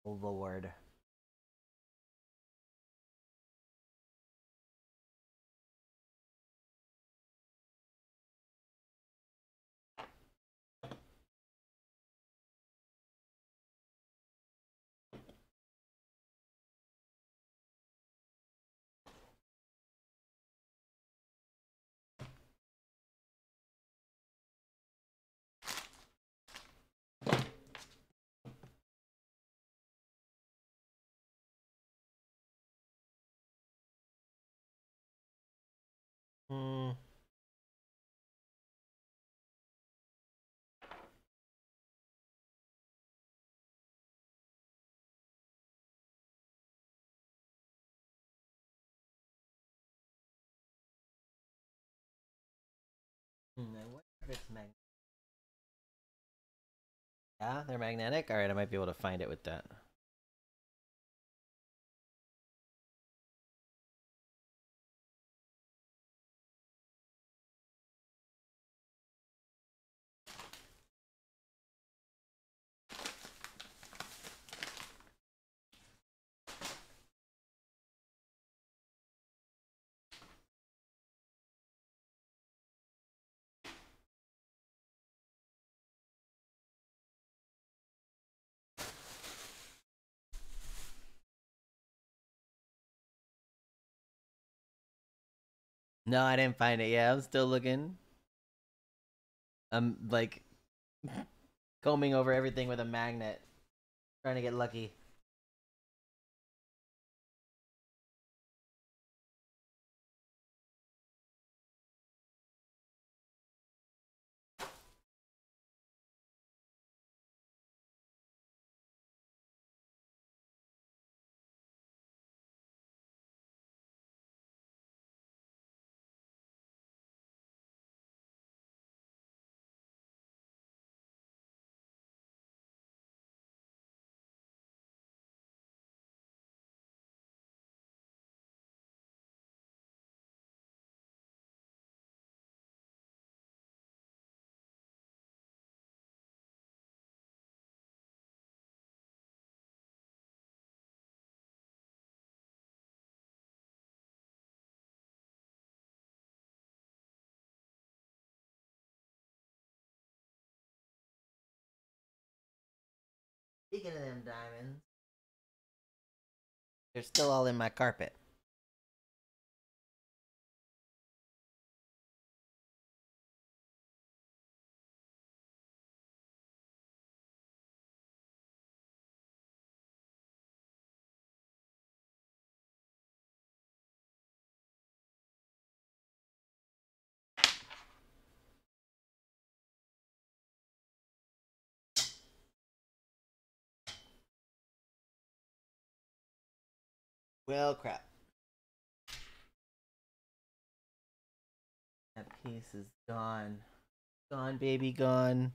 A: Lord. Hmm, Yeah, they're magnetic? Alright, I might be able to find it with that. No, I didn't find it. Yeah, I'm still looking. I'm like combing over everything with a magnet, trying to get lucky. Speaking of them diamonds, they're still all in my carpet. Well, crap. That piece is gone. Gone, baby, gone.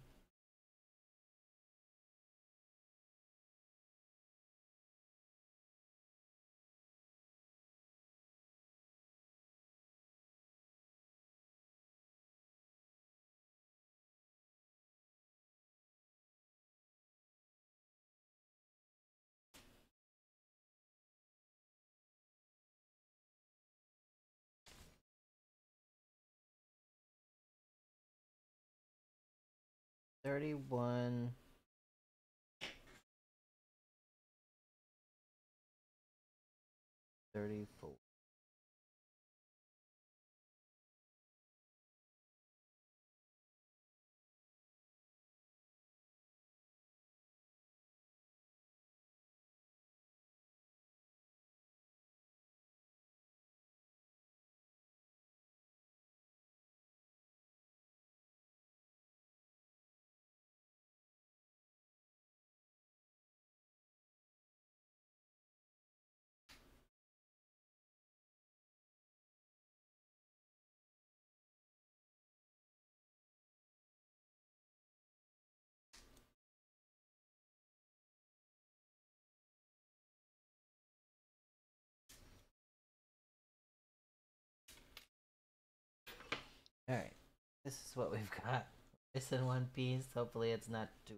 A: Thirty-one. Thirty-four. Alright. This is what we've got. It's in one piece. Hopefully it's not too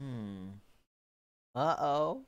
A: Hmm. Uh oh.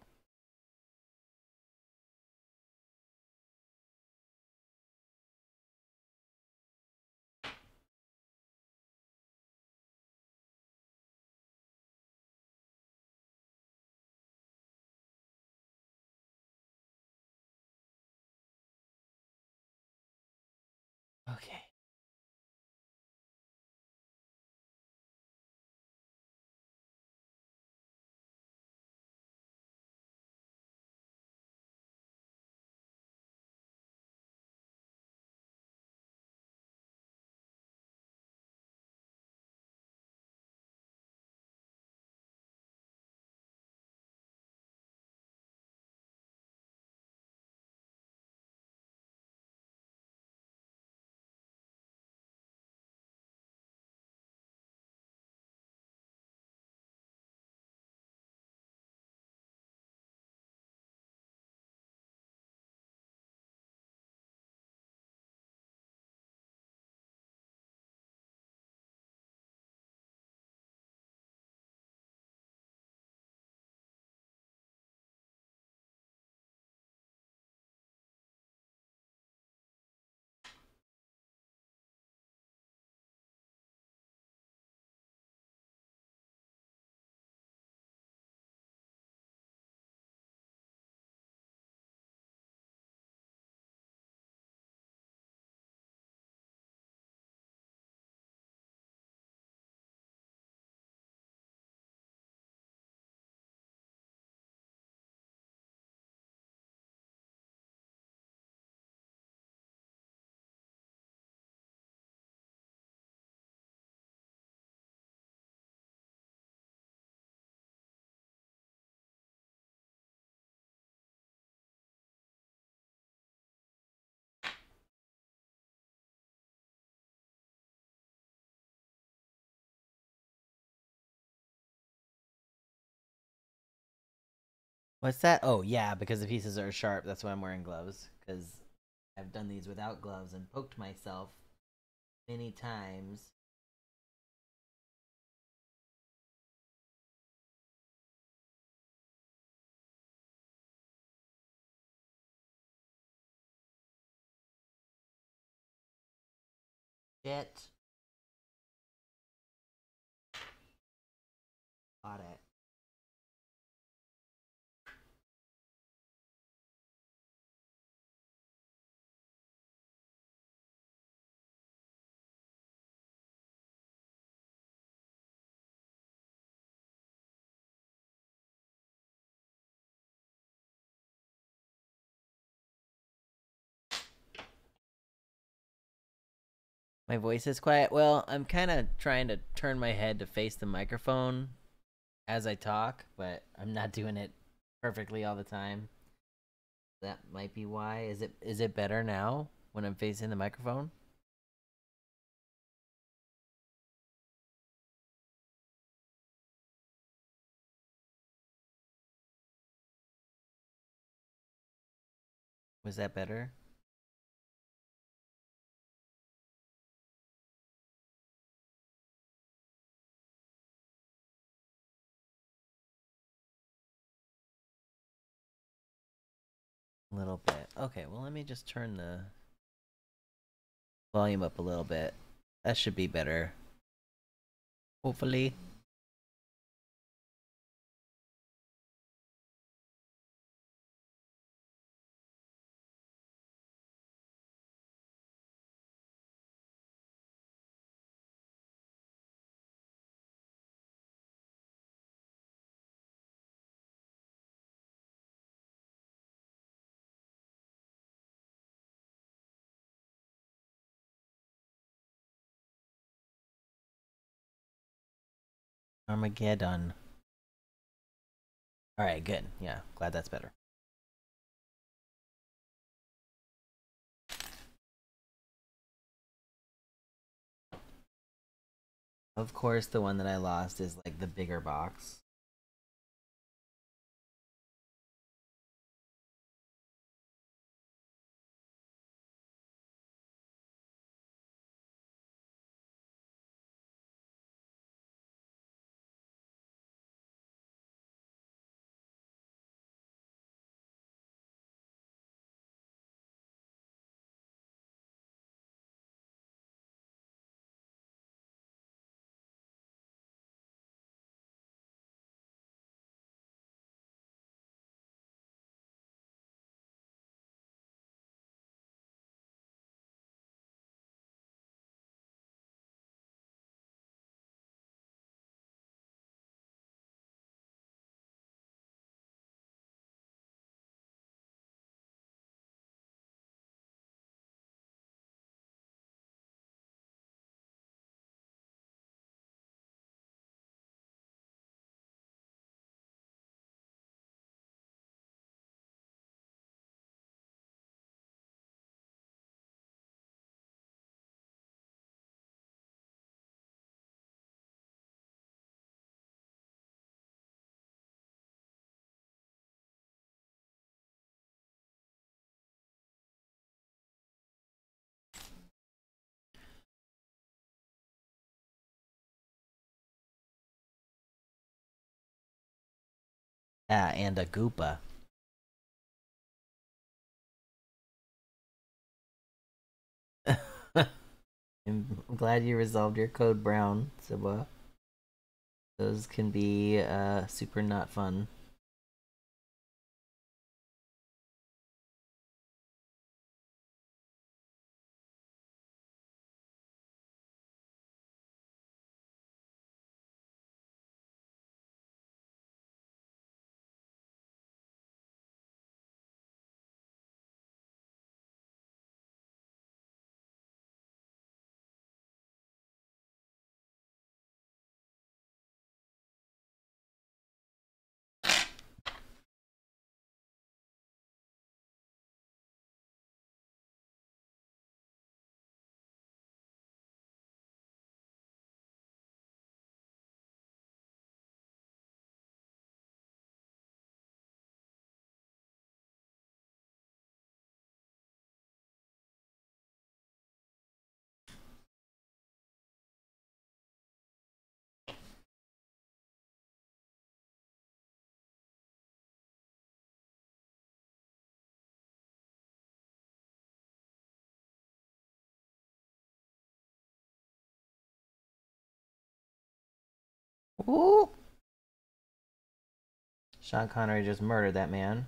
A: What's that? Oh, yeah, because the pieces are sharp. That's why I'm wearing gloves. Because I've done these without gloves and poked myself many times. Shit. My voice is quiet. Well, I'm kind of trying to turn my head to face the microphone as I talk, but I'm not doing it perfectly all the time. That might be why. Is it is it better now when I'm facing the microphone? Was that better? Little bit. Okay, well, let me just turn the volume up a little bit. That should be better. Hopefully. Armageddon. Alright, good. Yeah, glad that's better. Of course, the one that I lost is like the bigger box. Yeah, and a Goopa. I'm glad you resolved your code brown, Sibwa. Those can be uh, super not fun. Ooh. Sean Connery just murdered that man.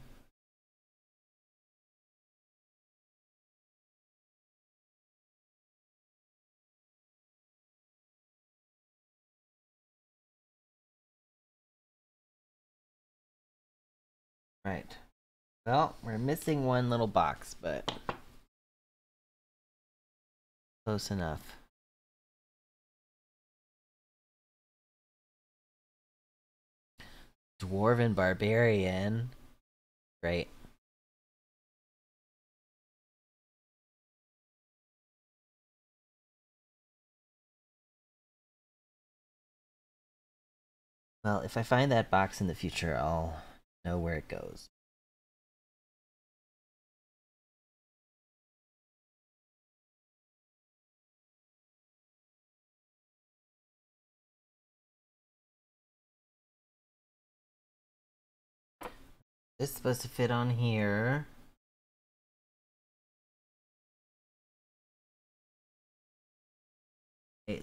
A: Right. Well, we're missing one little box, but close enough. Dwarven barbarian. Great. Well, if I find that box in the future, I'll know where it goes. This is supposed to fit on here.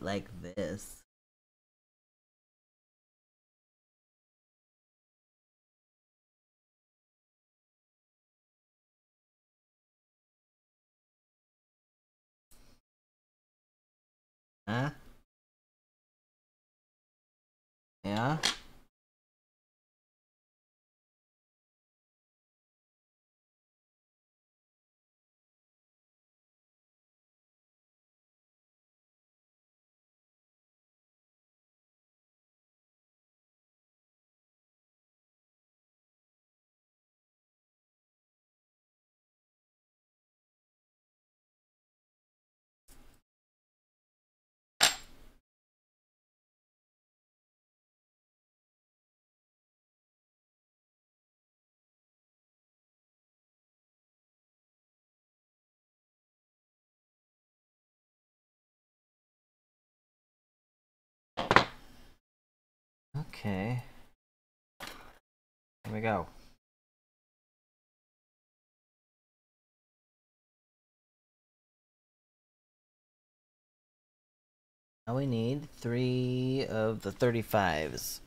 A: Like this. Huh? Yeah? Okay. Here we go. Now we need three of the 35s.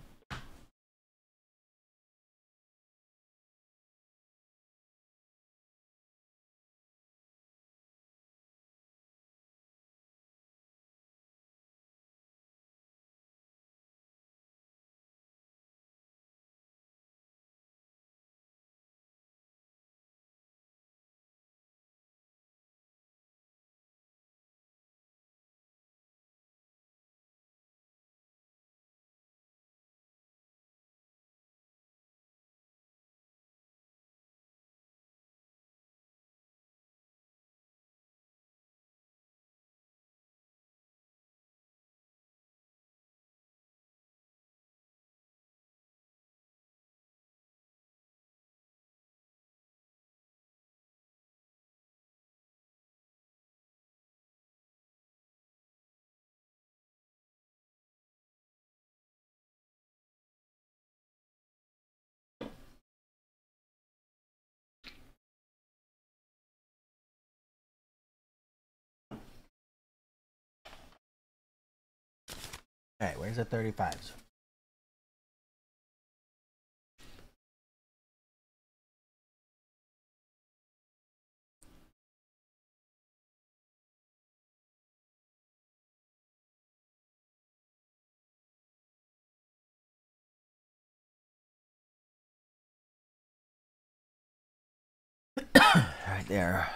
A: Alright, where's the 35s? right there.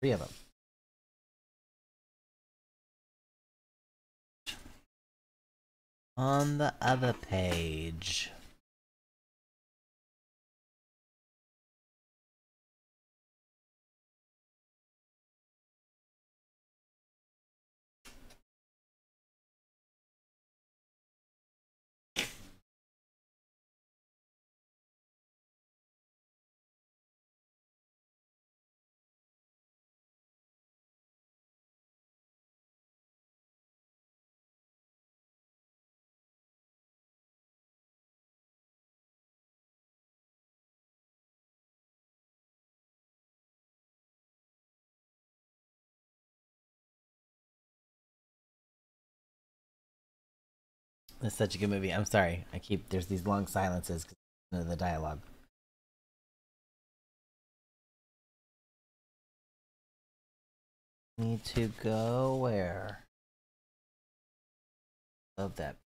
A: Three of them. On the other page. It's such a good movie. I'm sorry. I keep there's these long silences because of the dialogue. Need to go where? Love that.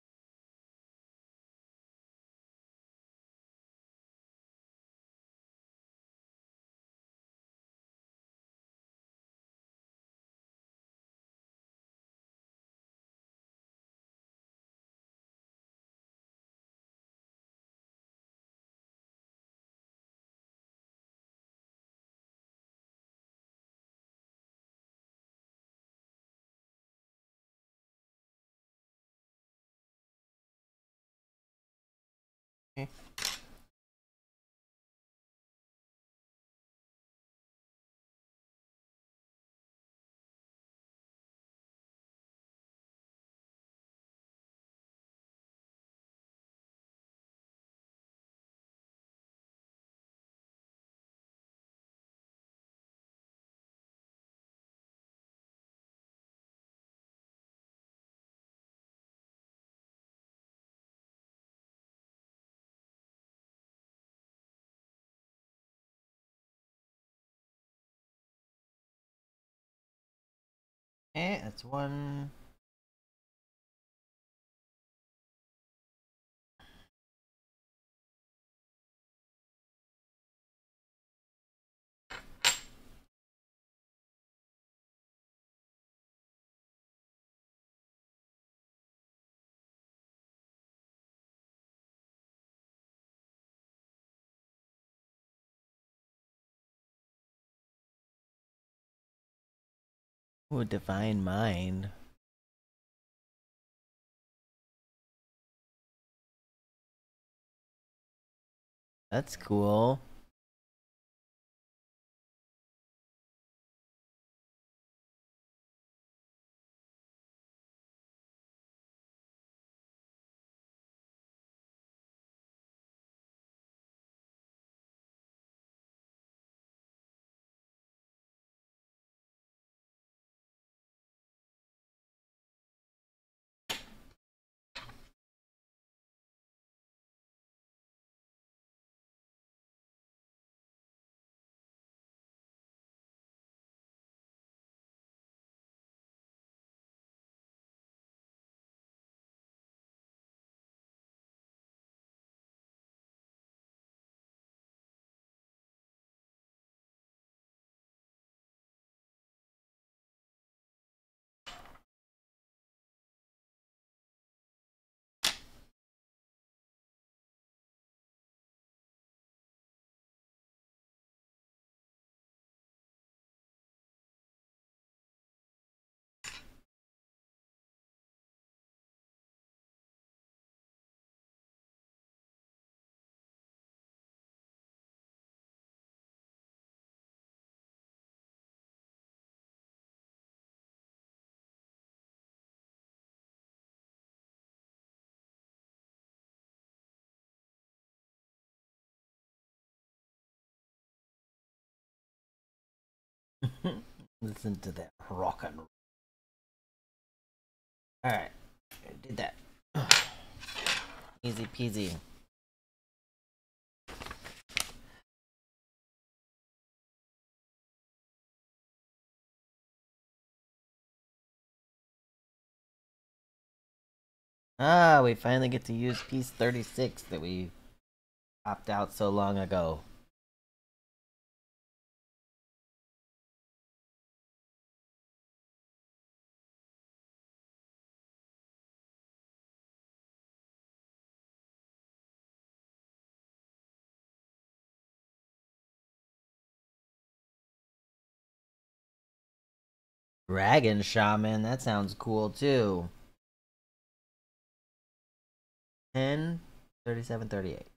A: Okay, that's one. Ooh, divine mind. That's cool. Listen to that rock and roll. Alright, did that. Easy peasy. Ah, we finally get to use piece 36 that we popped out so long ago. Dragon Shaman, that sounds cool too. 10, 37, 38.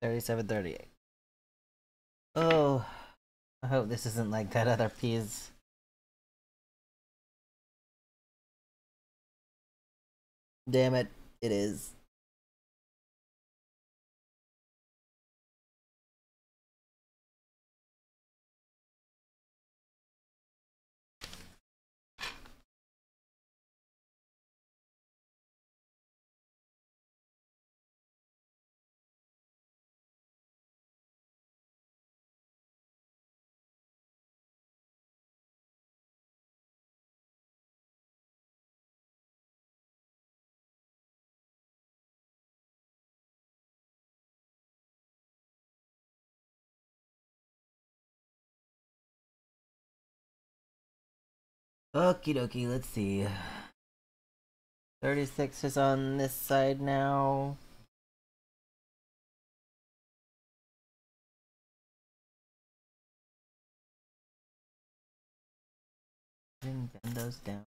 A: Thirty-seven, thirty-eight. Oh, I hope this isn't like that other piece. Damn it, it is. Okie dokie, let's see. 36 is on this side now. Bend those down.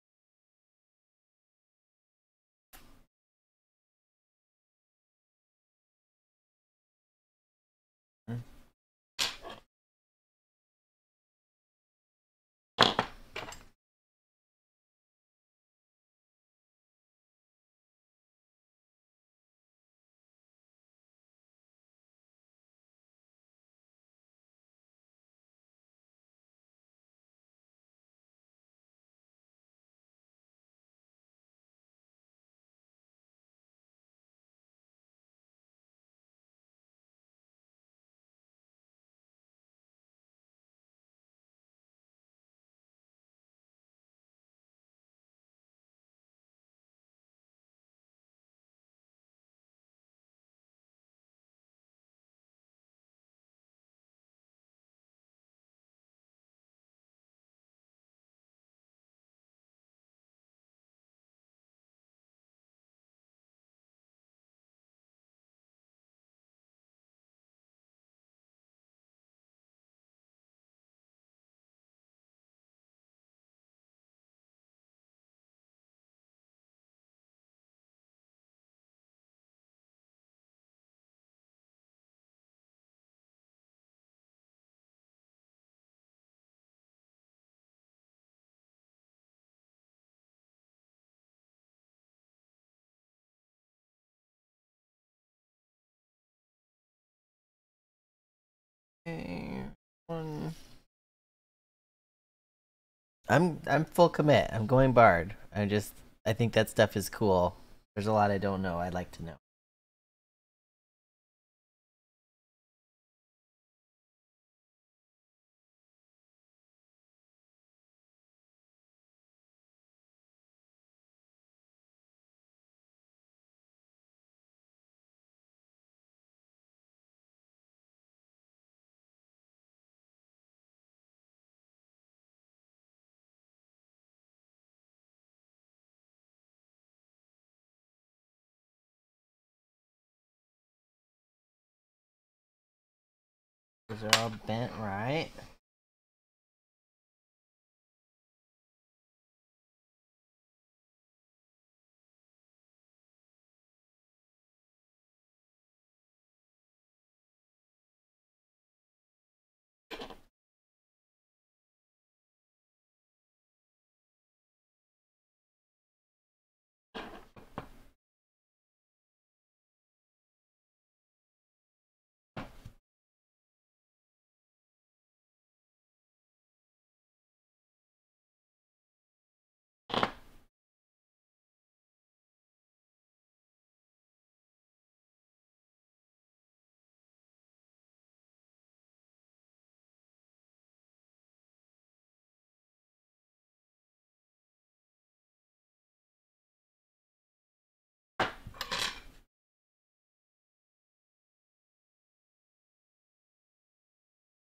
A: Okay, one. I'm I'm full commit. I'm going bard. I just I think that stuff is cool. There's a lot I don't know. I'd like to know. These are all bent right.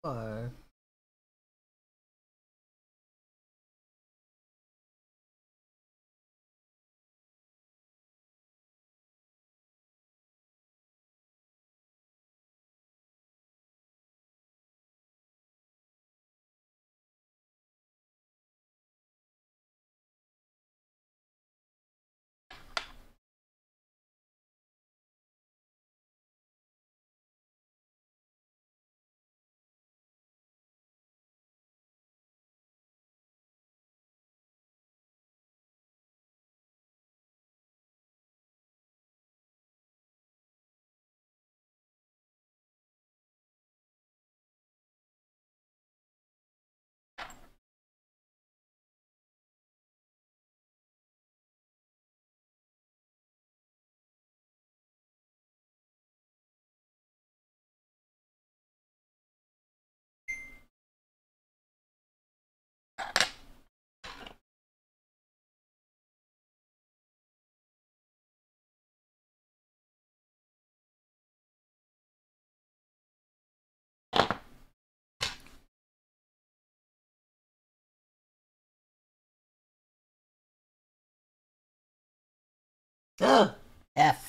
A: Or Ugh! F.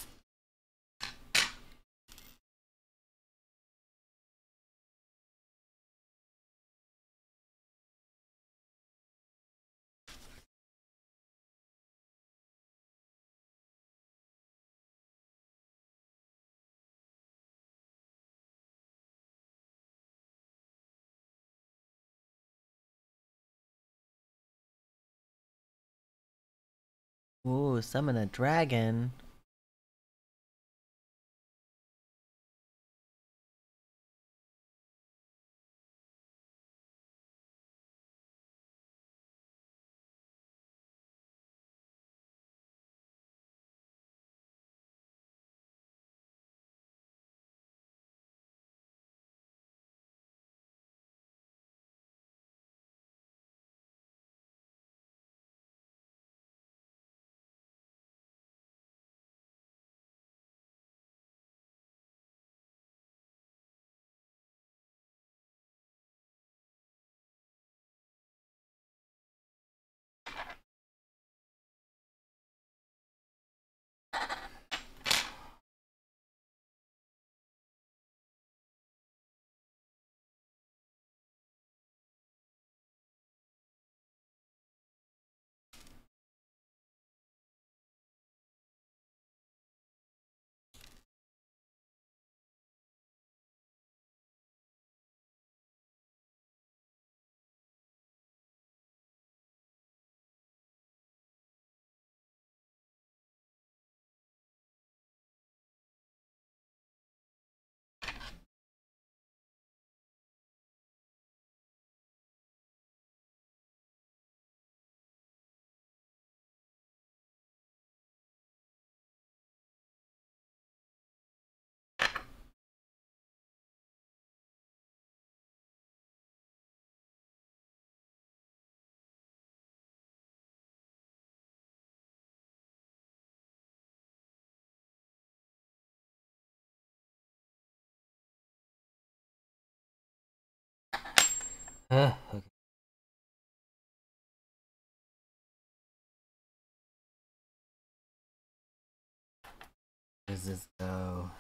A: Ooh, summon a dragon. Ugh, okay. Where does this go?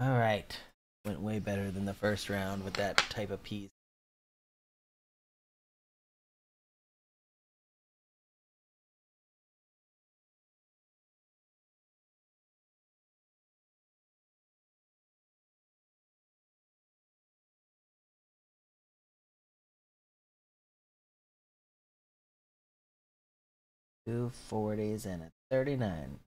A: Alright. Went way better than the first round with that type of piece. Two forties and a thirty-nine.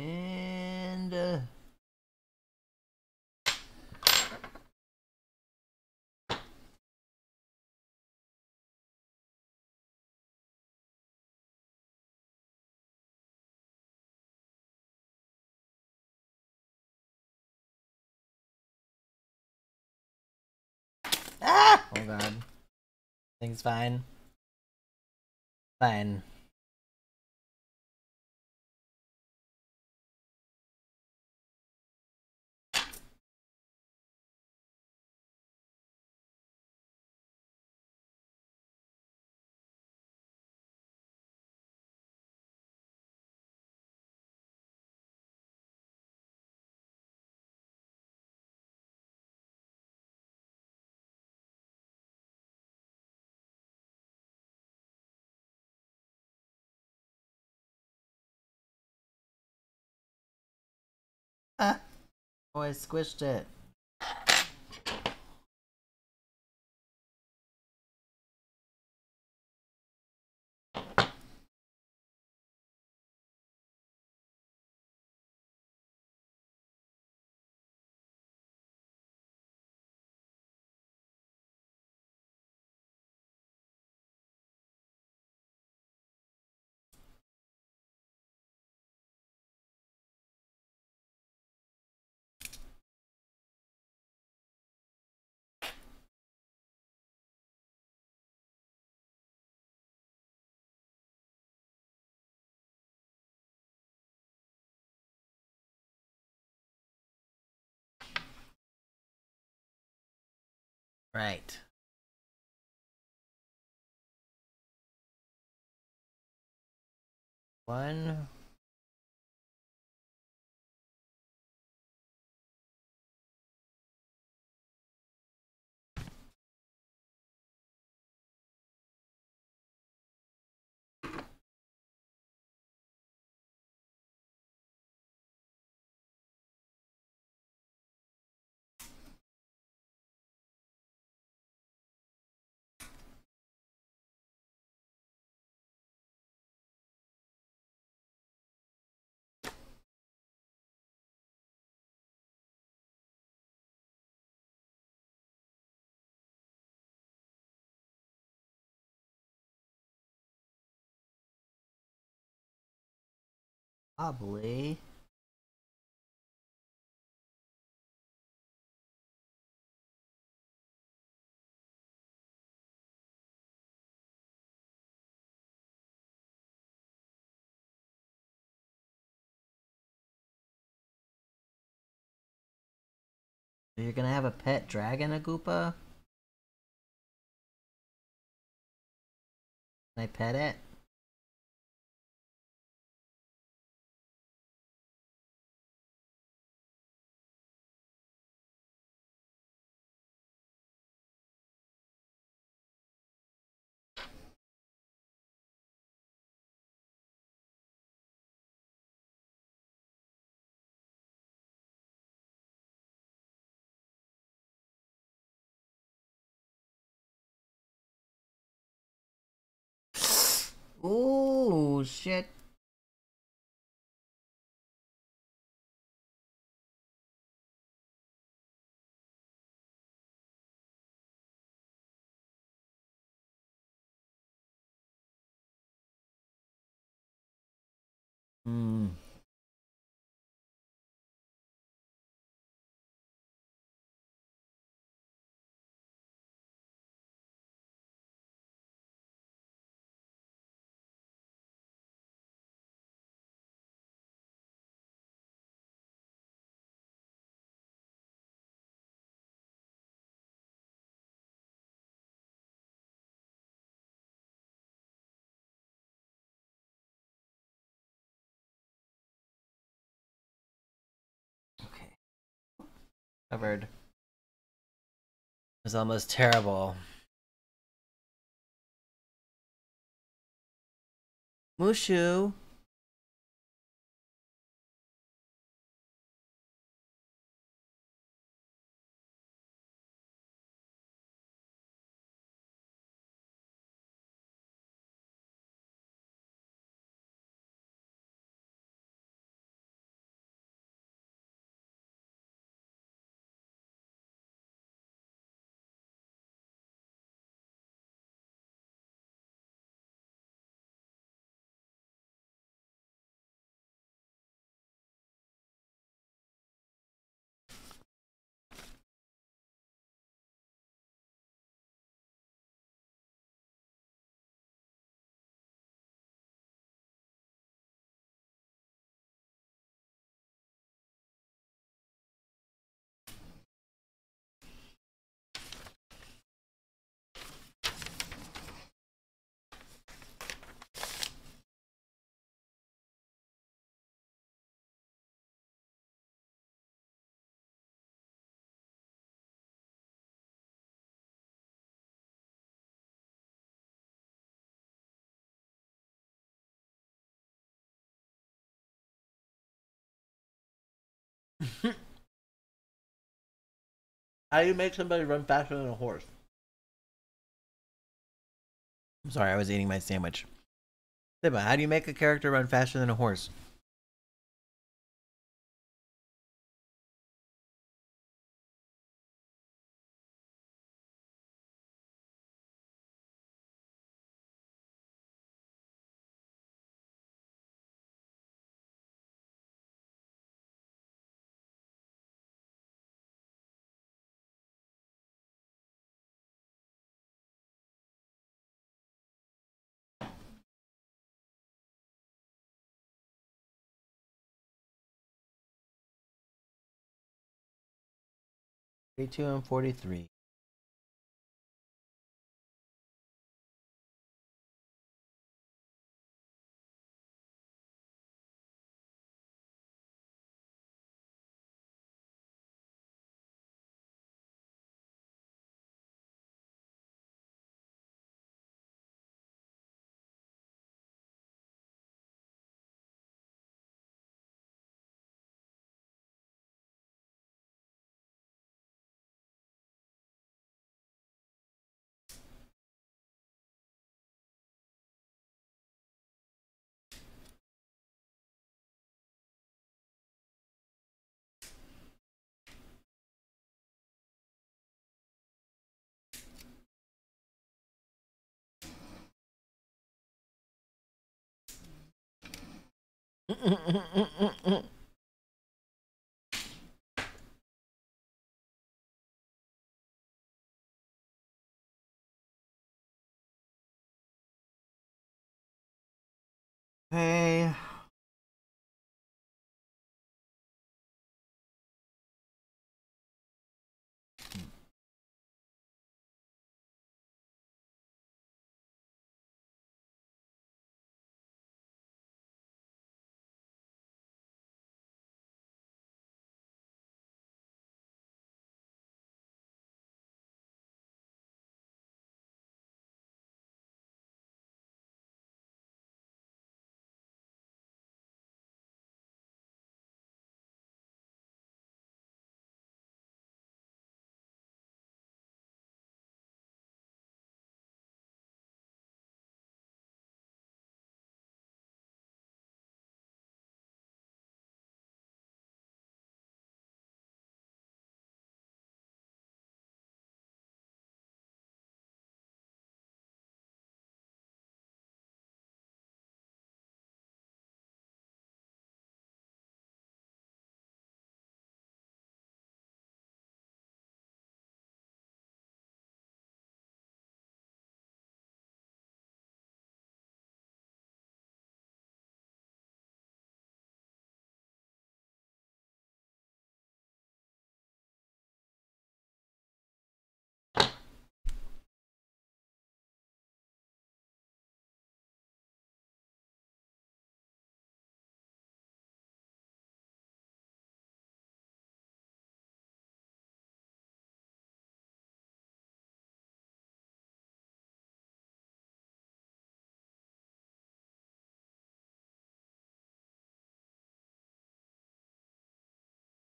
A: And uh, Ah! Oh god. Things fine. Fine. Oh, I squished it. Right. One. Probably. You're gonna have a pet dragon, Agoopa? Can I pet it? Shit. Hmm. Covered. It was almost terrible. Mushu.
B: How do you make somebody run faster than a horse?
A: I'm sorry, I was eating my sandwich. Siba, how do you make a character run faster than a horse? 42 and 43. Mm-mm-mm-mm.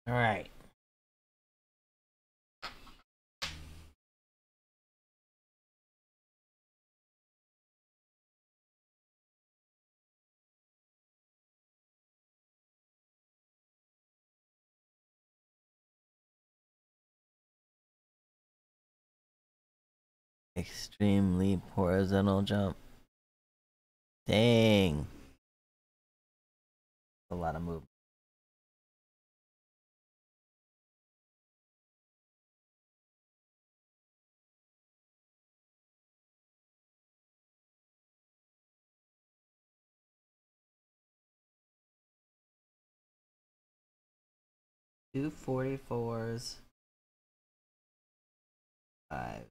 A: All right. Extreme leap horizontal jump. Dang. A lot of movement. Two forty fours. Five.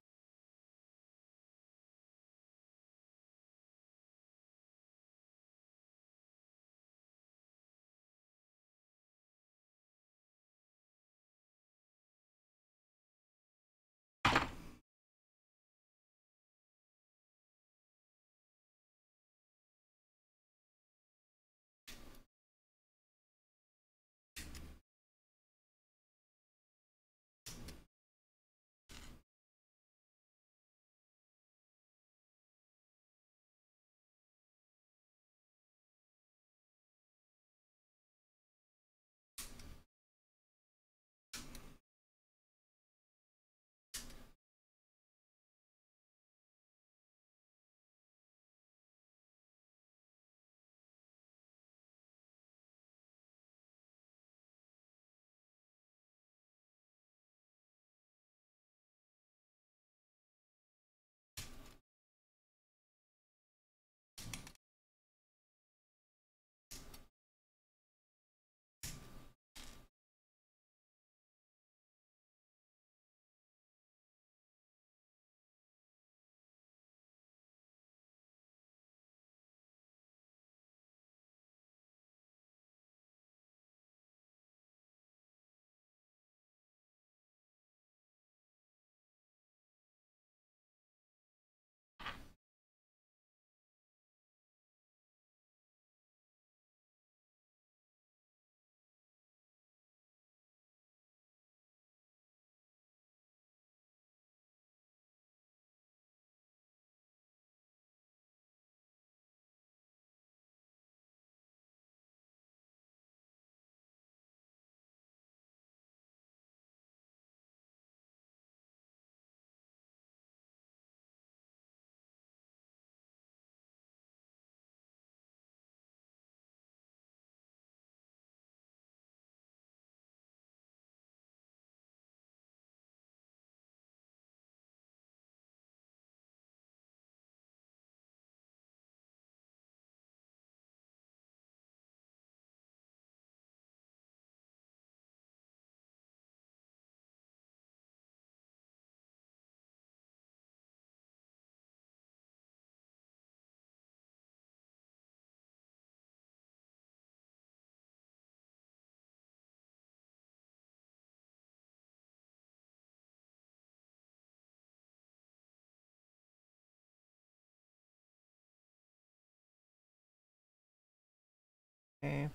A: Okay.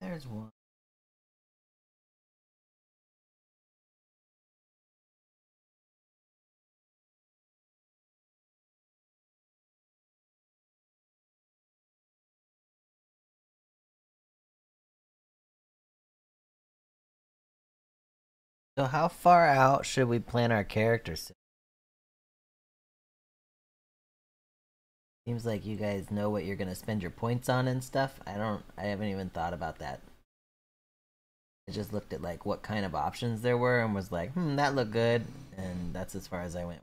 A: There's one. So how far out should we plan our characters? Seems like you guys know what you're gonna spend your points on and stuff. I don't. I haven't even thought about that. I just looked at like what kind of options there were and was like, hmm, that looked good, and that's as far as I went.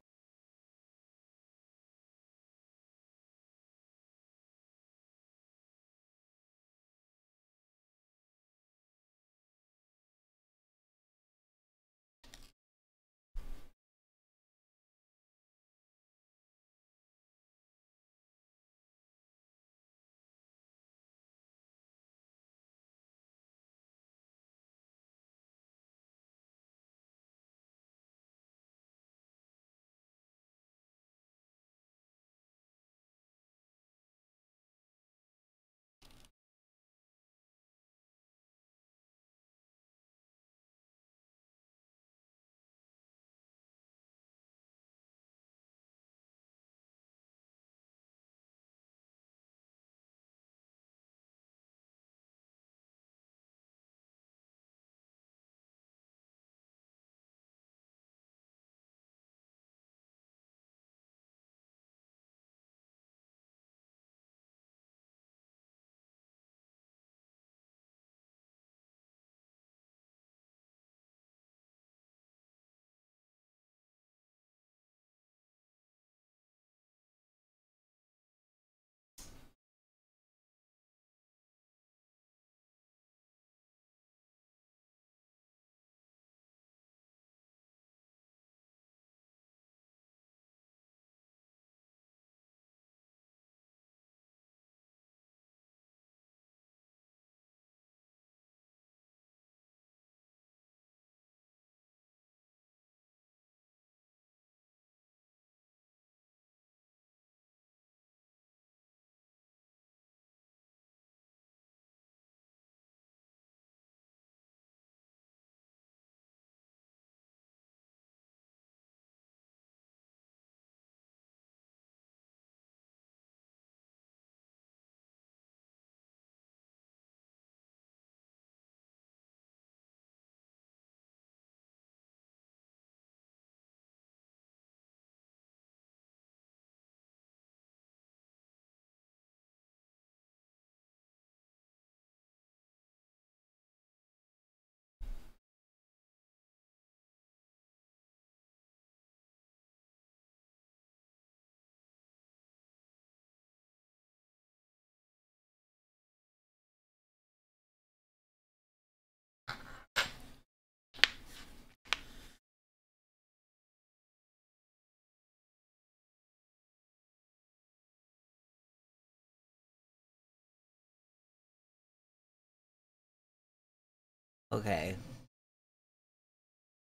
C: Okay.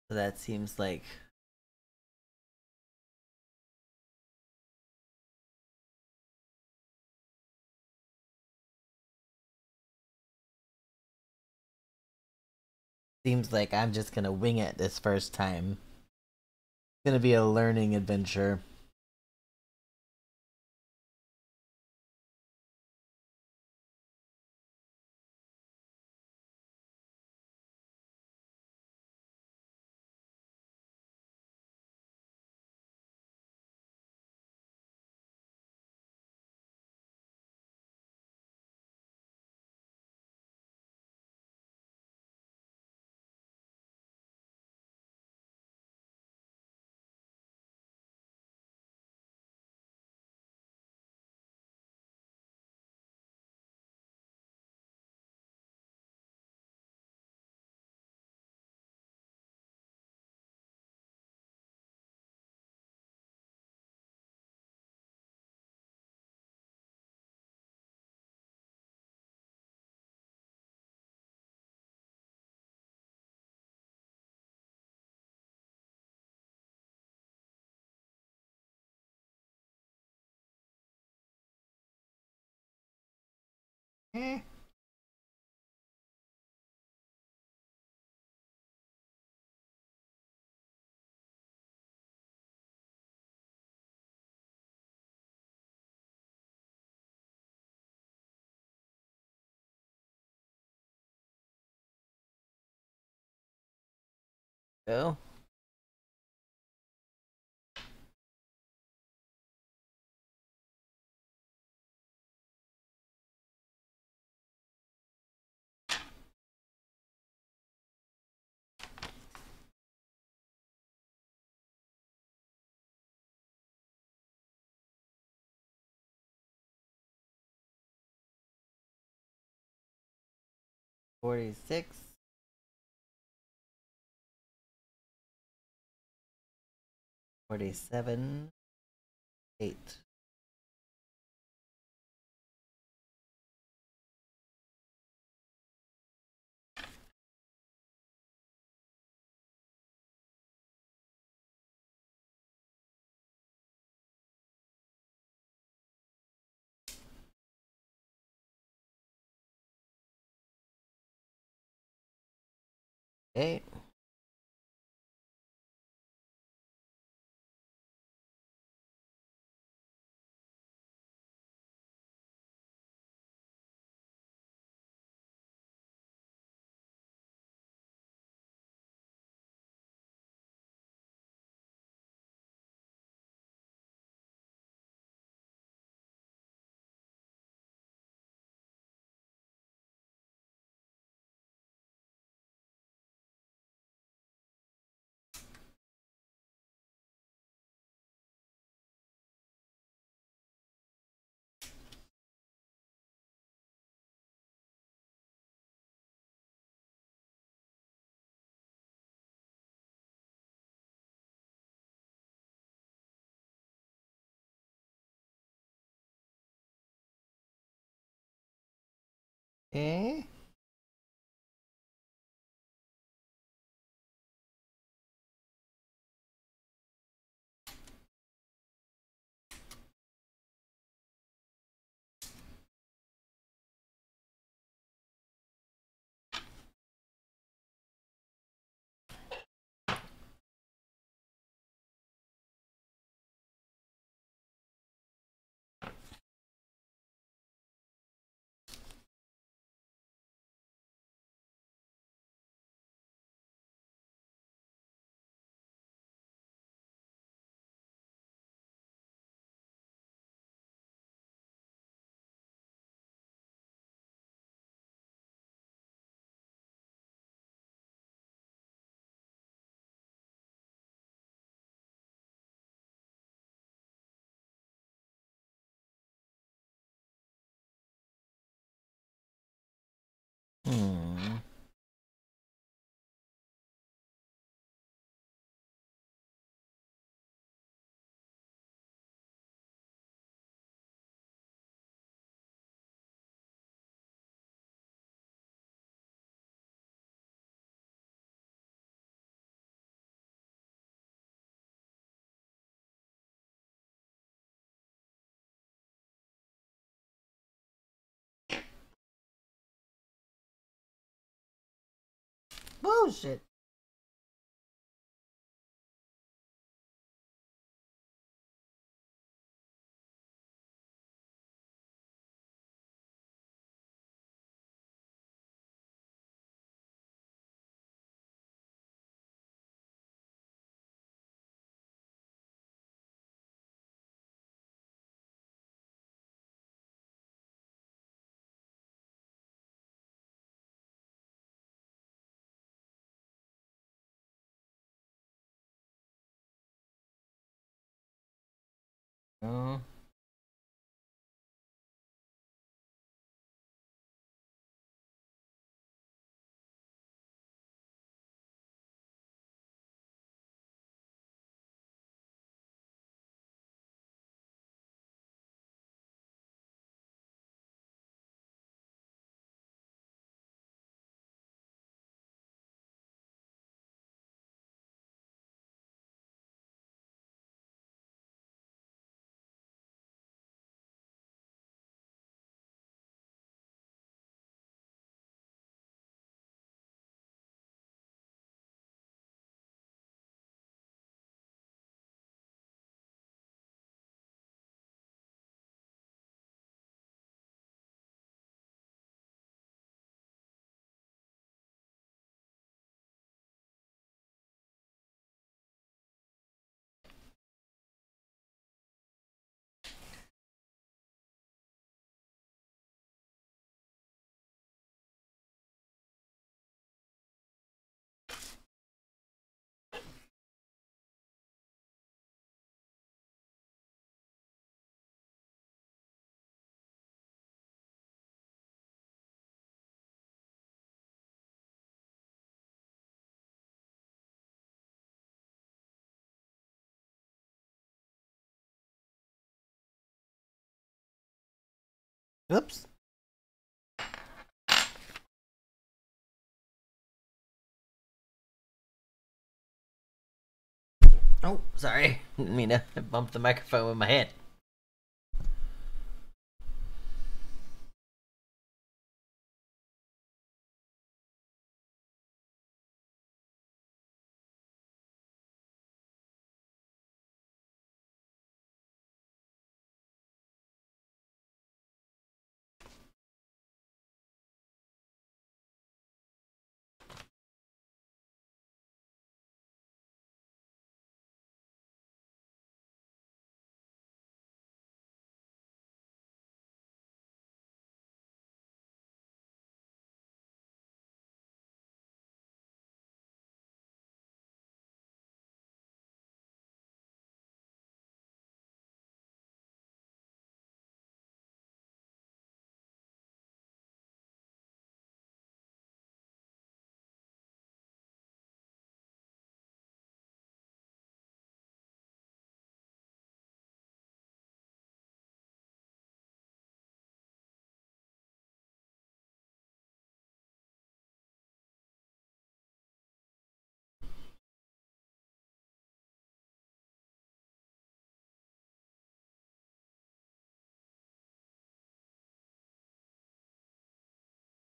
C: So that seems like seems like I'm just gonna wing it this first time. It's gonna be a learning adventure.
A: Eh.
C: Go.
A: Forty six. Forty Eight. Okay.
C: Hmm. Bullshit.
A: Oh.
C: Oops.
A: Oh, sorry. Didn't mean to bump the microphone with my head.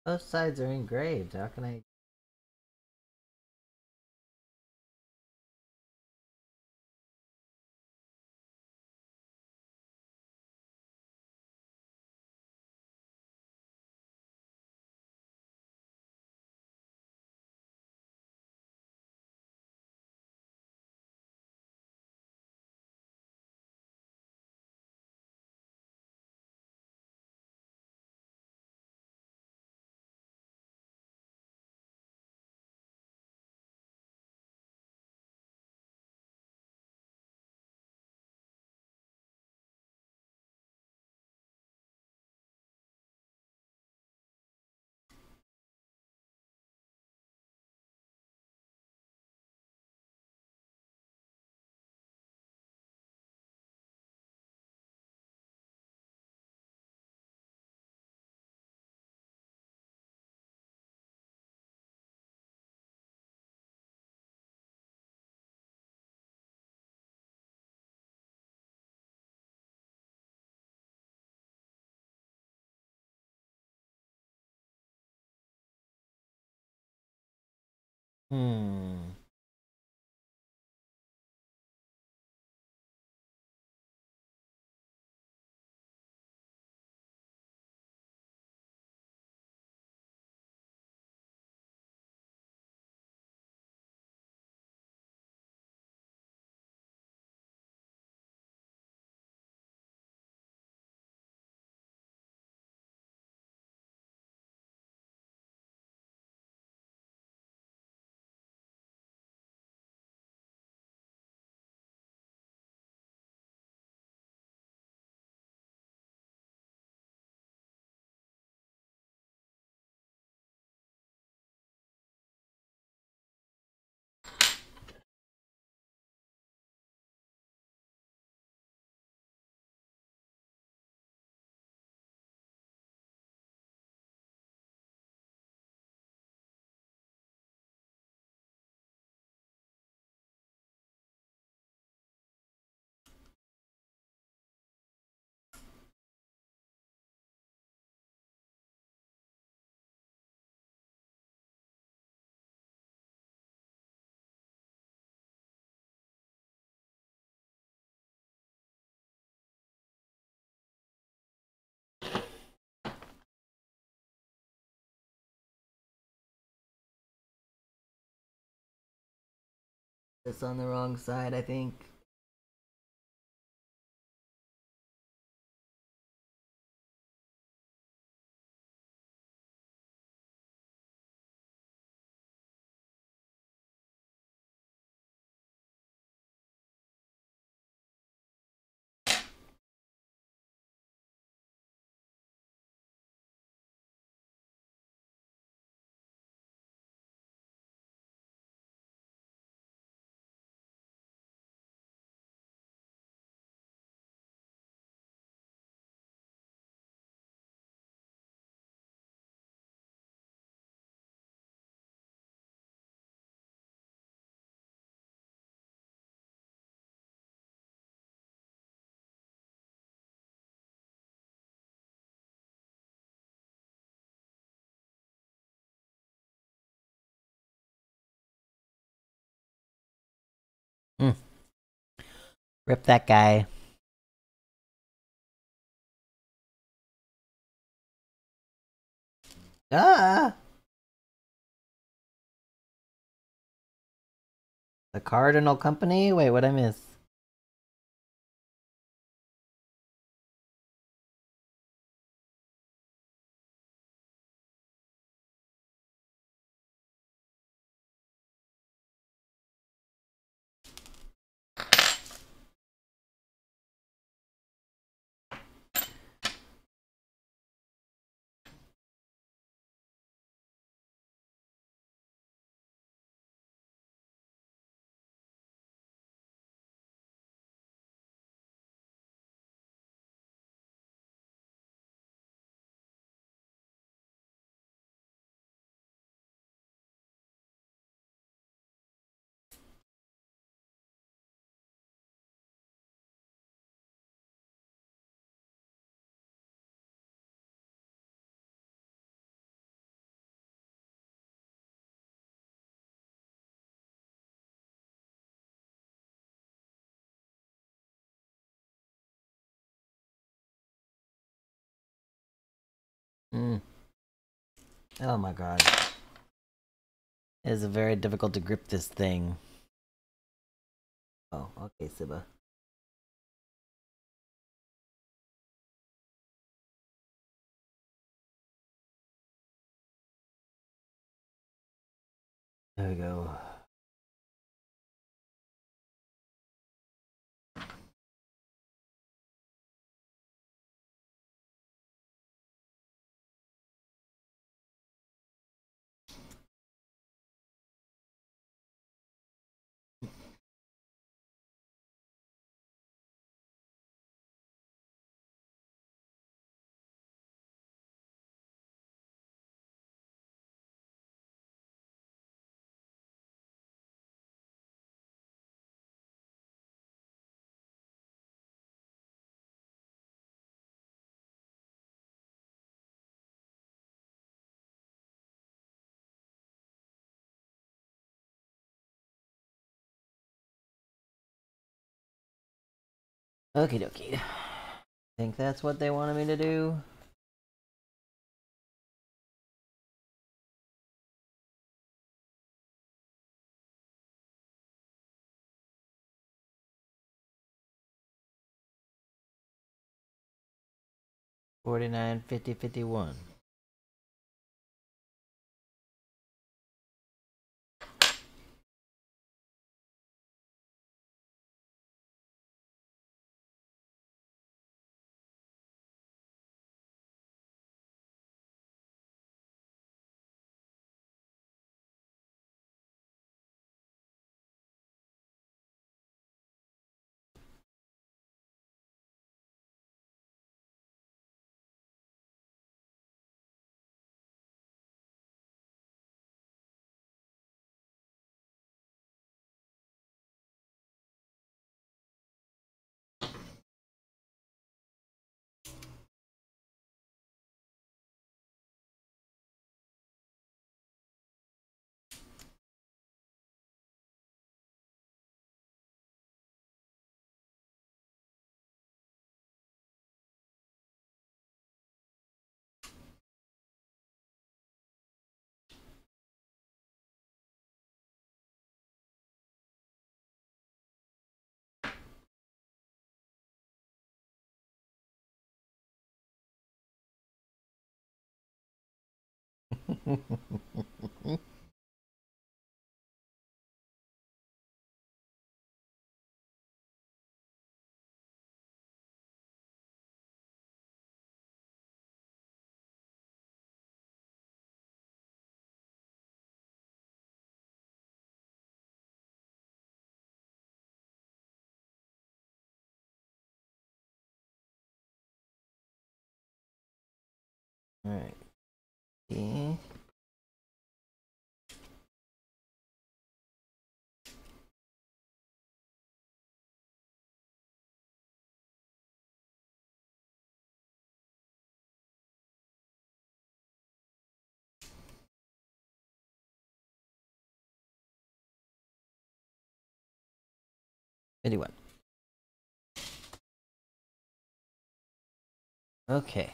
C: Both sides are engraved. How can I Hmm. It's on the wrong side, I think. Rip that guy. Ah! The Cardinal Company? Wait, what I miss? Mm. Oh my god. It is very difficult to grip this thing. Oh, okay, Siba. There we go. Okie dokie. Think that's what they wanted me to do? Forty-nine, fifty, fifty-one. Alright. See? Fifty-one. Okay.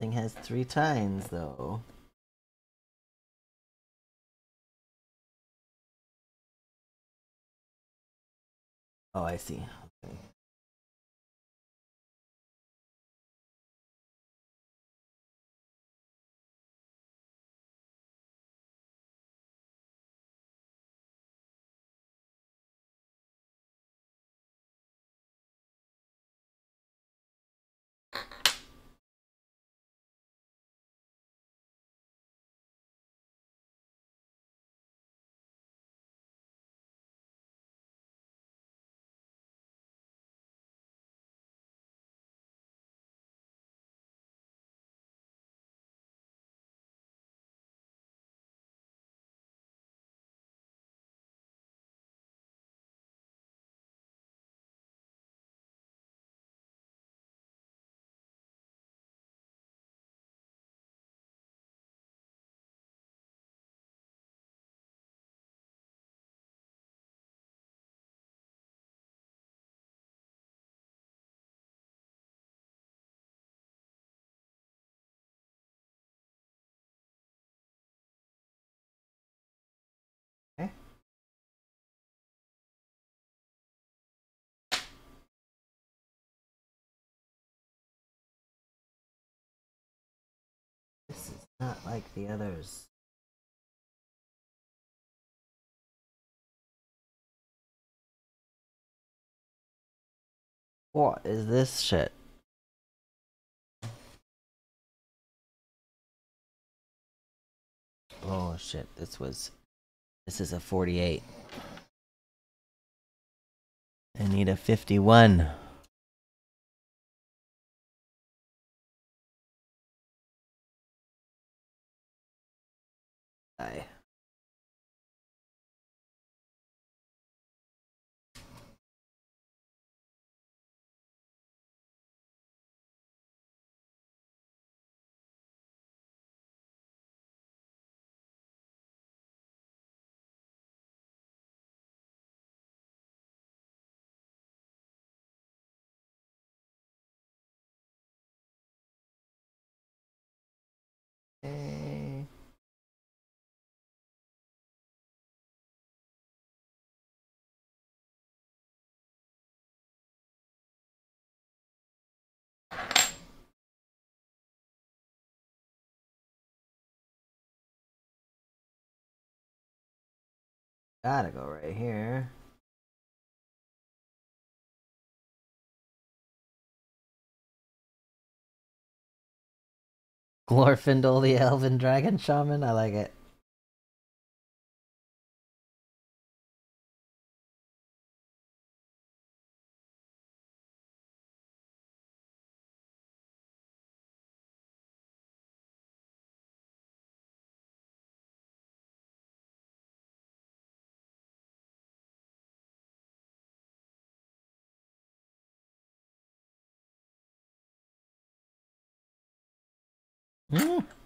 C: Thing has three tines though. Oh, I see. Okay. Not like the others. What is this shit? Oh shit, this was... This is a 48. I need a 51. Bye. Gotta go right here. Glorfindel the Elven Dragon Shaman. I like it. Hmm.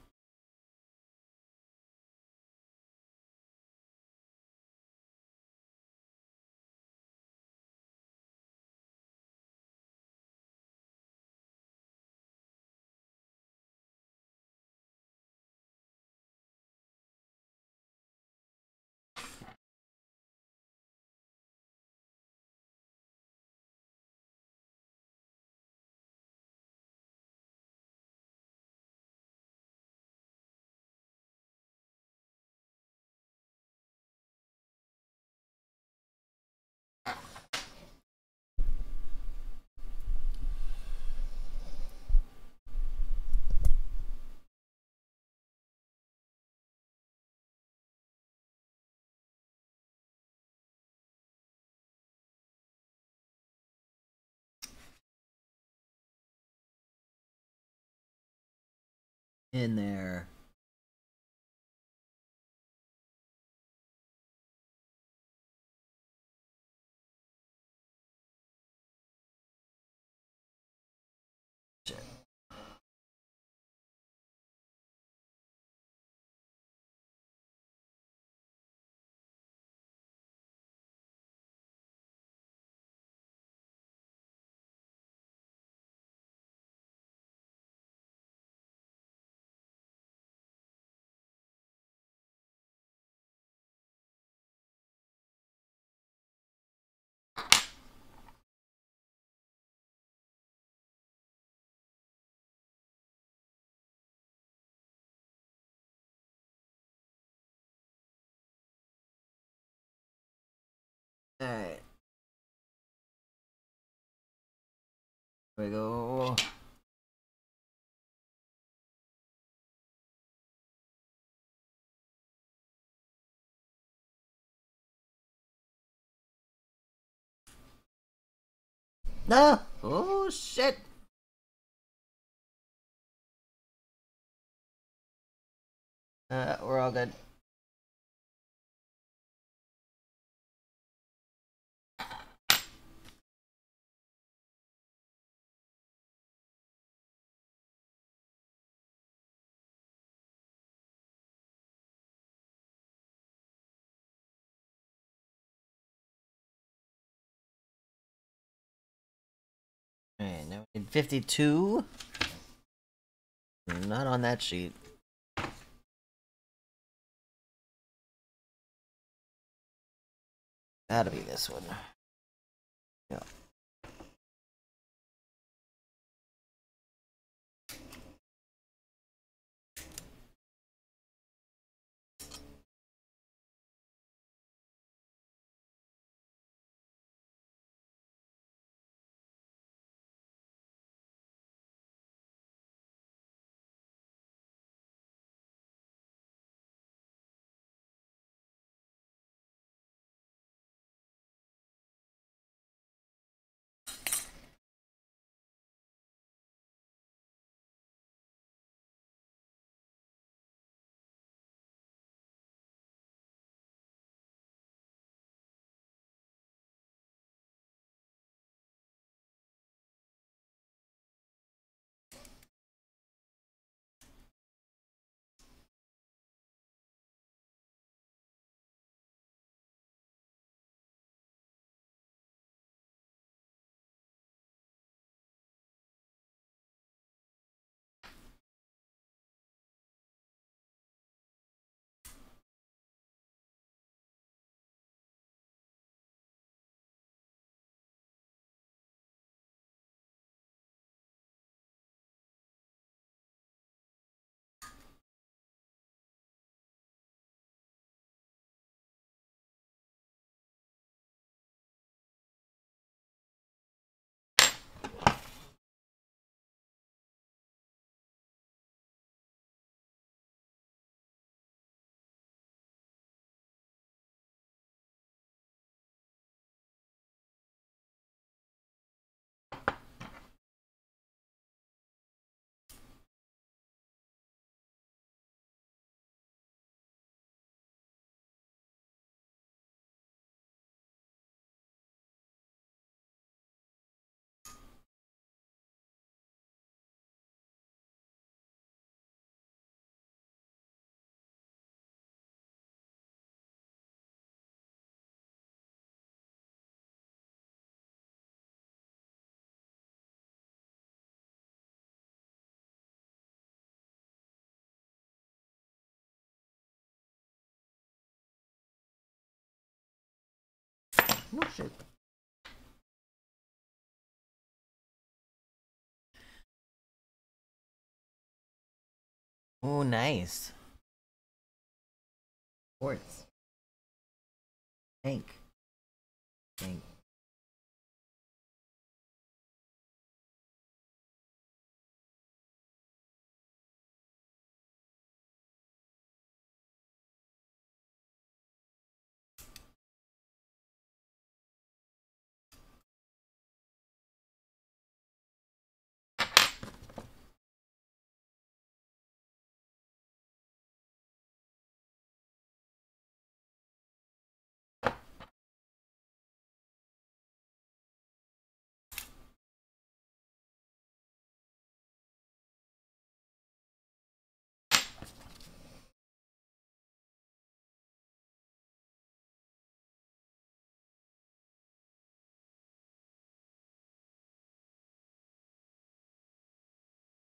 C: In there. Alright. We go. No! Oh shit! Uh, we're all good. Now we need 52. Not on that sheet. Gotta be this one. Yeah.
B: No shit.
C: Oh, nice.
B: Sports. Tank. Tank.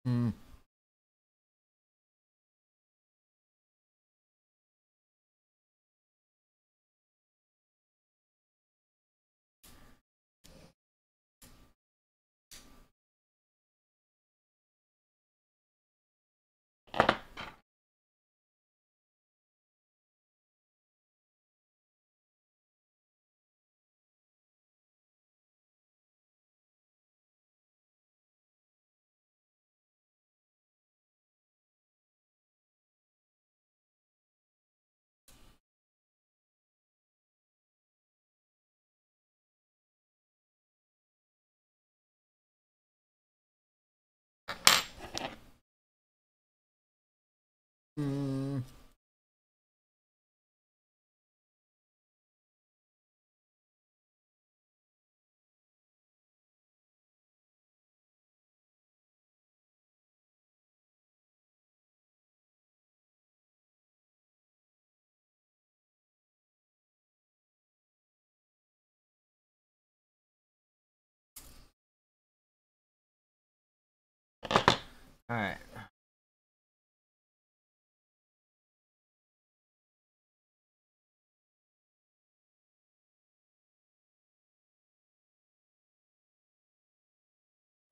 B: Mm.
C: Hmm.
B: Hmm.
C: All right.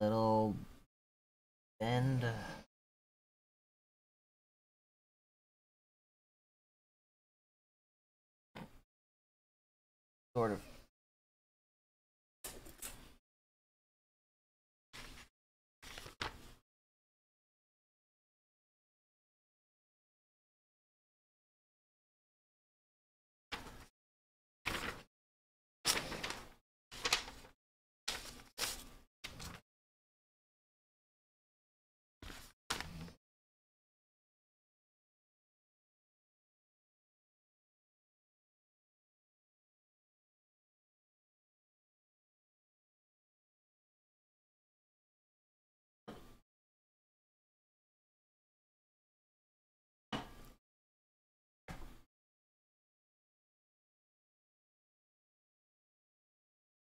C: Little bend. Sort of.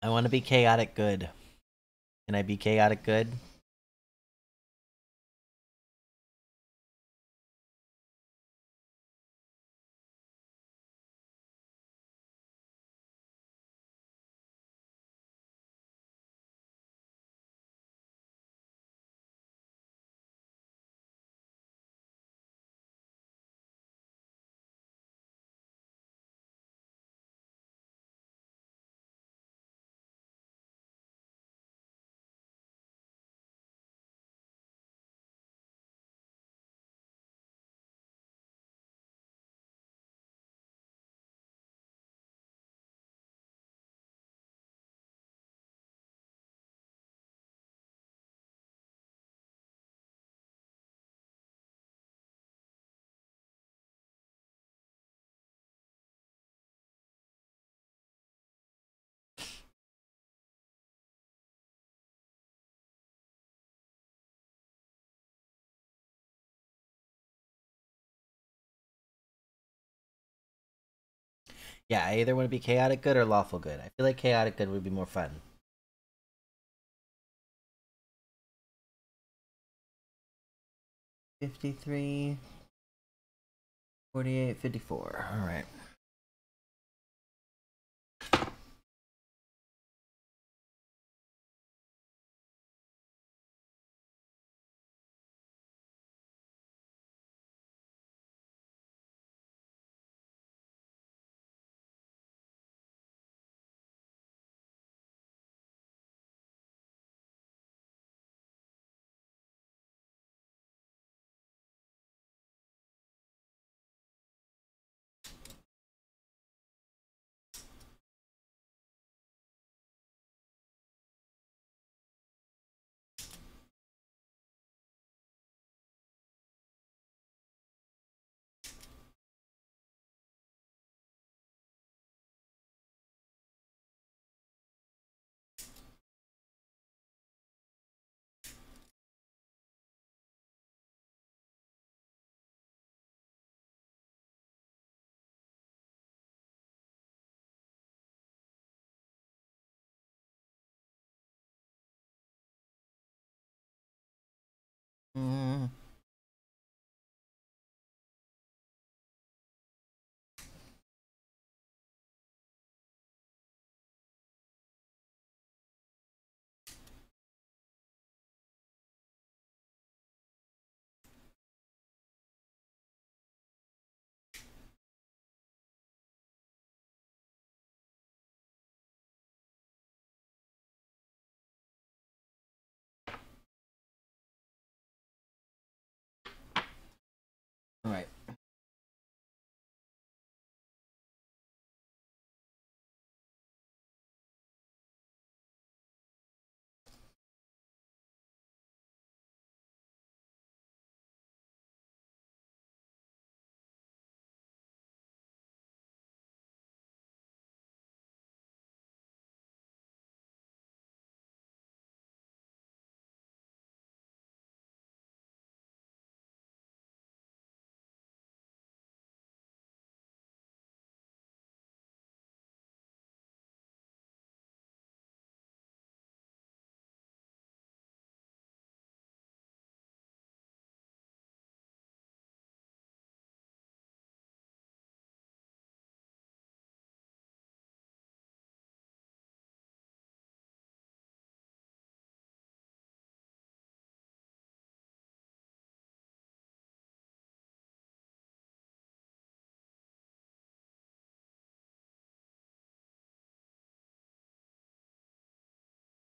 C: I want to be chaotic good. Can I be chaotic good? Yeah, I either want to be chaotic good or lawful good. I feel like chaotic good would be more fun. Fifty-three, forty-eight, fifty-four. All right.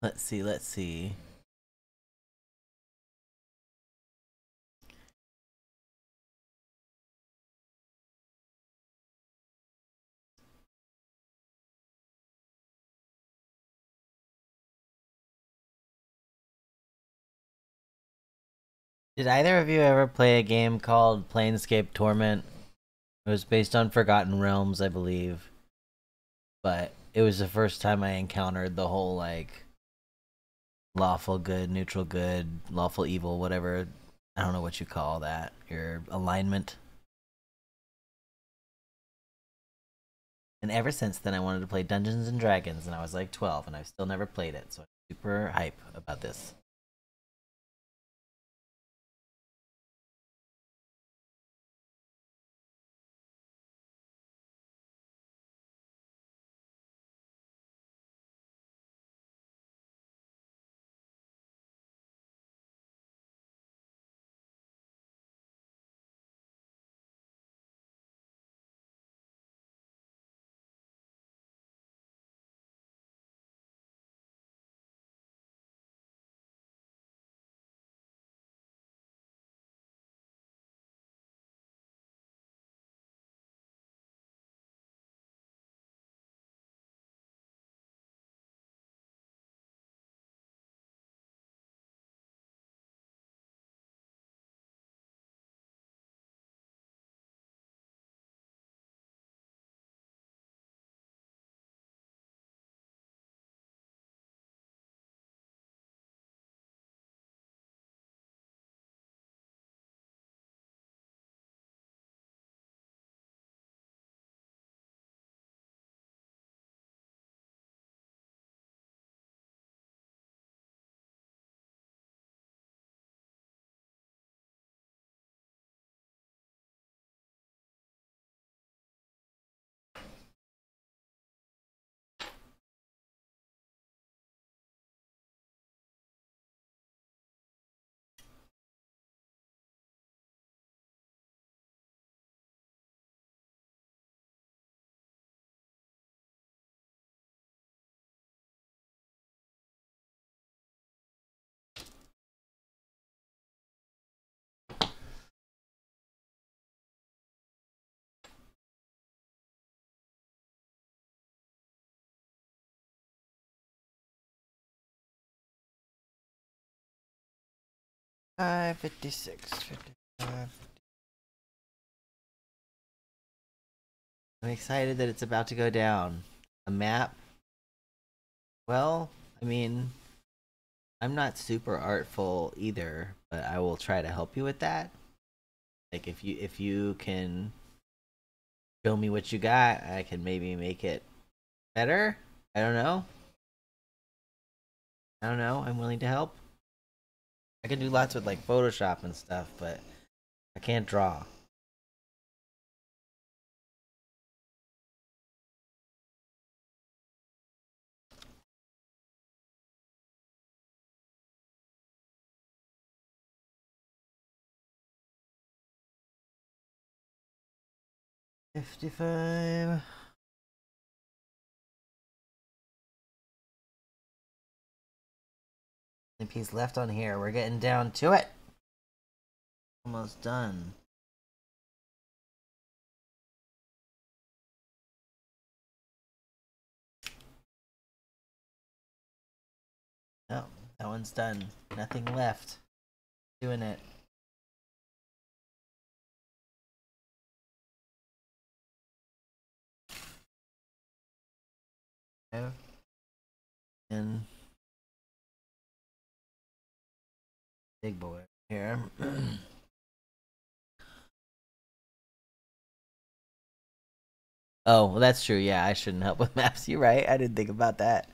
C: Let's see, let's see. Did either of you ever play a game called Planescape Torment? It was based on Forgotten Realms, I believe. But it was the first time I encountered the whole like lawful good, neutral good, lawful evil, whatever. I don't know what you call that. Your alignment. And ever since then, I wanted to play Dungeons and Dragons, and I was like 12, and I've still never played it. So I'm super hype about this. Five fifty six fifty five. I'm excited that it's about to go down. A map. Well, I mean, I'm not super artful either, but I will try to help you with that. Like if you if you can show me what you got, I can maybe make it better. I don't know. I don't know. I'm willing to help. I can do lots with like Photoshop and stuff, but I can't draw. Fifty-five. Only piece left on here. We're getting down to it. Almost done. No, that one's done. Nothing left. Doing it. And big boy here. oh, well, that's true. Yeah, I shouldn't help with maps. You're right. I didn't think about that.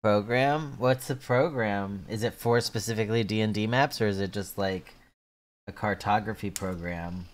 C: Program? What's the program? Is it for specifically D&D maps or is it just like a cartography program?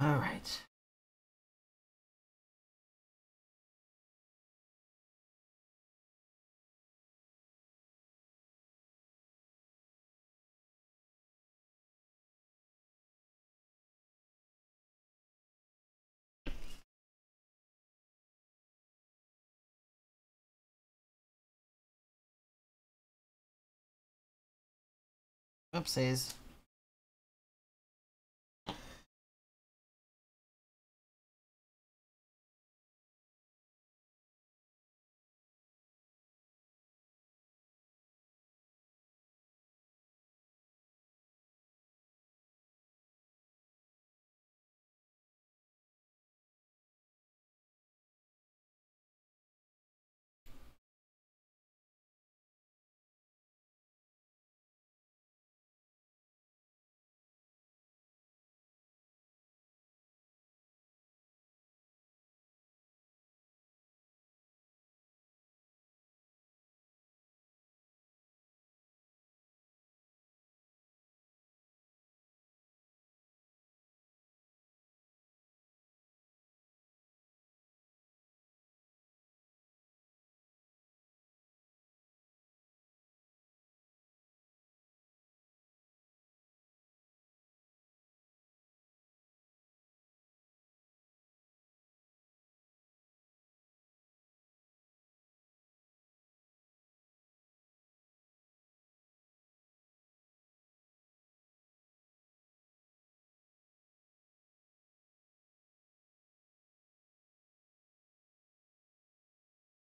B: All right. Oopsies.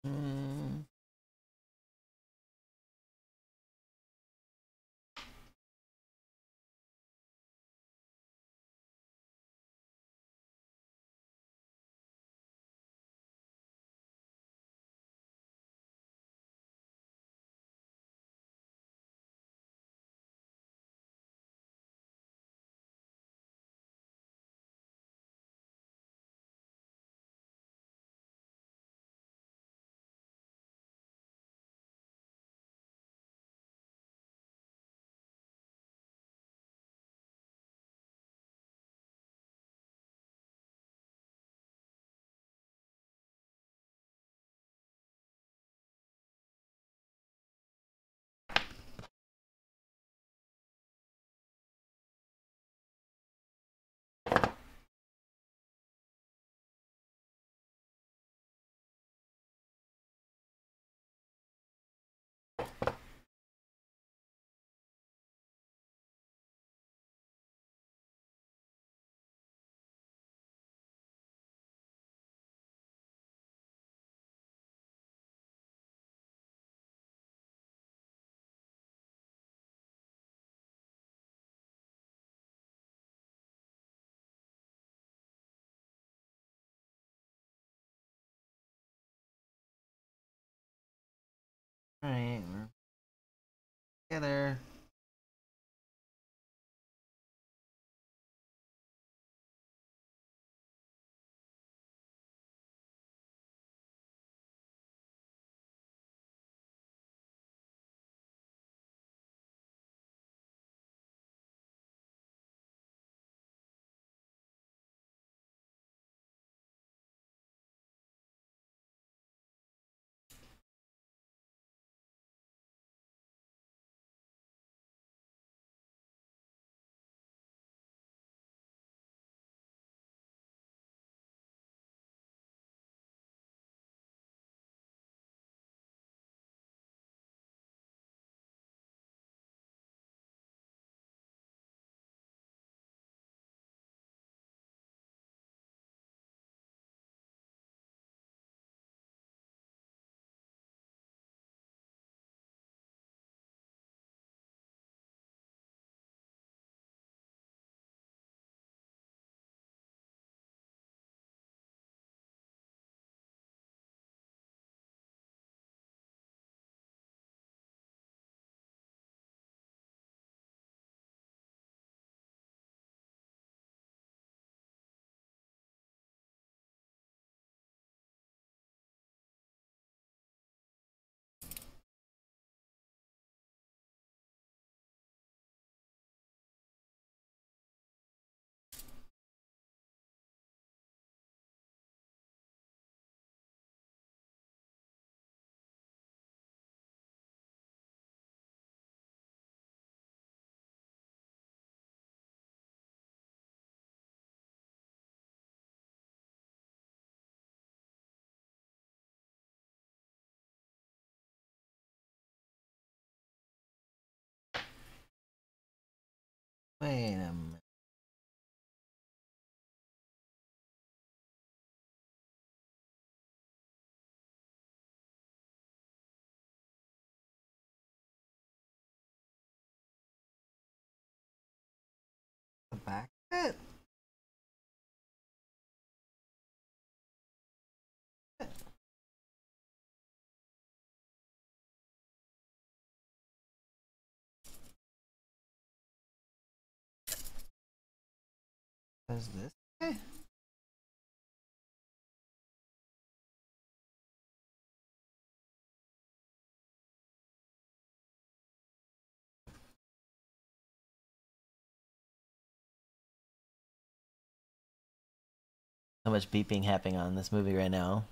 B: Mm. Together. Wait a minute. Back bit? Does this? Eh. Okay.
C: So much beeping happening on this movie right now.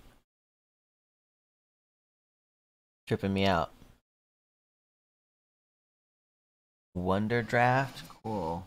C: Tripping me out. Wonderdraft? Cool.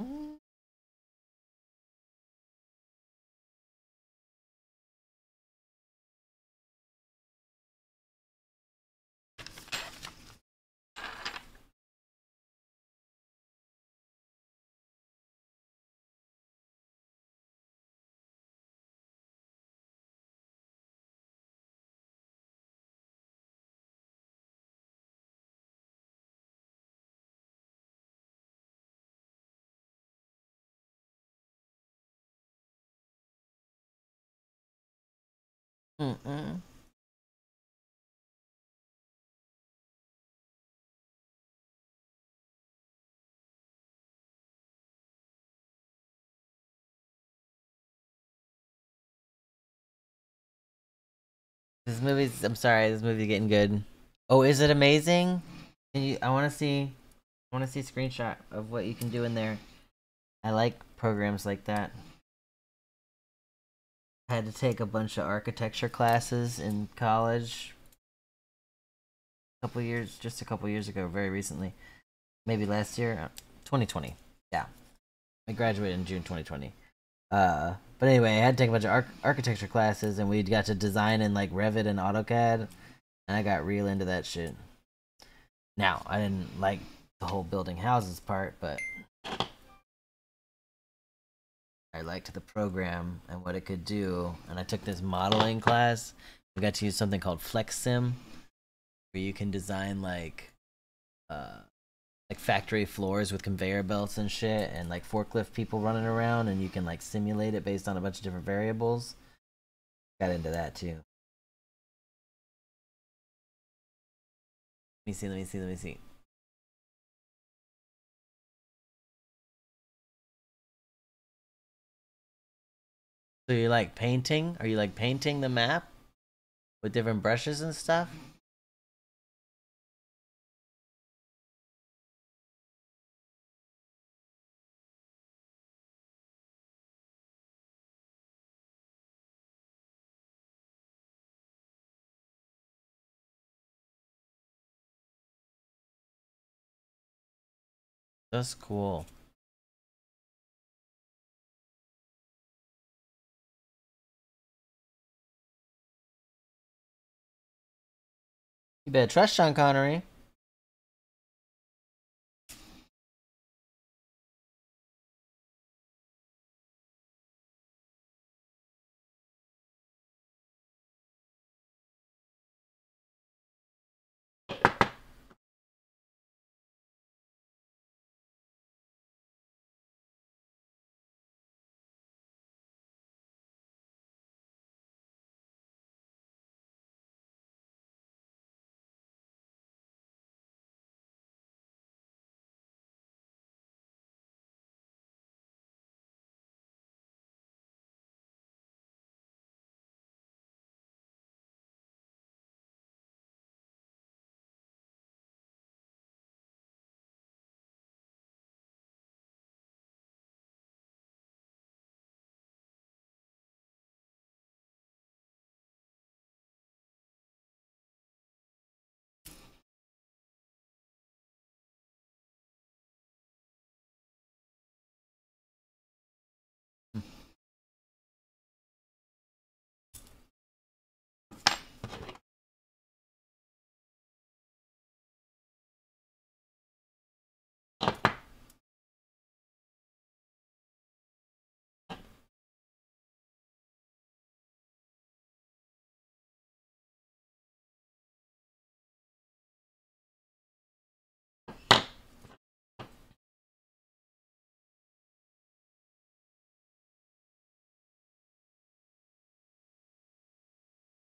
C: Oh. Mm-mm. This movie's. I'm sorry. This movie's getting good. Oh, is it amazing? Can you? I want to see. I want to see a screenshot of what you can do in there. I like programs like that. I had to take a bunch of architecture classes in college. A couple years, just a couple years ago, very recently, maybe last year, uh, 2020. Yeah, I graduated in June 2020. Uh, but anyway, I had to take a bunch of arch- architecture classes, and we got to design in like Revit and AutoCAD, and I got real into that shit. Now, I didn't like the whole building houses part, but I liked the program and what it could do. And I took this modeling class. We got to use something called FlexSim, where you can design like, uh, like factory floors with conveyor belts and shit, and like forklift people running around, and you can like simulate it based on a bunch of different variables. Got into that too. Let me see. Let me see. Let me see. So you like painting? Are you like painting the map with different brushes and stuff? That's cool. You better trust Sean Connery.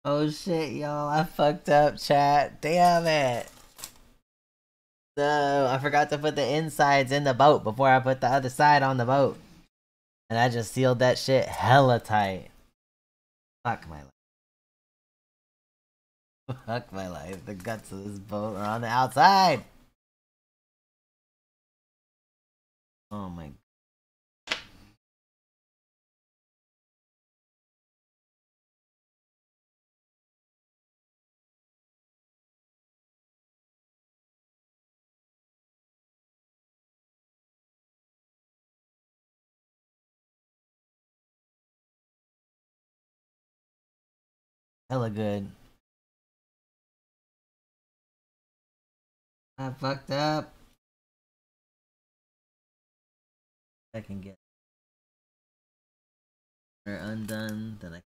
C: Oh shit, y'all. I fucked up, chat. Damn it. No, I forgot to put the insides in the boat before I put the other side on the boat. And I just sealed that shit hella tight. Fuck my life. Fuck my life. The guts of this boat are on the outside. Oh my hella good. I fucked up. I can get her undone, then I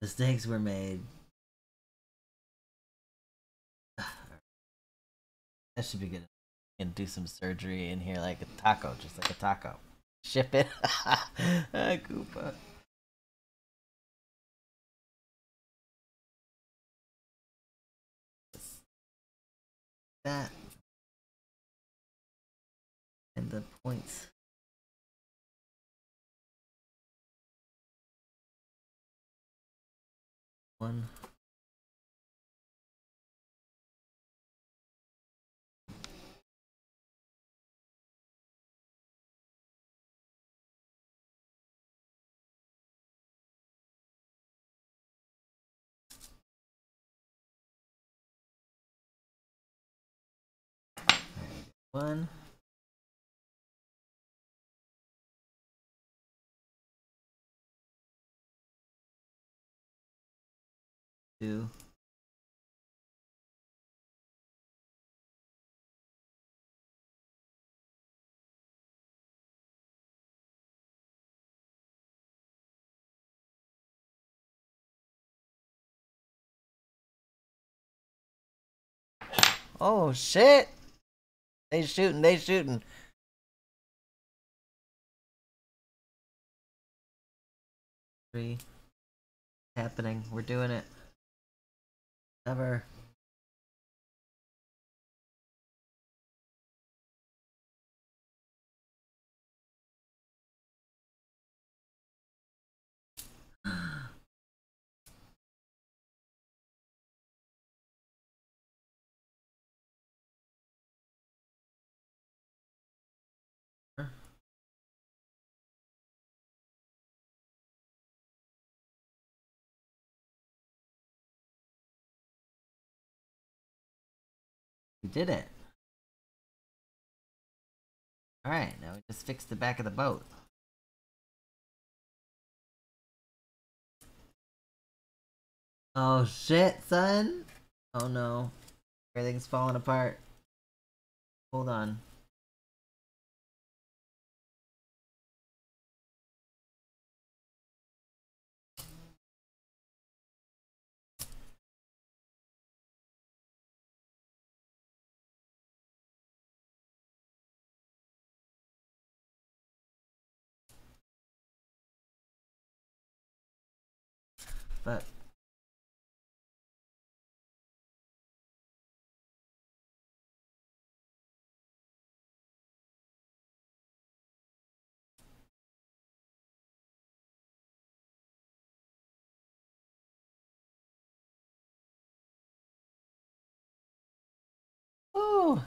C: mistakes were made. That should be good. And do some surgery in here like a taco, just like a taco. Ship it. ah, Koopa. That and the points. One. One. Two. Oh shit! They shooting, they shooting. Three. Happening. We're doing it. Never. Did it. Alright, now we just fix the back of the boat. Oh shit, son! Oh no. Everything's falling apart. Hold on. But Ooh,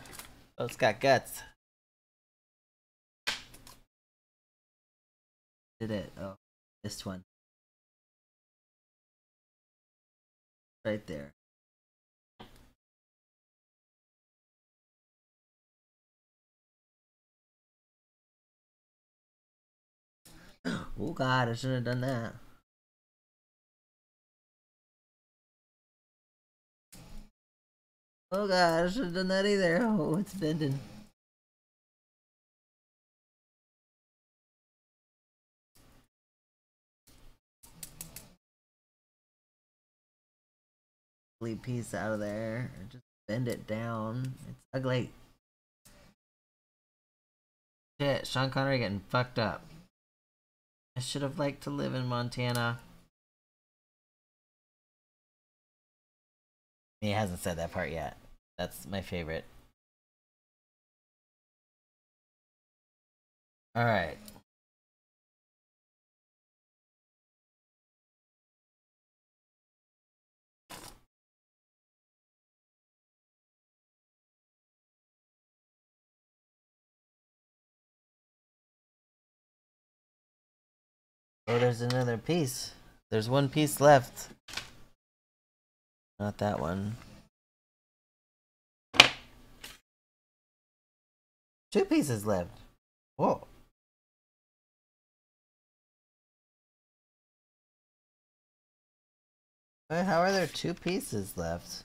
C: oh, it's got guts. Did it? Oh, this one. Right there. Oh god, I shouldn't have done that. Oh god, I shouldn't have done that either. Oh, it's bending. Piece out of there. Just bend it down. It's ugly. Shit, Sean Connery getting fucked up. I should have liked to live in Montana. He hasn't said that part yet. That's my favorite. Alright. Oh, there's another piece. There's one piece left. Not that one. Two pieces left. Whoa. How are there two pieces left?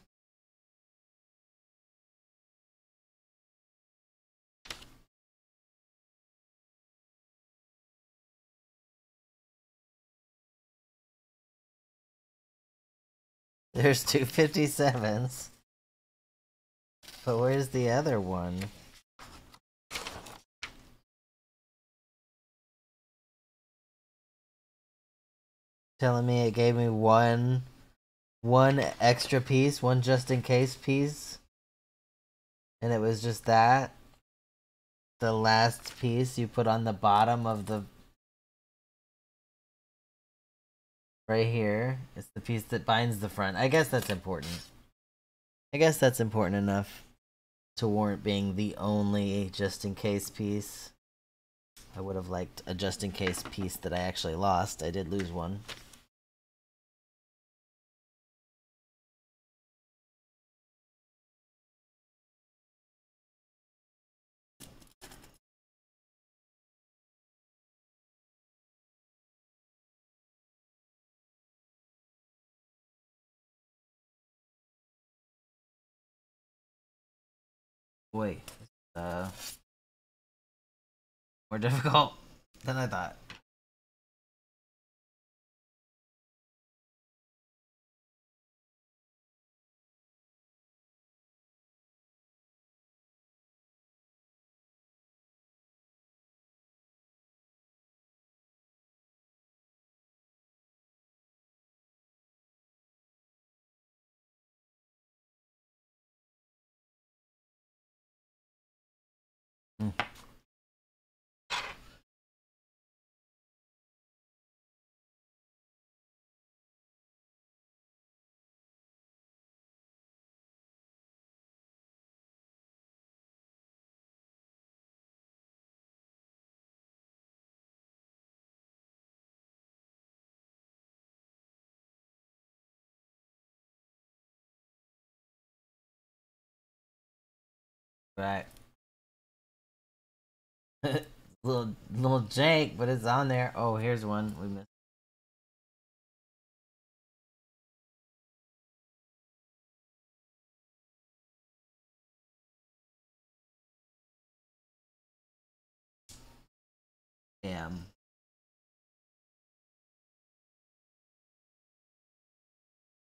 C: There's two 57s. But where's the other one? Telling me it gave me one one extra piece, one just in case piece. And it was just that. The last piece you put on the bottom of the right here. It's the piece that binds the front. I guess that's important. I guess that's important enough to warrant being the only just in case piece. I would have liked a just in case piece that I actually lost. I did lose one. Wait, uh, more difficult than I thought. Right. little little jank, but it's on there. Oh, here's one we missed. Damn.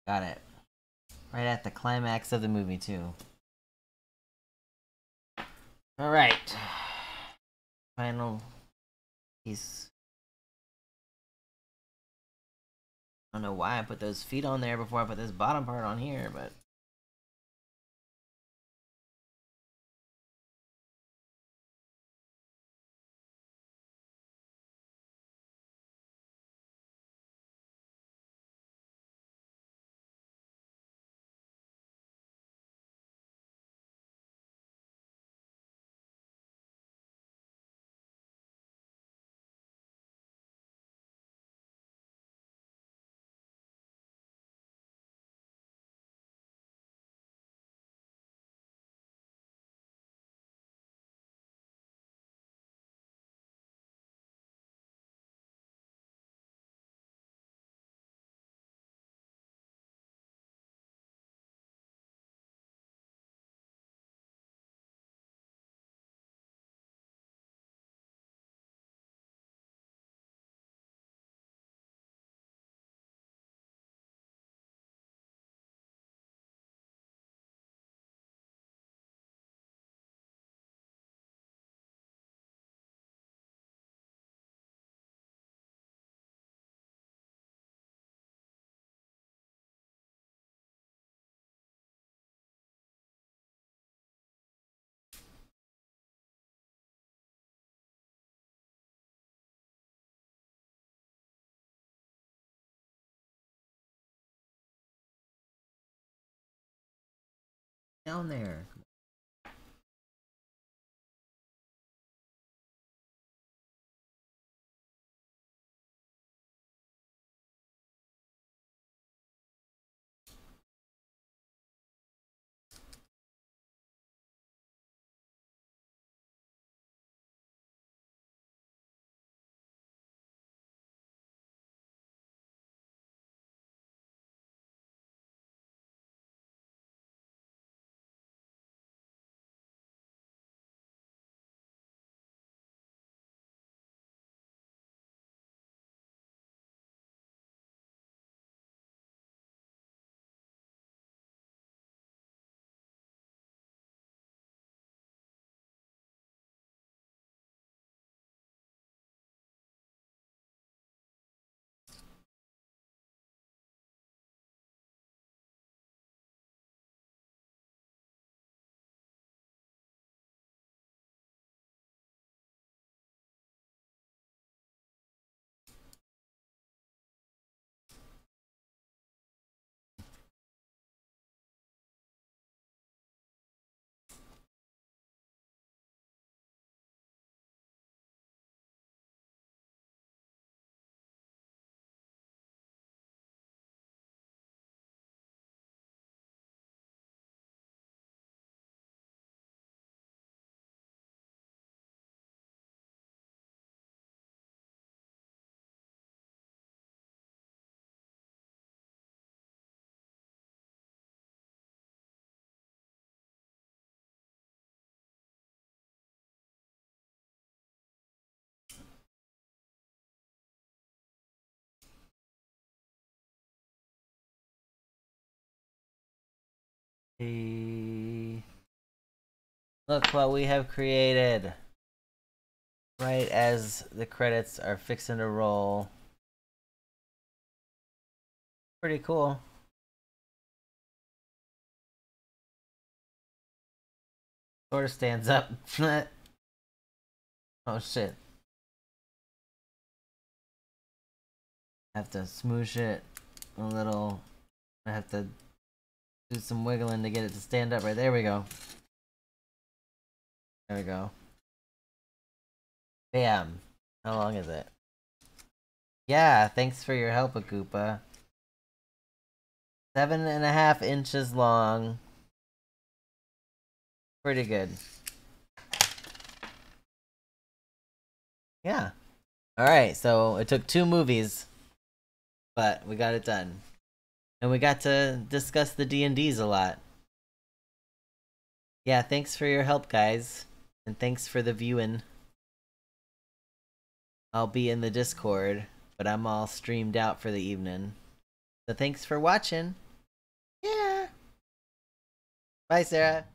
C: Got it. Right at the climax of the movie too. All right. Final piece. I don't know why I put those feet on there before I put this bottom part on here, but down there. Look what we have created. Right as the credits are fixing to roll. Pretty cool. Sort of stands up. oh shit. I have to smoosh it a little. I have to do some wiggling to get it to stand up right there we go. There we go. Bam. How long is it? Yeah, thanks for your help, Akoopa. Seven and a half inches long. Pretty good. Yeah. Alright, so it took two movies, but we got it done. And we got to discuss the D&Ds a lot. Yeah, thanks for your help, guys. And thanks for the viewing. I'll be in the Discord, but I'm all streamed out for the evening. So thanks for watching. Yeah. Bye, Sarah.